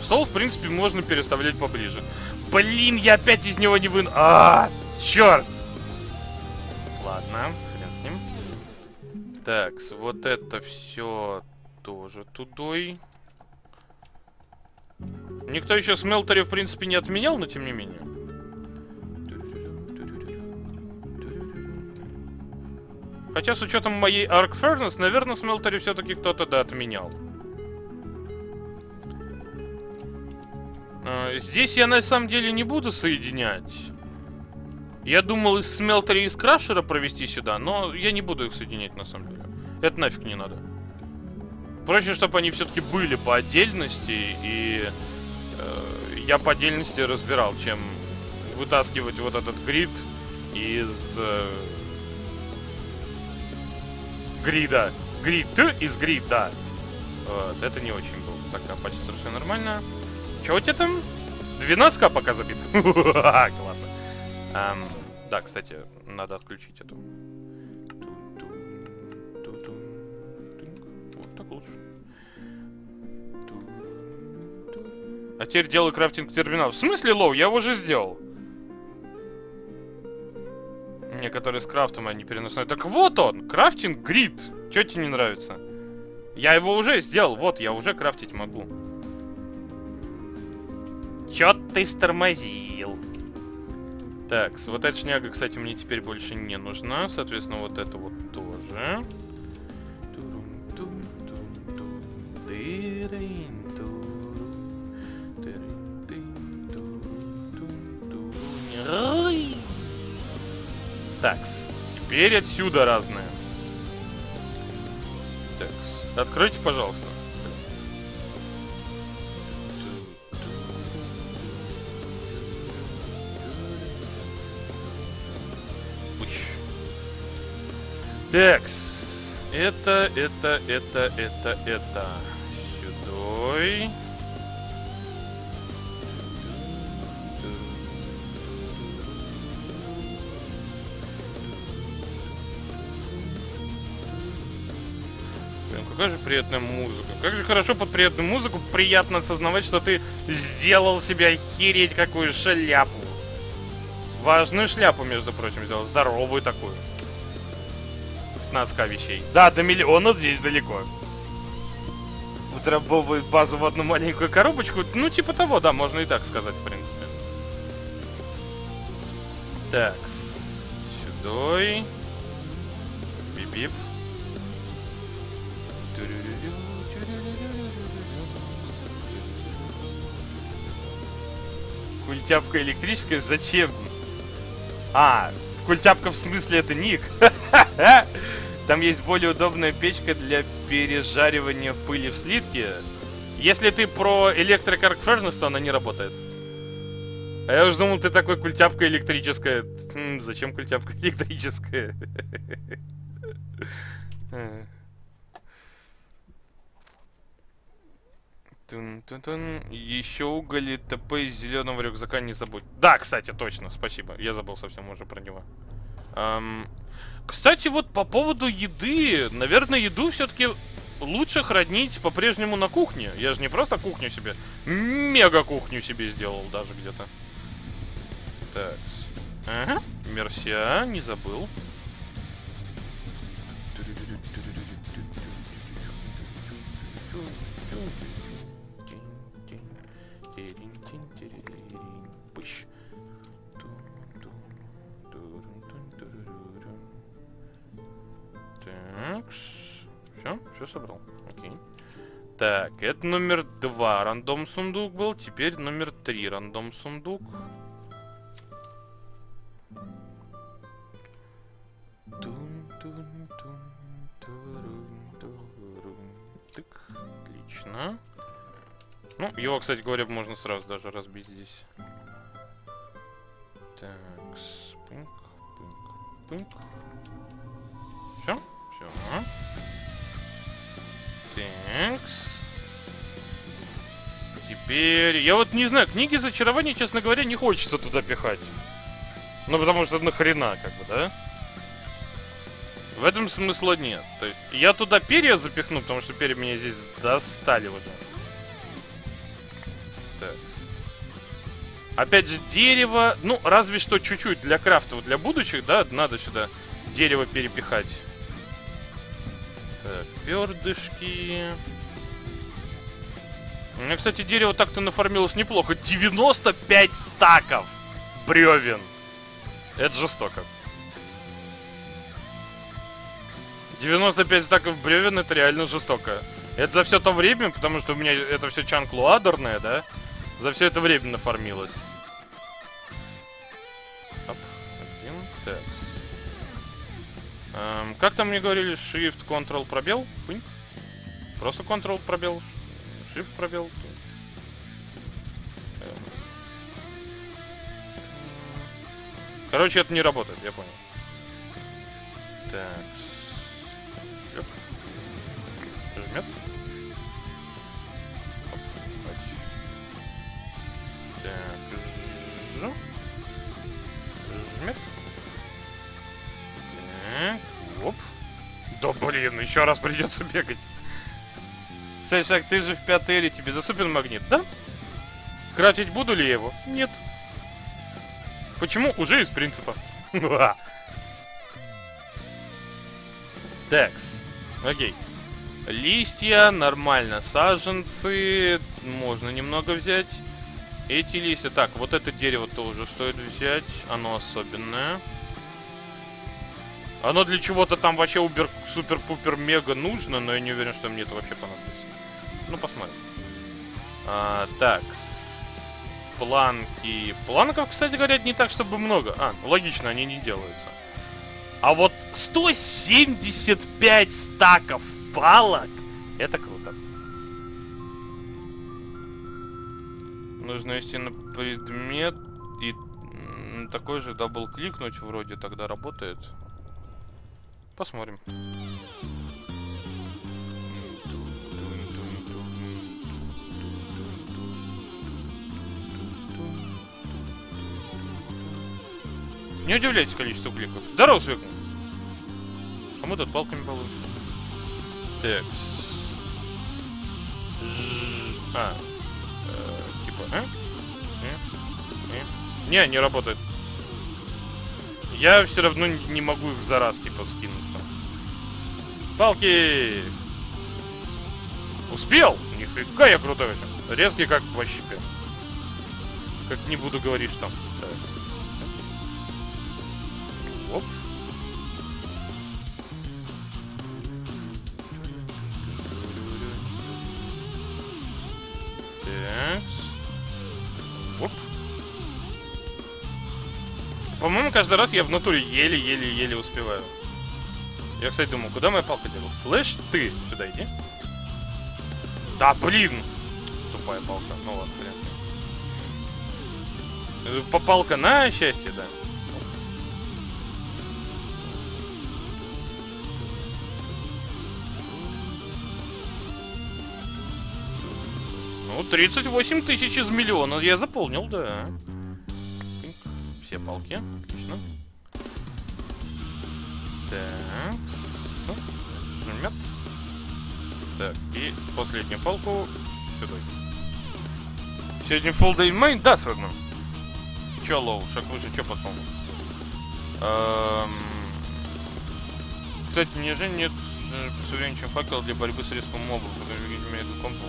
Стол, в принципе, можно переставлять поближе. Блин, я опять из него не вы... А, черт! Ладно, хрен с ним. Так, вот это все тоже тудой. Никто еще смелтери, в принципе, не отменял, но тем не менее. Хотя, с учетом моей Arc Furnace, наверное, смелтери все-таки кто-то да отменял. А, здесь я на самом деле не буду соединять. Я думал из смелтера и из крашера провести сюда, но я не буду их соединять на самом деле. Это нафиг не надо. Проще, чтобы они все-таки были по отдельности, и э, я по отдельности разбирал, чем вытаскивать вот этот грид из э, грида. Грид из грида. Вот, это не очень было. Так, а по все нормально. Че у тебя там? 12к пока забит. Классно. Эм, да, кстати, надо отключить эту. Вот так лучше. А теперь делаю крафтинг терминал. В смысле, Лоу? Я его уже сделал. Некоторые с крафтом они переносные. Так вот он, крафтинг грид. Чё тебе не нравится? Я его уже сделал, вот, я уже крафтить могу. Чё ты стормозил? Так, вот эта шняга, кстати, мне теперь больше не нужна. Соответственно, вот это вот тоже. Такс. Теперь отсюда разное. Такс. Откройте, пожалуйста. Такс. Это, это, это, это, это. Сюдой. какая же приятная музыка. Как же хорошо под приятную музыку приятно осознавать, что ты сделал себе охереть какую шляпу. Важную шляпу, между прочим, сделал. Здоровую такую. Носка вещей. Да, до миллиона здесь далеко. Утрамбовывает базу в одну маленькую коробочку. Ну, типа того, да, можно и так сказать, в принципе. Так, сюда. Бип-бип. Культяпка электрическая? Зачем? А, культяпка в смысле это ник. Там есть более удобная печка для пережаривания пыли в слитке. Если ты про электрокарк Furnace, то она не работает. А я уже думал, ты такой культяпка электрическая. Хм, зачем культяпка электрическая? Тун -тун -тун. Еще уголь ТП из зеленого рюкзака не забудь. Да, кстати, точно, спасибо. Я забыл совсем уже про него. Эм... Кстати, вот по поводу еды. Наверное, еду все-таки лучше хранить по-прежнему на кухне. Я же не просто кухню себе, мега кухню себе сделал даже где-то. Так. Ага. Мерся, не забыл. Все? Все собрал? Окей. Так, это номер два рандом сундук был. Теперь номер три рандом сундук. Так, отлично. Ну, его, кстати говоря, можно сразу даже разбить здесь. Так, пынк, пынк, пынк. Тэнкс. Теперь... Я вот не знаю, книги зачарования, честно говоря, не хочется туда пихать. Ну, потому что нахрена, как бы, да? В этом смысла нет. То есть, я туда перья запихну, потому что перья меня здесь достали уже. Так. Опять же, дерево... Ну, разве что чуть-чуть для крафтов, для будущих, да, надо сюда дерево перепихать. Так, пердышки. У меня, кстати, дерево так-то нафармилось неплохо. 95 стаков бревен. Это жестоко. 95 стаков бревен это реально жестоко. Это за все то время, потому что у меня это все чанклуадерное, да? За все это время нафармилось. Оп, один. Так. Эм, как там мне говорили? Shift, Ctrl, пробел? Пынь. Просто Ctrl, пробел. Shift, пробел. Эм. Короче, это не работает, я понял. Так. Шлеп. Жмет. Оп, так. Жмет. Так, оп. Да блин, еще раз придется бегать. Кстати, Шаг, ты же в пятой эре, тебе доступен магнит, да? Крафтить буду ли я его? Нет. Почему? Уже из принципа. Текс. Окей. Листья, нормально. Саженцы, можно немного взять. Эти листья. Так, вот это дерево тоже стоит взять. Оно особенное. Оно для чего-то там вообще убер, супер-пупер мега нужно, но я не уверен, что мне это вообще понадобится. Ну, посмотрим. А, так, планки. Планков, кстати говоря, не так, чтобы много. А, логично, они не делаются. А вот 175 стаков палок, это круто. Нужно вести на предмет и такой же double кликнуть вроде тогда работает. Посмотрим. Не удивляйтесь количеству кликов. Здорово, свекну. А мы тут палками получим. Так. А. Э, типа, а? Э? Э? Не, не работает. Я все равно не могу их за раз, типа, скинуть. Палки! Успел! Нифига я крутой вообще. Резкий как вообще. Как не буду говорить, что там. Оп. Так. Оп. По-моему, каждый раз я в натуре еле-еле-еле успеваю. Я, кстати, думаю, куда моя палка делась? Слышь, ты, сюда иди. Да, блин! Тупая палка. Ну ладно, хрен с ним. Попалка на счастье, да. Ну, 38 тысяч из миллиона я заполнил, да. Все палки, отлично. Так, жмет. Так, и последнюю палку сюда. Сегодня full day main, да, сродно. Чё, лоу, шаг выше, чё потом? Эм... Кстати, неужели нет э, современнее, чем факел для борьбы с риском мобов, который имеет компу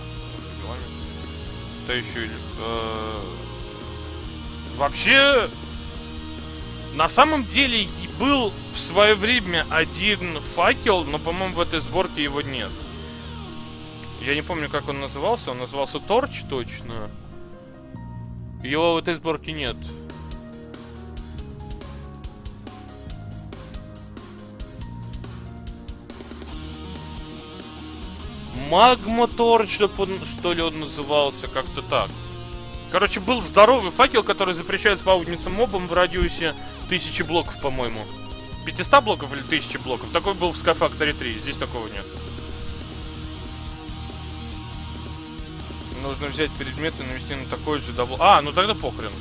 что еще? Э, вообще, на самом деле был в свое время один факел, но, по-моему, в этой сборке его нет. Я не помню, как он назывался. Он назывался Торч точно. Его в этой сборке нет. Mega Torch, что ли он назывался, как-то так. Короче, был здоровый факел, который запрещает спауниться мобам в радиусе тысячи блоков, по-моему. 500 блоков или 1000 блоков? Такой был в Sky Factory 3, здесь такого нет. Нужно взять предмет и навести на такой же double... А, ну тогда похрен.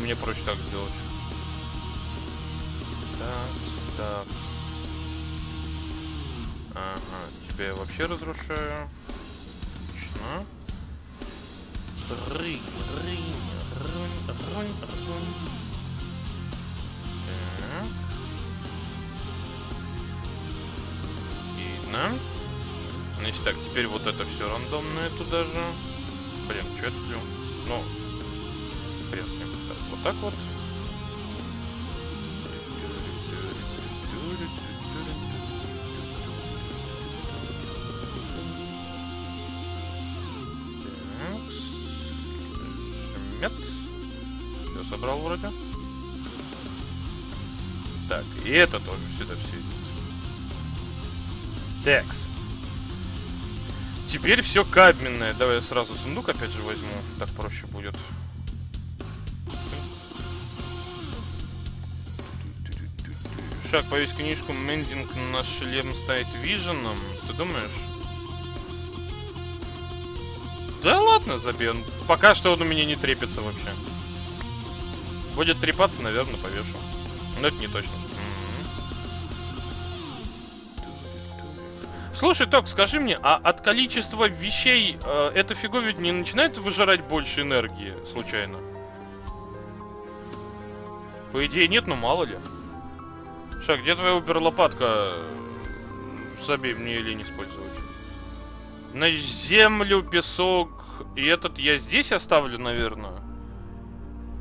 Мне проще так сделать. Так, так. Ага, тебя я вообще разрушаю. Отлично. Рынь, рынь, рынь, рынь, рынь. Так. Видно. Значит так, теперь вот это все рандомное туда же. Блин, что это клю? Ну, хрен с ним. Так, вот так вот. Собрал вроде. Так, и это тоже сюда все идет. Текс. Теперь все каменное. Давай я сразу сундук опять же возьму. Так проще будет. Шаг, повесь книжку Мендинг на шлем ставить виженом. Ты думаешь? Да ладно, забей. Пока что он у меня не трепится вообще. Будет трепаться, наверное, повешу. Но это не точно. Слушай, Ток, скажи мне, а от количества вещей э, эта фиговина не начинает выжирать больше энергии, случайно? По идее нет, но мало ли. Шаг, где твоя убер-лопатка? Забей мне или не использовать. На землю, песок. И этот я здесь оставлю, наверное.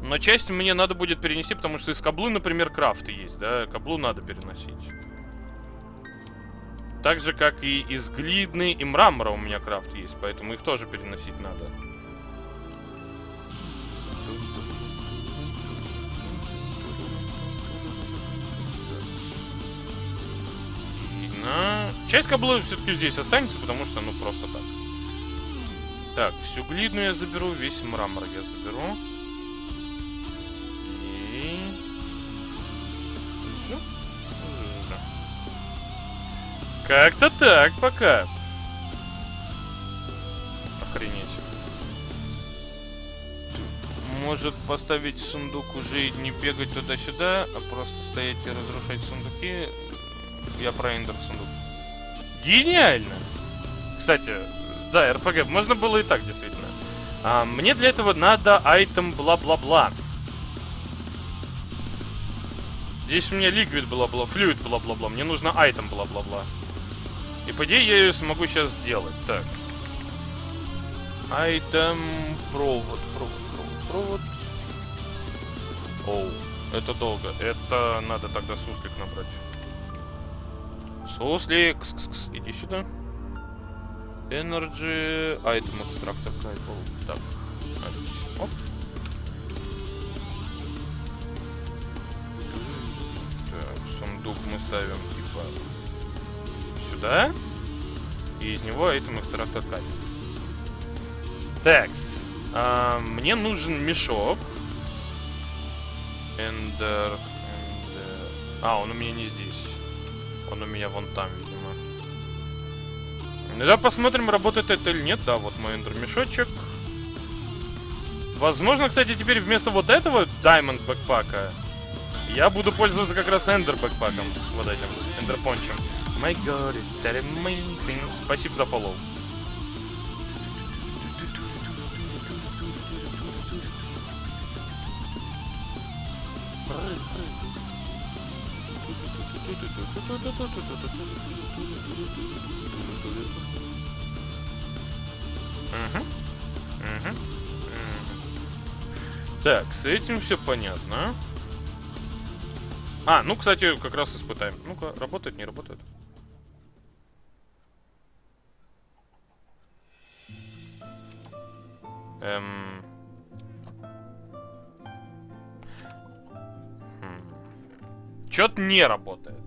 Но часть мне надо будет перенести, потому что из каблы, например, крафты есть, да? Каблу надо переносить. Так же, как и из глины и мрамора у меня крафт есть, поэтому их тоже переносить надо. Видно. Часть каблы все-таки здесь останется, потому что, ну, просто так. Так, всю глину я заберу, весь мрамор я заберу. Как-то так пока. Охренеть. Может поставить сундук уже и не бегать туда-сюда, а просто стоять и разрушать сундуки. Я про эндер сундук. Гениально! Кстати, да, РПГ, можно было и так, действительно. А, мне для этого надо айтем бла-бла-бла. Здесь у меня ликвид бла-бла, флюид бла-бла-бла. Мне нужно айтем бла-бла-бла. И по идее я ее смогу сейчас сделать. Так. Айтем провод, провод, провод, провод. Оу, это долго. Это надо тогда суслик набрать. Суслик, кс -кс иди сюда. Energy, айтем экстрактор кайфов. Так, оп. Так, сундук мы ставим сюда. И из него этим экстрактор капель. Такс. А, мне нужен мешок. Ender, ender. А, он у меня не здесь. Он у меня вон там, видимо. Ну да, посмотрим, работает это или нет. Да, вот мой ender мешочек. Возможно, кстати, теперь вместо вот этого Diamond бэкпака я буду пользоваться как раз ender бэкпаком. Вот этим, ender pouch ем. My god, is that amazing. Спасибо за follow. Так, с этим все понятно. А, ну, кстати, как раз испытаем. Ну-ка, работает, не работает. Эм... Хм. Чё-то не работает.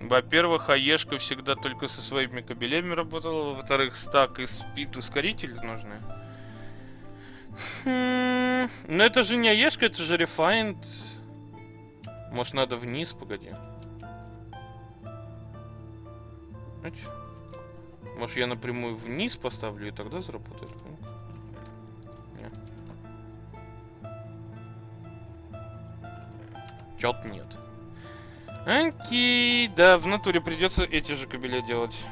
Во-первых, Аешка всегда только со своими кабелями работала. Во-вторых, стак и спид ускоритель нужны. Хм... Но это же не Аешка, это же Refined. Может, надо вниз, погоди. Ну, может, я напрямую вниз поставлю, и тогда заработает? Чё-то нет. Окей, да, в натуре придется эти же кабеля делать.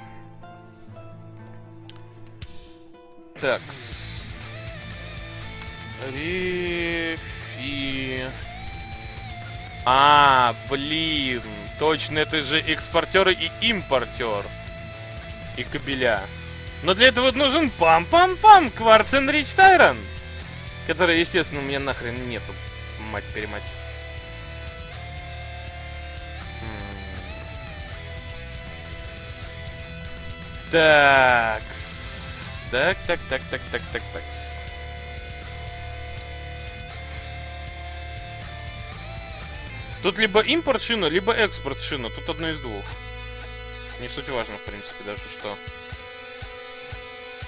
Так. Рефи... А, блин. Точно, это же экспортер и импортер и кабеля. Но для этого нужен пам-пам-пам Кварц Рич Тайрон. Который, естественно, у меня нахрен нету. Мать-перемать. Так. Так, так, так, так, так, так, так. Тут либо импорт шина, либо экспорт шина. Тут одно из двух. Не суть важно, в принципе, даже что.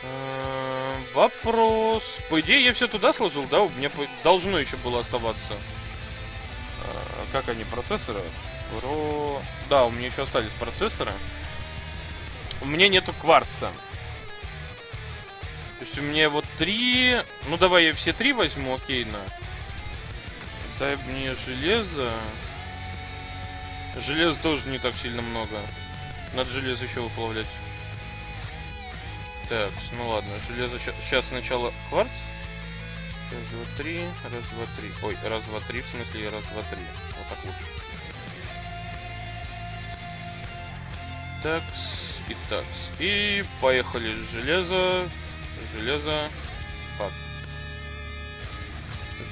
Э, вопрос. По идее, я все туда сложил, да? У меня должно еще было оставаться. Э, как они, процессоры? Про... Да, у меня еще остались процессоры. У меня нету кварца. То есть у меня вот три... Ну, давай я все три возьму, окей, на. Дай мне железо. Железа тоже не так сильно много. Надо железо еще выплавлять. Так, ну ладно, железо сейчас сначала кварц. Раз, два, три, раз, два, три. Ой, раз, два, три, в смысле, раз, два, три. Вот так лучше. Такс и такс. И поехали. Железо, железо, пак.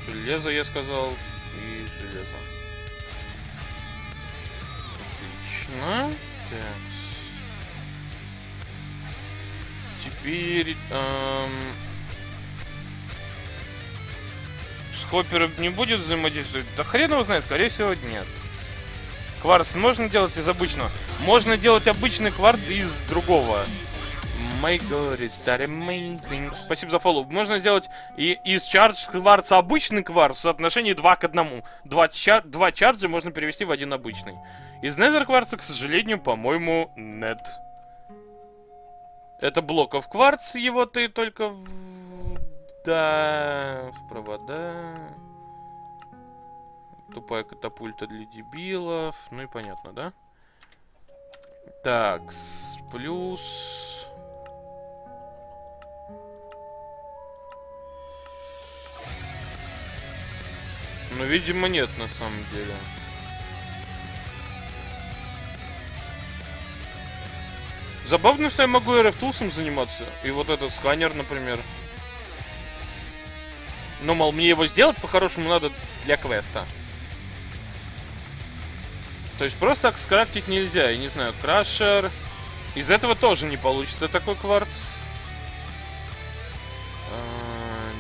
Железо, я сказал, и железо. Отлично. Так. Теперь... Эм... С Хоппером не будет взаимодействовать? Да хрен его знает, скорее всего нет. Кварц можно делать из обычного? Можно делать обычный кварц из другого. God, it's that amazing. Спасибо за фоллоу. Можно сделать и из чардж кварца обычный кварц в соотношении 2 к 1. Два, чар два чарджа можно перевести в один обычный. Из незер кварца, к сожалению, по-моему, нет. Это блоков кварц, его ты только в... Да, в провода. Тупая катапульта для дебилов. Ну и понятно, да? Так, плюс... Ну, видимо, нет на самом деле. Забавно, что я могу RF-тулсом заниматься. И вот этот сканер, например. Но, мол, мне его сделать по-хорошему надо для квеста. То есть просто так скрафтить нельзя. Я не знаю, крашер. Из этого тоже не получится такой кварц. А,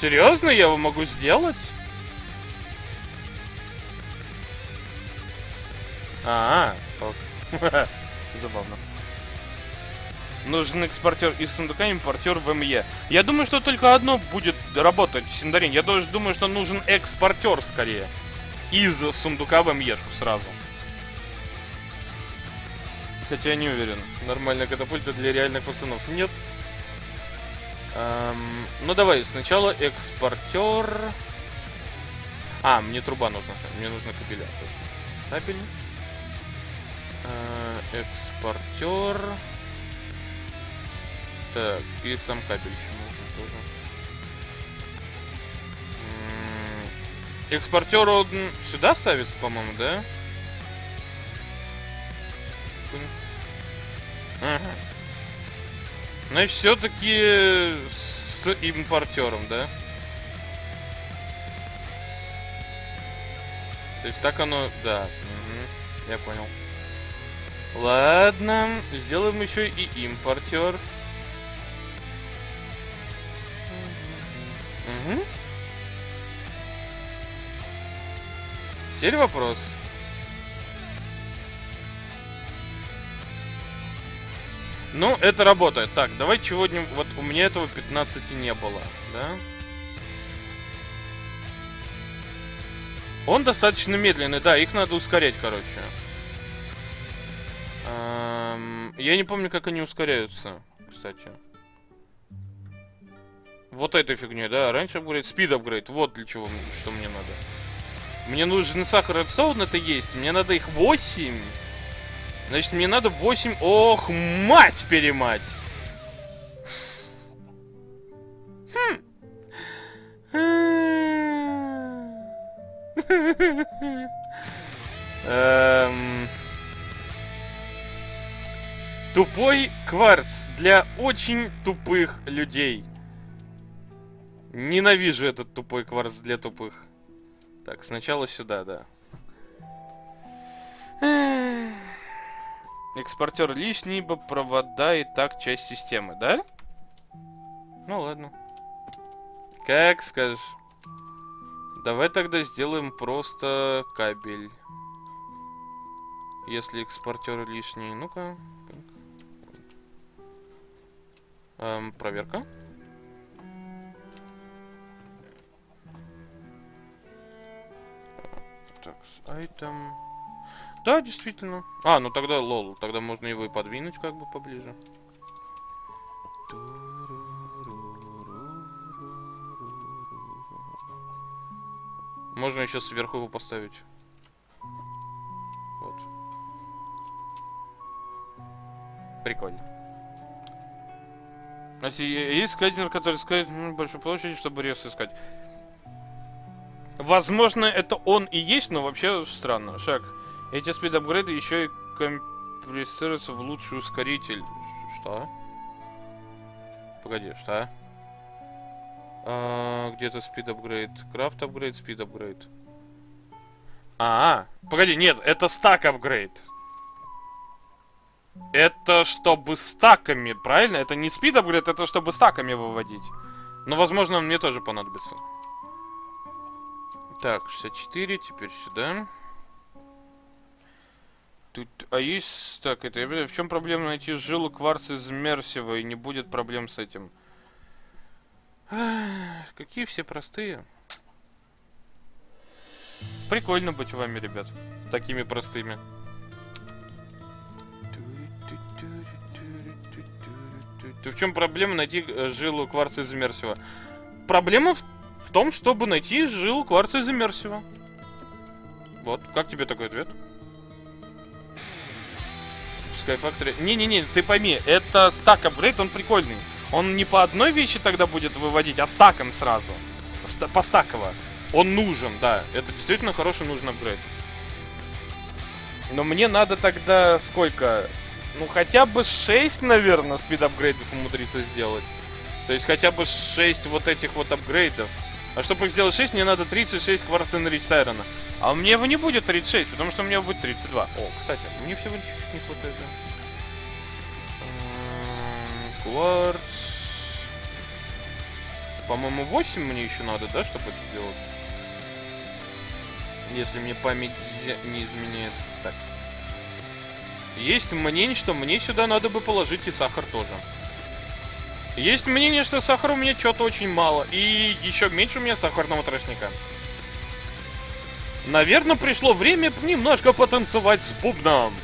серьезно, я его могу сделать? А, -а, -а. забавно. Нужен экспортер из сундука, импортер в МЕ. Я думаю, что только одно будет работать в Синдарине. Я даже думаю, что нужен экспортер скорее. Из сундука в МЕшку сразу. Хотя я не уверен. Нормальная катапульта для реальных пацанов нет. Эм, ну давай, сначала экспортер. А, мне труба нужна. Мне нужна кабеля, точно. Кабель. Э, экспортер. Так, и сам кабель еще нужен тоже. Экспортер он сюда ставится, по-моему, да? Ага. Значит, все-таки с импортером, да? То есть так оно, да. Угу. Я понял. Ладно, сделаем еще и импортер. Угу. Теперь вопрос. Ну, это работает. Так, давай чего-нибудь... Вот у меня этого 15 не было, да? Он достаточно медленный, да, их надо ускорять, короче. Эм, я не помню, как они ускоряются, кстати. Вот этой фигней, да? Раньше апгрейд, спид апгрейд. Вот для чего, что мне надо. Мне нужен сахар Редстоун, это есть. Мне надо их 8. Значит, мне надо 8... Ох, мать-перемать! Хм. Эм... Тупой кварц для очень тупых людей. Ненавижу этот тупой кварц для тупых. Так, сначала сюда, да. Экспортер лишний, бы провода и так часть системы, да? Ну ладно. Как скажешь. Давай тогда сделаем просто кабель. Если экспортер лишний. Ну-ка. Эм, проверка. Так, айтем. Да, действительно. А, ну тогда лол. Тогда можно его и подвинуть как бы поближе. Можно еще сверху его поставить. Вот. Прикольно. Значит, есть скайдер, который искать ну, большую площадь, чтобы рез искать. Возможно, это он и есть, но вообще странно. Шаг. Эти спид-апгрейды еще и компрессируются в лучший ускоритель. Что? Погоди, что? А, Где-то спид апгрейд. Крафт апгрейд, спид апгрейд. А, -а, погоди, нет, это стак апгрейд. Это чтобы стаками, правильно? Это не спид апгрейд, это чтобы стаками выводить. Но, возможно, он мне тоже понадобится. Так, 64, теперь сюда. Тут, а есть, так, это, в чем проблема найти жилу кварц из Мерсива, и не будет проблем с этим? Какие все простые. Прикольно быть вами, ребят. Такими простыми. Ты в чем проблема найти э, жилу кварца из Мерсива? Проблема в том, чтобы найти жилу кварца из иммерсива. Вот, как тебе такой ответ? Sky. Не-не-не, ты пойми, это стак апгрейд, он прикольный. Он не по одной вещи тогда будет выводить, а стаком сразу. Ст по стаково. Он нужен, да. Это действительно хороший нужный апгрейд. Но мне надо тогда сколько? Ну, хотя бы 6, наверное, спид апгрейдов умудриться сделать. То есть хотя бы 6 вот этих вот апгрейдов. А чтобы их сделать 6, мне надо 36 кварца на Ричтайрона. А у меня его не будет 36, потому что у меня будет 32. О, кстати, мне всего чуть-чуть не хватает. Кварц. По-моему, 8 мне еще надо, да, чтобы это сделать? Если мне память не изменяет. Так. Есть мнение, что мне сюда надо бы положить и сахар тоже. Есть мнение, что сахара у меня что-то очень мало. И еще меньше у меня сахарного тростника. Наверное, пришло время немножко потанцевать с бубном.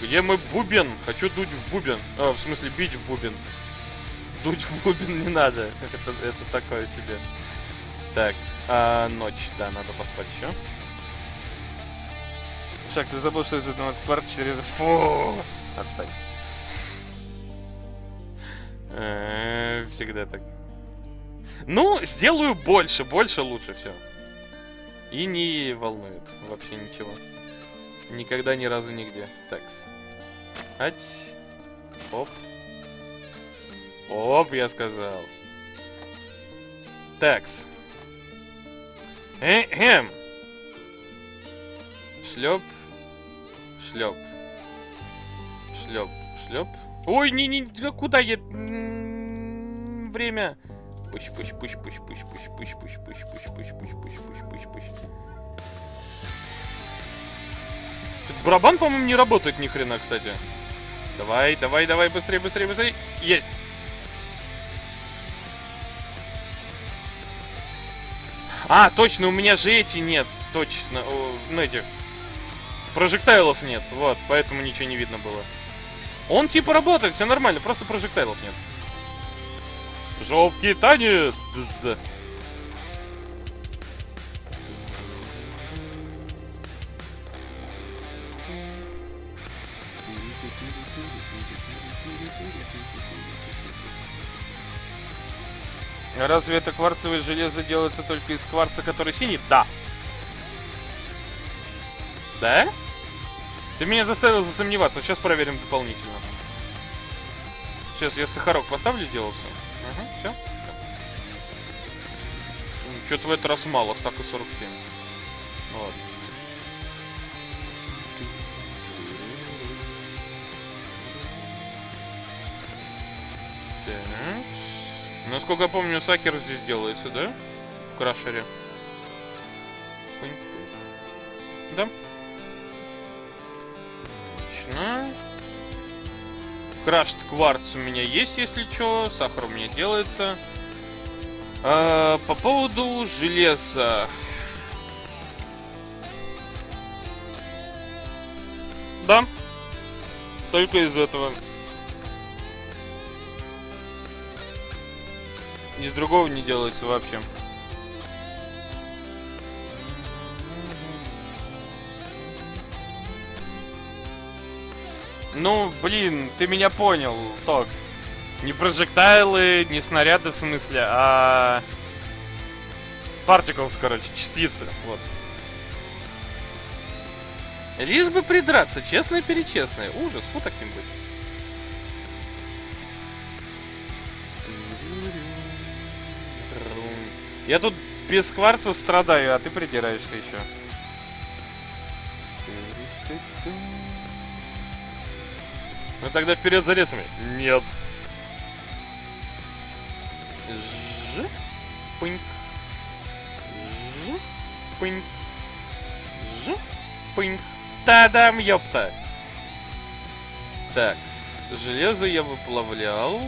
Где мой бубен? Хочу дуть в бубен. А, в смысле, бить в бубен. Дуть в бубен не надо. Это, это такое себе. Так, а, ночь. Да, надо поспать еще. Шаг, ты забыл, что из одного квартира 4... Фу! Отстань. Э, всегда так. Ну, сделаю больше, больше лучше все. И не волнует вообще ничего. Никогда ни разу нигде. Такс. Ать. Оп. Оп, я сказал. Такс. Эхем. Шлеп. Шлеп. Шлеп. Шлеп. Ой, не, не, куда я... Время. Пусть, пусть, пусть, пусть, пусть, пусть, пусть, пусть, пусть, пусть, пусть, пусть, пусть, пусть, пусть, пусть. Барабан, по-моему, не работает ни хрена, кстати. Давай, давай, давай, быстрее, быстрее, быстрее. Есть. А, точно, у меня же эти нет. Точно. Ну, этих. Прожектайлов нет. Вот, поэтому ничего не видно было. Он типа работает, все нормально, просто прожектайлов нет. Жопки танец! Разве это кварцевое железо делается только из кварца, который синий? Да. Да? Ты меня заставил засомневаться. Сейчас проверим дополнительно. Сейчас я сахарок поставлю делаться. Угу, все. Что-то в этот раз мало, стак и 47. Вот. Насколько я помню, сакер здесь делается, да? В крашере. Да? Отлично. Крашт кварц у меня есть, если что. Сахар у меня делается. А, по поводу железа. Да. Только из этого. Из другого не делается вообще. Ну, блин, ты меня понял, Ток. Не прожектайлы, не снаряды в смысле, а... Particles, короче, частицы, вот. Лишь бы придраться, честное-перечестное. Ужас, фу таким быть. Я тут без кварца страдаю, а ты придираешься еще. Ну тогда вперед за лесами. Нет. Ж. Пынь. Ж. Пынь. Ж. Пынь. Та-дам, ёпта. Так, железо я выплавлял.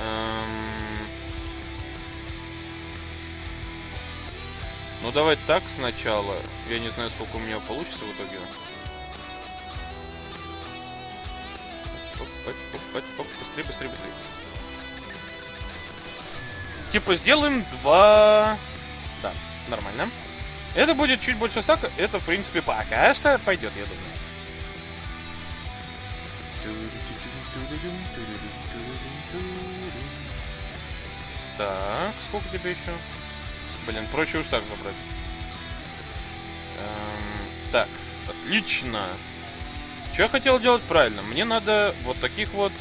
Эм... Ну давай так сначала. Я не знаю, сколько у меня получится в итоге. Оп, оп, оп, оп, оп. Быстрее, быстрее, быстрее. Типа сделаем два... Да, нормально. Это будет чуть больше стака. Это, в принципе, пока что пойдет, я думаю. Так, сколько тебе еще? Блин, проще уж так забрать. Эм, так, отлично. Что я хотел делать правильно? Мне надо вот таких вот...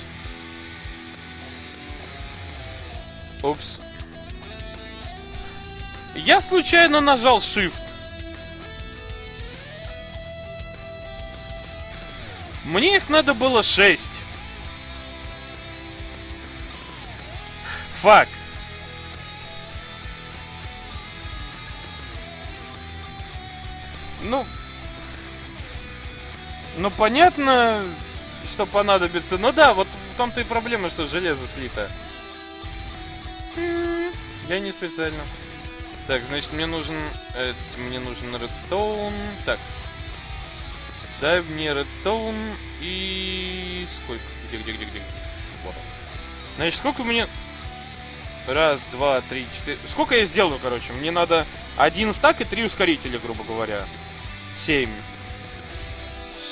Упс. Я случайно нажал Shift. Мне их надо было 6. Фак. Ну, понятно, что понадобится. Ну да, вот в том-то и проблема, что железо слито. Я не специально. Так, значит, мне нужен... Э, мне нужен редстоун. Так. Дай мне редстоун и... Сколько? Где, где, где, где? Вот. Значит, сколько мне... Раз, два, три, четыре... Сколько я сделаю, короче? Мне надо один стак и три ускорителя, грубо говоря. Семь.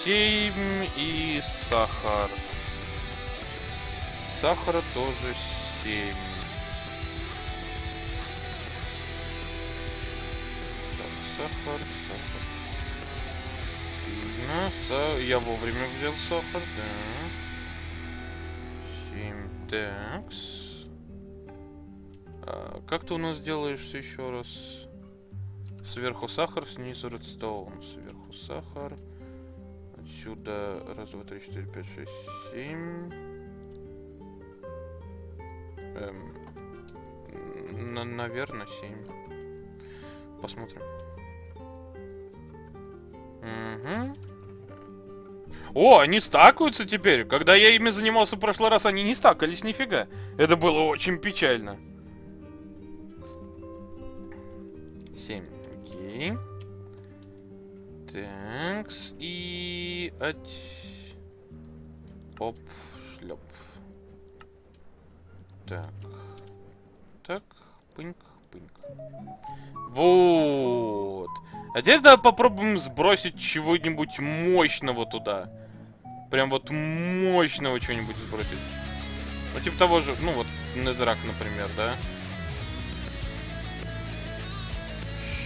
Семь и сахар. Сахара тоже семь. сахар, сахар. Видно, са... я вовремя взял сахар, да. 7, такс. А, как ты у нас делаешь еще раз? Сверху сахар, снизу редстоун. Сверху сахар. Отсюда раз, два, три, четыре, пять, шесть, семь. Эм, на, наверное, семь. Посмотрим. Угу. О, они стакаются теперь. Когда я ими занимался в прошлый раз, они не стакались нифига. Это было очень печально. 7. Окей. Такс. И... От... Оп, шлеп. Так. Так. Пыньк, пыньк. Вот. А теперь давай попробуем сбросить чего-нибудь мощного туда. Прям вот мощного чего-нибудь сбросить. Ну, типа того же, ну вот, Незрак, например, да?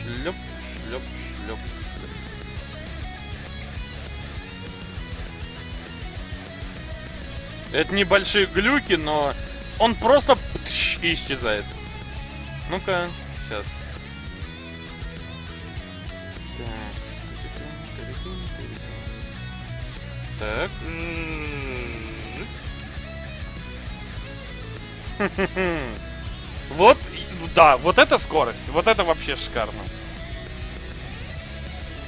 Шлеп, шлеп. Это небольшие глюки, но он просто исчезает. Ну-ка, сейчас. Так. Вот, да, вот это скорость. Вот это вообще шикарно.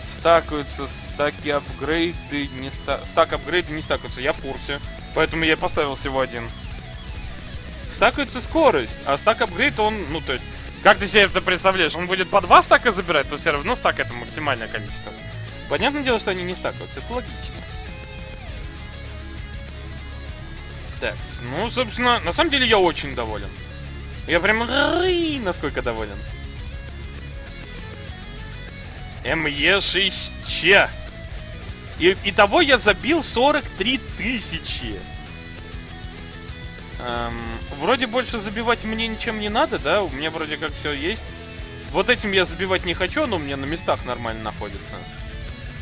Стакаются стаки апгрейды, не ста... Стак апгрейды не стакаются, я в курсе. Поэтому я поставил всего один. Стакается скорость, а стак апгрейд он, ну то есть, как ты себе это представляешь? Он будет по два стака забирать, то все равно стак это максимальное количество. Понятное дело, что они не стакаются, это логично. Так, ну, собственно, на самом деле я очень доволен. Я прям насколько доволен. МЕ6Ч. И, итого я забил 43 тысячи. Эм, вроде больше забивать мне ничем не надо, да? У меня вроде как все есть. Вот этим я забивать не хочу, но у меня на местах нормально находится.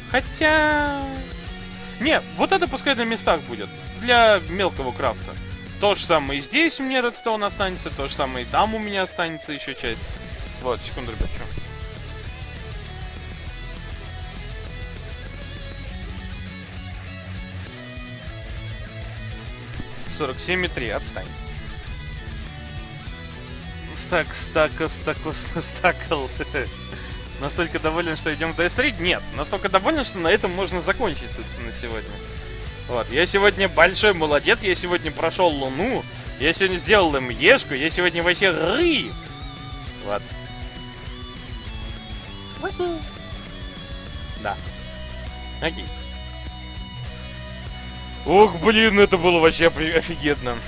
Хотя... Не, вот это пускай на местах будет. Для мелкого крафта. То же самое и здесь у меня редстоун останется, то же самое и там у меня останется еще часть. Вот, секунду, ребят, что? Сорок семь и три, отстань. Стак, стака, стаку, стакал. Настолько доволен, что идем в DS3? Нет, настолько доволен, что на этом можно закончить, собственно, сегодня. Вот, я сегодня большой молодец, я сегодня прошел Луну, я сегодня сделал им ешку, я сегодня вообще ры. Вот. Да. Окей. Ох, блин, это было вообще офигенно.